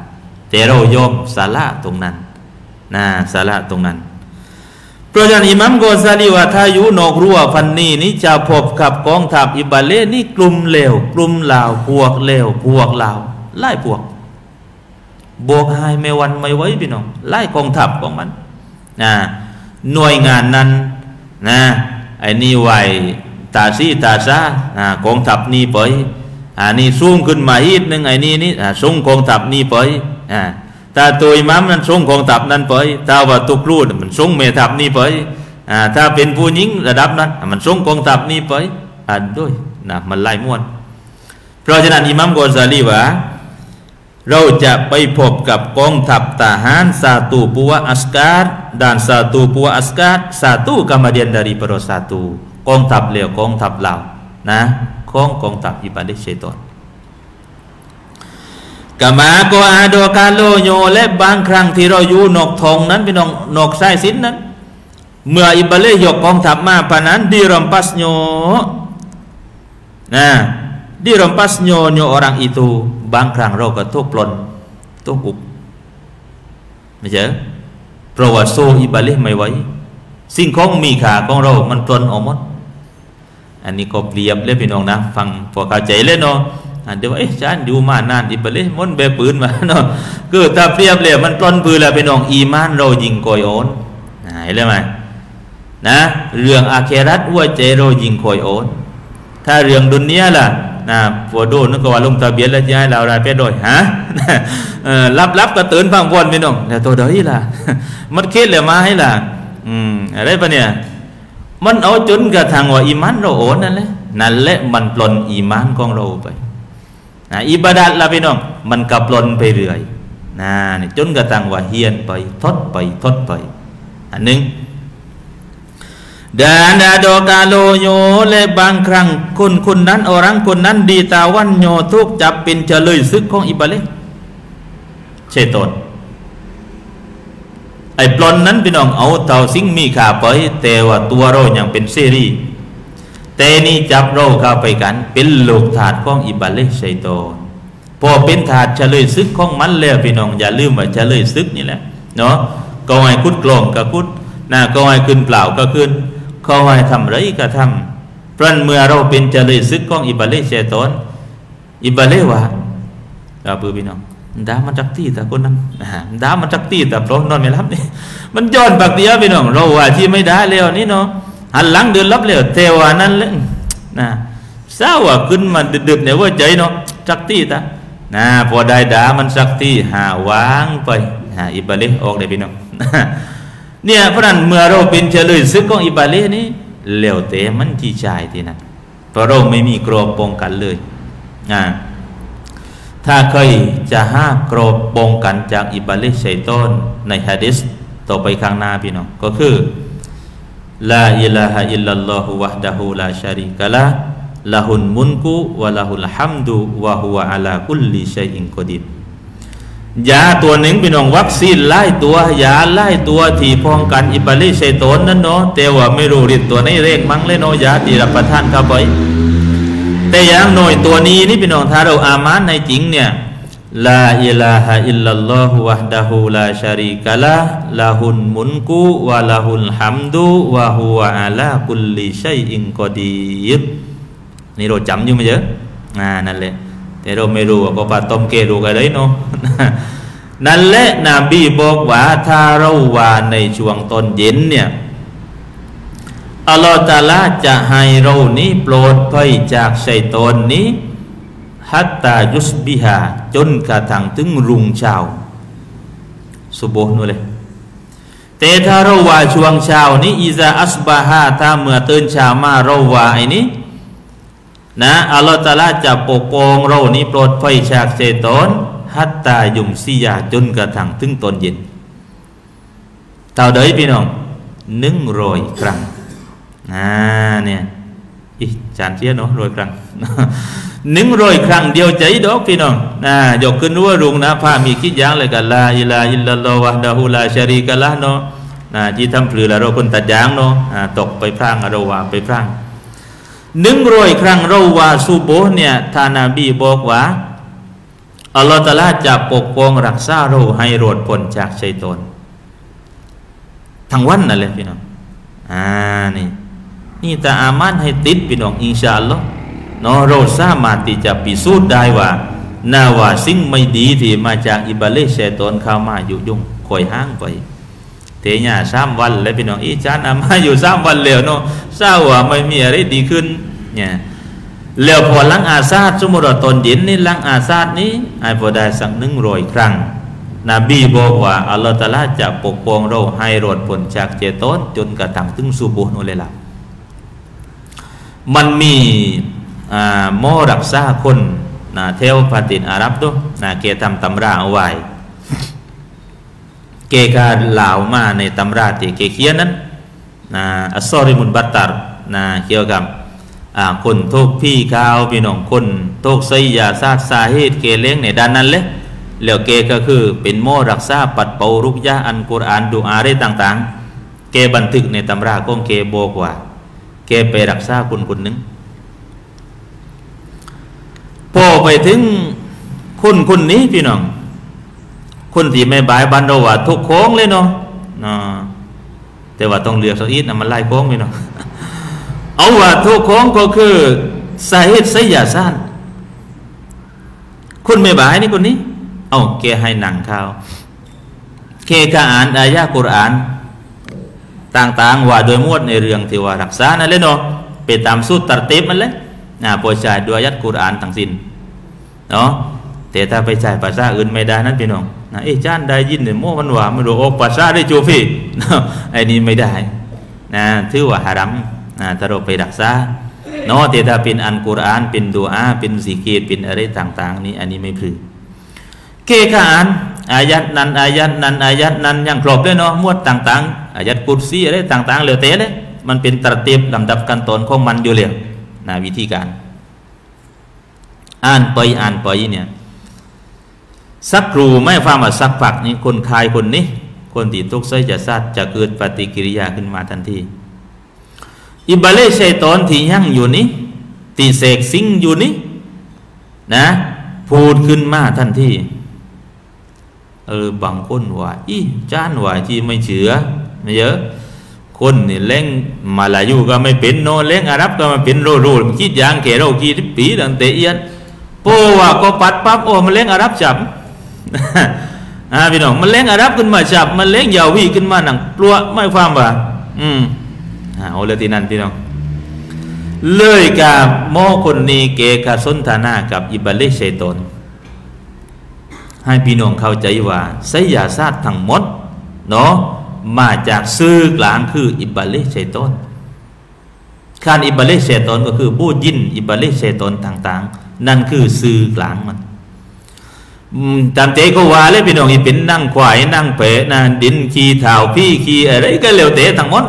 แต่เรายอมสาละตรงนั้นนะสาละตรงนั้นเพราะฉะนั้นอิมัมกซาลีว่าถ้ายู่นอกรั้วพันนี้นี้จะพบกับกองทัพอิบาเลนี่กลุ่มเลวกลุ่มลาวพวกเลวพวกลาวไล่พวก บวกหายไม่วันไม่ไว้พี่น้องไล่กองทัพของมันนะหน่วยงานนั้นนะ ไอ้นี่ไหวตาซีตาซาอกองทัพนี่ไปอันนี้สูงขึ้นมาอีกหนึ่งไอ้นี่นี่สูงกองทัพนี่ไปอ่าถ้าตัวมามนั้นสูงกองทัพนั้นไปถ้าว่าตุกรูดมันสูงเมทัพนี่ไปอ่าถ้าเป็นผู้หญิงระดับนั้น มันสูงกองทัพนี่ไปอ่านด้วยนะมันไล่ม้วน เพราะฉะนั้นอิมามกอซาลีว่า เราจะไปพบกับกองทัพทหาร satu buah askar dan satu buah askar satu kemudian dari per satu กองทัพเลวกองทัพเหล่านะของกองทัพอิบาดิเชตอนกามาโกอาโดกาโลโยและบางครั้งที่เราอยู่นอกทองนั้นพี่น้องนกสายสินนั้น เมื่ออิบาเลยกกองทัพมาปานั้นดีรอมปัสโยนะ dirampas nyonya orang itu bangkrang ro ka tu plon tu up ไม่ใช่เพราะว่าโซอิบาลิไม่ไว้สิ่งของมีค่าของเรา มันปลนออกหมด อันนี้ก็เปรียบเลยพี่น้องนะ ฟังพอเข้าใจเลยเนาะเดี๋ยวเอ๊ะฉันอยู่มานานอิบาลิมันเบปืนมาเนาะคือถ้าเปรียบเลยมันปลนปืนแล้วพี่น้องอีมานเรายิงกอยโอนเห็นไหมนะ เรื่องอาเครัตว่าเจเรายิงคอยโอน ถ้าเรื่องดุนเนี้ยล่ะ นะปวดดูนึกว่าลงทะเบียนแล้วจะให้เราอะไรไปโดยฮะรับรับก็ตื่นฟังวนพี่น้องแต่ตัวเดียวล่ะมันคิดเลยมาให้ล่ะ อืมอะไรปะเนี่ย มันเอาจนกระทั่งว่าอีมันเราโอนนั่นแหละนั่นแหละมันปลนอีมันของเราไปนะอิบาดัดละพี่น้อง มันกับปลนไปเรื่อยนะจนกระทั่งว่าเฮียนไปทดไปทดไป อันหนึ่ง dan ada kalonyo le bang krang kun kun nan orang kun nan ditawan nyo tuk cap pin จะเลยซึกของอิบาเลเชตนไอ้ปลอนนั้นพี่น้องเอาเท่าสิ่งมีค่าไปแต่ว่าตัวเราอย่างเป็นเสรีแต่นี่จับเราเข้าไปกัน เป็นลูกถาดของอิบาเลชัยตนพอเป็นถาดเฉลยซึกของมันแล้วพี่น้องอย่าลืมว่าเฉลยซึกนี่แหละเนาะก็ให้คุดกลองก็คุดนะก็ให้ขึ้นเปล่าก็ขึ้น เขาให้ทำไรก็ทำพราะเมื่อเราเป็นเจริญซึกของอิบาเลเชตอนอิบาเลวะเราเพื่อพี่น้องดามันจักตีแต่คนนั้นดามันจักตีแต่พราะนอนไม่รับนี่มันย้อนบักเดียพี่น้องเราว่าที่ไม่ได้แล้วนี่เนาะหันหลังเดินรับแล้วเทวานั้นเลยนะเศร้าว่าขึ้นมาดึกๆเนี่ยว่าใจเนาะจักตีแต่นะพอได้ดามันสักตีหาวางไปหาอิบาเลออกเลยพี่น้อง เนี่ยเพราะนั้นเมื่อเราเป็นเฉลยซึกของอิบาเลนี้เหลวเตมันจีชายที่นั่นเพราะเราไม่มีกรอบป้องกันเลยอ่าถ้าเคยจะห้ากรอบป้องกันจากอิบาเลชัยตอนในฮะดิษต่อไปข้างหน้าพี่น้องก็คือلا إله إلا الله وحده لا شريك له له الملك وله الحمد وهو على كل شيء قدير ยาตัวหนึ่งพี่น้องวัคซีนไล่ตัวยาไล่ตัวที่ป้องกันอิบลิสเชตันนั่นเนาะแต่ว่าไม่รู้ฤทธิ์ตัวนี้เร่งมั้งเลยเนาะยาที่รับประทานเข้าไปแต่อย่างหน่อยตัวนี้นี่พี่น้องถ้าเราอามัลในจริงเนี่ยلا إله إلا الله وحده لا شريك لهลาหุนมุนกุวะลาหุลฮัมดุวะฮุวะอะลาคุลลิชัยอินกอดีรนี่เราจำอยู่ไหมเยอะอ่านั่นแหละ แต่เราไม่รู้ว่าก็ปาต้มเกรูกันเลยเนาะนั่นแหละนบีบอกว่าถ้าเราว่าในช่วงตอนเย็นเนี่ยอัลลอฮฺตาลาจะให้เรานี้โปรดภัยจากชัยตอนนี้ฮัตตายุสบิฮาจนกระทั่งถึงรุ่งเช้าสุโบนู่นเลยแต่ถ้าเราว่าช่วงเช้านี้อิซาอัสบาฮาถ้าเมื่อตื่นเช้ามาเราว่าไอ้นี้ นะอัลลอฮฺตาลาจะปกป้องเรานี้ปลดภัยจากเชตอนฮัตตายุมซียาจนกระทั่งถึงตอนเย็นเท่าใดพี่น้องหนึ่งรอยครั้งอ่าเนี่ยอีจานเชียเนาะรอยครั้งหนึ่งรอยครั้งเดียวใจดอกพี่น้องนะยกขึ้นว่ารุงนะพามีคิดยางเลยกันลาอิลาอิลลัลลอฮฺวะดะฮูลาชารีกันละเนาะนะที่ทำปลือแล้วเราคนตัดยางเนาะตกไปพร่างเราว่าไปพร่าง หนึ่งร้อยครั้งเราว่าสูโบเนี่ยท่านาบีบอกว่าอัลลอฮฺตาลาจะปกป้องรักษาเราให้รอดพ้นจากชัยตนทั้งวันนั่นเลยพี่น้องอ่านี่นี่แต่อามันให้ติดพี่น้องอินชาอัลลอฮ์เนาะเราสามารถที่จะพิสูจน์ได้ว่านาว่าสิ่งไม่ดีที่มาจากอิบาเลชัยตนเข้ามาอยู่ยุ่งคอยห้างไปเทียสามวันแล้วพี่น้องอีจานอามาอยู่สามวันแล้วเนาะเศร้าว่าไม่มีอะไรดีขึ้น แล้วพอล้างอาซาดสมมติว่าตอนเย็นนี่ล้างอาซาดนี้ไอ้พอได้สักหนึ่งร้อยครั้งนบีบอกว่าอัลลอฮฺตาลาจะปกป้องเราให้รอดพ้นจากเจตนจนกระทั่งถึงสุบุนเลยล่ะมันมีอ่าโมรักษาคนนะเทวปฏินอารับตัวนะเกทำตำราเอาไว้เกกาลาวมาในตำราที่เกเขียนนั้นนะอัสซอริมุนบัตตารนะเกี่ยวกับ คนโทกพี่เขาพี่น้องคนโทกไสยาซาสาเหตุเกเล้งในด้านนั้นเลยแล้วเกก็คือเป็นโมรักษาปัดเป่ารุกยะอันกุรอานดูอาเรต่างๆ เกบันทึกในตำราของเกบอกว่า เกไปรักษาคนคนหนึ่งพอไปถึงคนคนนี้พี่น้อง คนที่ไม่บายบันเราว่าทุกโค้งเลยเนาะแต่ว่าต้องเลือกสักอีกนะมันไล่โค้งพี่น้อง เอาว่าทุกของก็คือสาเหตุสยาสานคุณไม่บายนี่คนนี้ เอาแกให้หนังข้าวเคกาอ่านอายะกุรอาน ต่างๆ ว่าโดยมวดในเรื่องที่ว่ารักษานั่นเลยเนาะไปตามสูตรตัดเต็บมันเลยนะปล่อยใจด้วยอายัดกุรอานทั้งสิ้นเนาะแต่ถ้าไปใช้ภาษาอื่นไม่ได้นั่นพี่น้องนะเอ้จ้านได้ยินเนี่ยโมมันว่าไม่รู้โอ้ภาษาได้จูฟี่ไอ้นี่ไม่ได้นะถือว่าฮารัมน ถ้าเราไปรักษาเนาะแต่ถ้าเป็นอันกุรอานเป็นดูอาเป็นสิกีเป็นอะไรต่าง ๆ นี้อันนี้ไม่พือเกขานอายัดนั้นอายัดนั้นอายัดนั้นยังครบเลยเนาะมวดต่าง ๆ อายัดกุศซีอะไรต่าง ๆเหลือเตะเลยมันเป็นตรเตียบลำดับกันตอนของมันอยู่เลยนะวิธีการ อ่านไปอ่านไปเนี่ยสักครูไม่ฟังว่าสักฝักนี้คนคายคนนี้ คนที่ทุกข์ใส่จะซาดจะเกิดปฏิกิริยาขึ้นมาทันที อิบาเลชัยตอนที่ยั่งอยู่นี้ตีเสกสิงอยู่นี้นะ พูดขึ้นมาทันทีเออบางคนว่าอีจ้านว่าที่ไม่เชื่อไม่เยอะ คนนี่เล่งมาลายูก็ไม่เป็นโนเล่งอารับก็ไม่เป็นโรโรมันคิดอย่างเกเราคิดปีตั้งแต่เอียนโปว่าก็ปัดปั๊บโอ้มันเล่งอารับจับอ่าพี่น้องมันเล่งอารับขึ้นมาจับมันเล่งยาววีขึ้นมาหนังปลัวไม่ฟังว่า อืม เอาเลยที่นั่นพี่น้องเลยกับโมคนนี้เกกาสนทนากับอิบาเลเชตน ให้พี่น้องเข้าใจว่าไสยาศาสตร์ทั้งหมดเนาะมาจากซื้อกลางคืออิบาเลเชตนคานอิบาเลเชตนก็คือบูยินอิบาเลเชตนต่าง ๆ นั่นคือซื้อกลางมันตามเตก็ว่าเลยพี่น้องอีเป็นนั่งควายนั่งเปะนะดินขี้เท้าพี่ขี้อะไรก็เร็วเตะทั้งหมด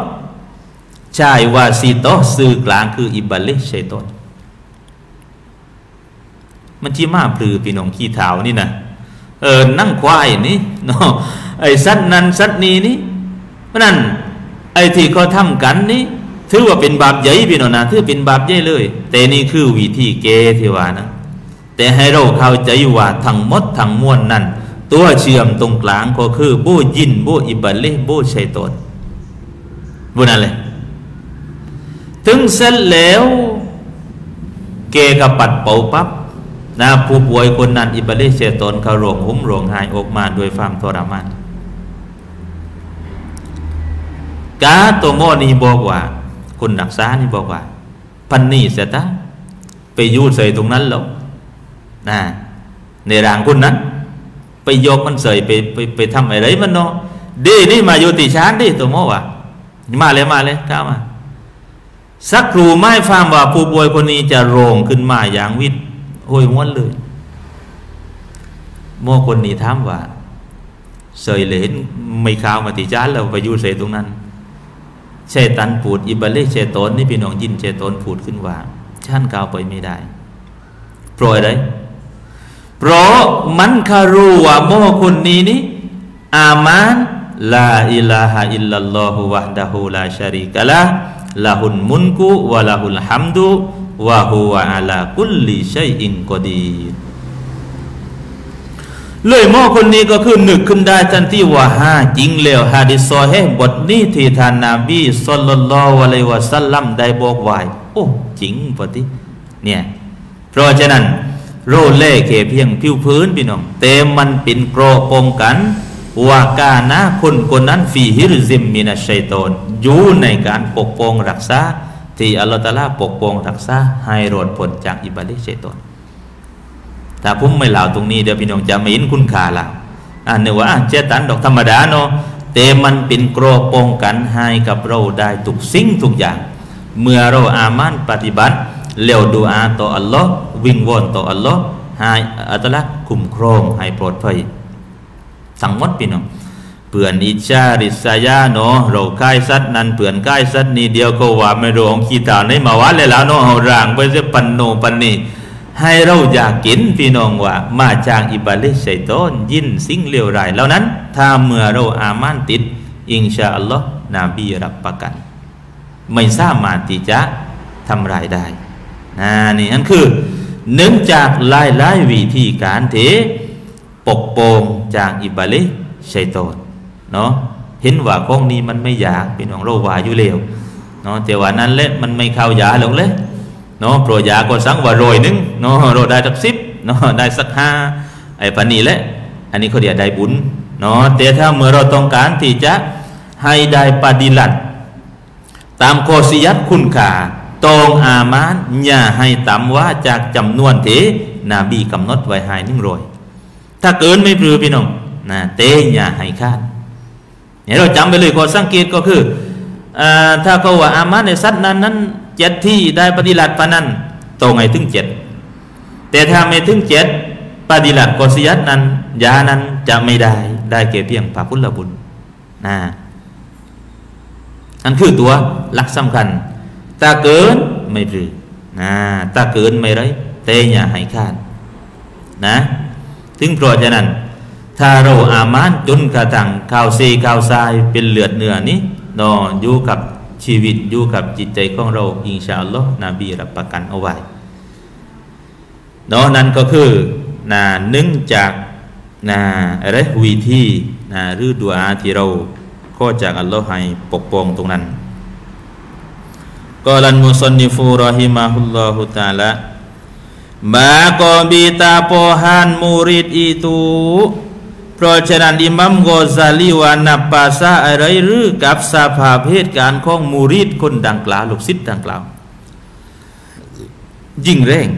ใช่ว่าสีโตสื่อกลางคืออิบาลเชตนมันที่มาปลือพี่น้องขี้เท้านี่นะเออนั่งควายนี่เนาะไอ้สัตนั้นสัตนี้นี่นั้นไอ้ที่เขาทำกันนี่ถือว่าเป็นบาปใหญ่พี่น้องนะถือเป็นบาปใหญ่เลย แต่นี่คือวิธีเกที่ว่านะ แต่ให้เราเข้าใจว่าทั้งหมดทั้งมวลนั้น ตัวเชื่อมตรงกลางก็คือบูยินบูอิบาเลบูชัยตนบุนั่นเลย ถึงเสร็จแล้ว เกกับปัดเป่าปับ๊บนะผู้ป่วยคนนั้นอิบาเลเชตนเขาโรงหุ้มโรงหายออกมาโดยความทรมานกาตัวโมนี่บอกว่า คนรักษานี่บอกว่า พันนี่เสียตาไปยูใส่ตรงนั้นแล้วนะในร่างคนนั้น ไปยกมันเสยไปไปไปทำอะไรมันเนาะดีนี่มาอยู่ติชานดิตัวโมว่ามาเลยมาเลยข้ามา สักครูไม่ฟังว่าผู้ป่วยคนนี้จะโรงขึ้นมาอย่างวิทย์โอยม้วนเลยโมคนนี้ถามว่าเสยเหลนไม่ข่าวมาติจานเราไปอยู่เสยตรงนั้นเชตันพูดอิบาเลเชตนนี่พี่น้องยินเชตนพูดขึ้นว่าท่านกล่าวไปไม่ได้เพราะอะไรเพราะมันคารู้ว่าโมคนนี้นี่อามานลาอิลาฮะอิลลัลลอฮุวะดะฮูลาชาริกะละ ละหุนมุนกุวะละหุลฮัมดุวะฮุวะอาลากุลลิชัยอินกอดีเลยหม้อคนนี้ก็คือหนึกขึ้นได้ทันที่ว่าฮาจริงแล้วฮะดิซอเฮบทนี้ที่ท่านนาบีสุลลัลอฮุอะลัยวะสัลลัมได้บอกไว้โอ้จริงปะติเนี่ยเพราะฉะนั้นโรเล่เขเพียงผิวพื้นพี่น้องแต่มันเป็นโกรปงกัน วากานะคนคนนั้นฟีฮิรซิมมินาชัยตนอยู่ในการปกป้องรักษา ที่อัลลอฮฺตาลาปกป้องรักษาให้รอดพ้นจากอิบาดิชัยตนถ้าผมไม่เล่าตรงนี้เดี๋ยวพี่น้องจะไม่เห็นคุณค่าละอ่านเนื้อว่าเจตันดอกธรรมดาเนาะแต่มันเป็นกรอป้องกันให้กับเราได้ทุกสิ่งทุกอย่าง เมื่อเราอามันปฏิบัติเลี้ยวดูอาต่ออัลลอฮ์วิงวอนต่ออัลลอฮ์ให้อัลลอฮ์คุ้มครองให้ปลอดภัย ทั้งหมดพี่น้องเปื่อนอิจาริษยาเนาะเราค่ายสัตนั้นเปื่อนค่ายสัตนี้เดียวก็ว่าไม่รู้ของขี้ตาในมาวัดเลยแล้วเนาะเอาร่างไปจะปันโนปันนี่ให้เราอยากกินพี่น้องว่า มาจากอิบาลิชัยตอนยินสิ่งเลวร้ายเหล่านั้น ถ้าเมื่อเราอามานติด อิงชาอัลลอฮ์นบีรับประกัน ไม่สามารถที่จะทำลายได้นะนี่นั่นคือเนื่องจากหลายหลายวิธีการเท ปกป้องจากอิบาลิชัยตอนเนาะเห็นว่าของนี้มันไม่อยากพี่น้องเรวาอยู่เร็วเนาะแต่ว่านั้นเละมันไม่เข้ายาหรอกเลยเนาะโปรยาก็สั่งว่าโรยนึงเนาะเราได้สักสิบเนาะได้สักห้าไอ้ปานนี้แหละอันนี้เขาเรียกได้บุญเนาะแต่ถ้าเมื่อเราต้องการที่จะให้ได้ปฏิลัดตามโคสิยัตคุณค่าตองอามานอย่าให้ต่ำว่าจากจำนวนเทนาบีกำหนดไว้ให้นิ่งรอย ถ้าเกินไม่ปลือพี่น้องนะเตอย่าให้คาดเนี่ยเราจำไปเลยข้อสังเกตก็คืออถ้าเขาว่าอามาในสัตว์นั้นนั้นเจ็ดที่ได้ปฏิลัติปานั้นตรงไงถึงเจ็ดแต่ถ้าไม่ถึงเจ็ดปฏิลัติกอสิยัตนั้นยานั้นจะไม่ได้ได้เก่เพียงพระพุทธบุญนะอันคือตัวหลักสำคัญตาเกินไม่ปรือนะตาเกินไม่ไรเตอย่าให้คาดนะ ถึงเพราะฉะนั้น ถ้าเราอามานจนกระทั่งข่าวซีข่าวทรายเป็นเลือดเนื้อนี้นออยู่กับชีวิตอยู่กับจิตใจของเราอิงชาอัลลอฮ์นบีรับประกันเอาไว้นาะนั่นก็คือนะนึ่งจากนะอะไรวิธีนะหรือดัวอาที่เราก็จากอัลลอฮ์ให้ปกป้องตรงนั้นกอลันมุสนิฟูรอฮิมาฮุลลอฮุตาละ บากอบีตาโปฮันมูริดอิตูเพราะฉะนั้นอิมัมกอซาลีวานับภาษาอะไรหรือกับสภาพเหตุการณ์ของมูริดคนดังกล่าวลูกศิษย์ดังกล่าว ยิ่งแรง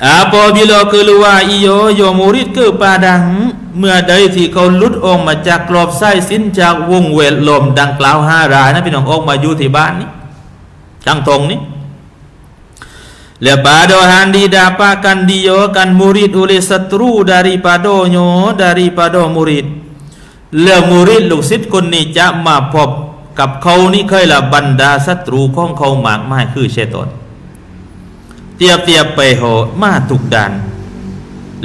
apabila keluar ia yo murid ke padang เมื่อใดที่เขาลุดออกมาจากกรอบไส้สิ้นจากวงเวทลมดังกล่าวห้ารายนะพี่น้องออกมาอยู่ที่บ้านนี้ทั้งตรงนี้ Lepas handi dapatkan dia kan murid oleh setru daripadanya daripada murid. Le murid ลูกศิษย์คนนี้จะมาพบกับเขานี่เคยละบรรดาศัตรูของเขามากมายคือเชตอนเทียบเทียบไปโหมาทุกด่าน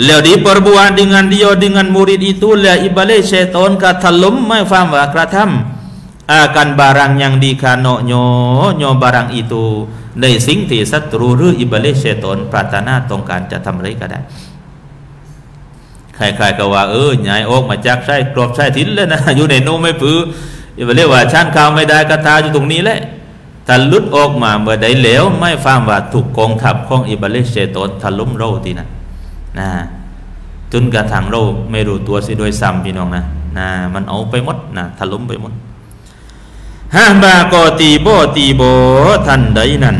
แล้วดีปรบุาน dengan dia dengan murid itu lah ibalik syaitan kata lum mai faham ว่ากระทำ akan barang yang dikanoknya nyo barang itu ในสิ่งที่ศัตรูหรืออิบลิสเชตนปรารถนาต้องการจะทำอะไรก็ได้ใครๆก็ว่าเออใหญ่ออกมาจากใช่กรอบใช่ทิ้นแล้วนะอยู่ในโนไม่ปื้ออิบลิสว่าชั้นข่าวไม่ได้กระทาอยู่ตรงนี้แหละถ้าลุดออกมาเมื่อใดเหลวไม่ฟังว่าถูกกองทัพของอิบลิสเชตนถล่มเราทีนะนะจนกระทั่งเราไม่รู้ตัวสิโดยซ้ำพี่น้องนะนะมันเอาไปหมดนะถล่มไปหมด ฮะบากอตีโบตีโบท่านใดนั้น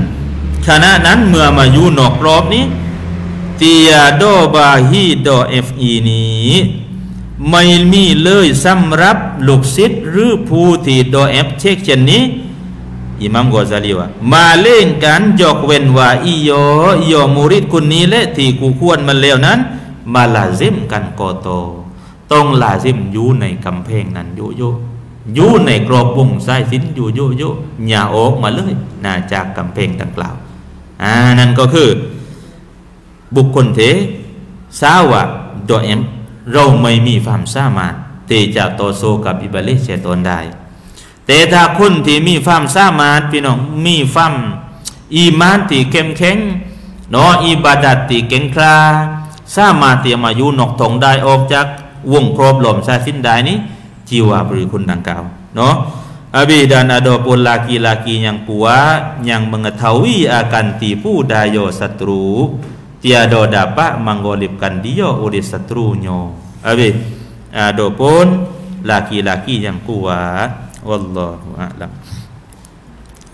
ขณะนั้นเมื่อมาอยู่นอกรอบนี้ตียาโดบาฮีโดเอฟอีนี้ไม่มีเลยสำหรับลูกศิษย์หรือผู้ที่โดเอฟเช็คเช่นนี้อิมามกอซาลีว่ามาเล่นกันยกเว้นว่าอีโยอีโยมูริดคนนี้และที่กูควรมาแล้วนั้น มาลาซิมกันกอโตต้องลาซิมอยู่ในกำแพงนั้นโยโย ยู่ในกรอบวงสายสินอยู่ยโย่อย่าออกมาเลยนะจากกำแพงดังกล่าวอ่านั่นก็คือ บุคคลเทสาวะโดเอ็มเราไม่มีความสามารถที่จะต่อสู้กับอิบาลิเชตอนได้แต่ถ้าคนที่มีความสามารถพี่น้องมีความอีมานที่เข้มแข็งเนาะอิบาดัตที่เก่งคลาสามารถที่มาอยู่นอกทงได้ออกจากวงครอบหลอมสายสินได้นี้ jiwa berikut dangkal no Abi dan ada pun laki-laki yang kuat yang mengetahui akan tipu daya satru tiada dapat menggolibkan dia oleh satrunya. Abi ada pun laki-laki yang kuat wallahu a'lam.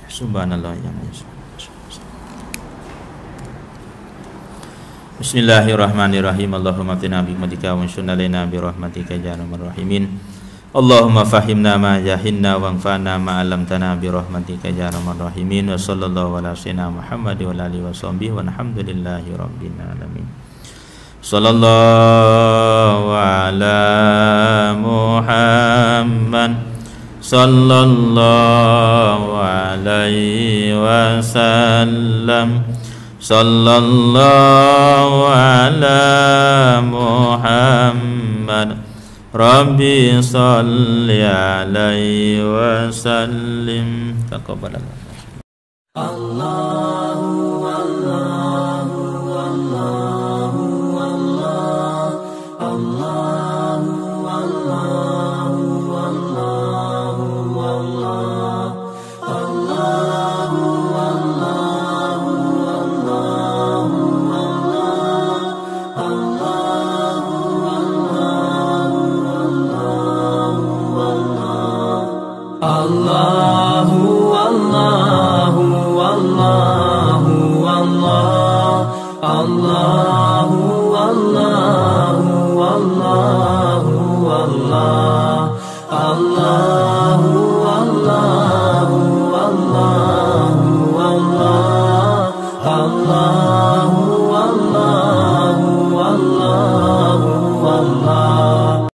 Subhanallah ya Bismillahirrahmanirrahim. Allahumma tina bi madika wa sunna lana bi rahmatika ya rahimin. Allahumma fahimna ma jahinna wa anfa'na ma 'allamtana bi rahmatika ya arhamar rahimin wa sallallahu ala sayyidina Muhammad wa alihi wa sahbihi walhamdulillahi rabbil alamin. Sallallahu ala Muhammad sallallahu alaihi wasallam sallallahu ala Muhammad Rabbi salli alaihi wa sallim. Taqabbalallah Allahu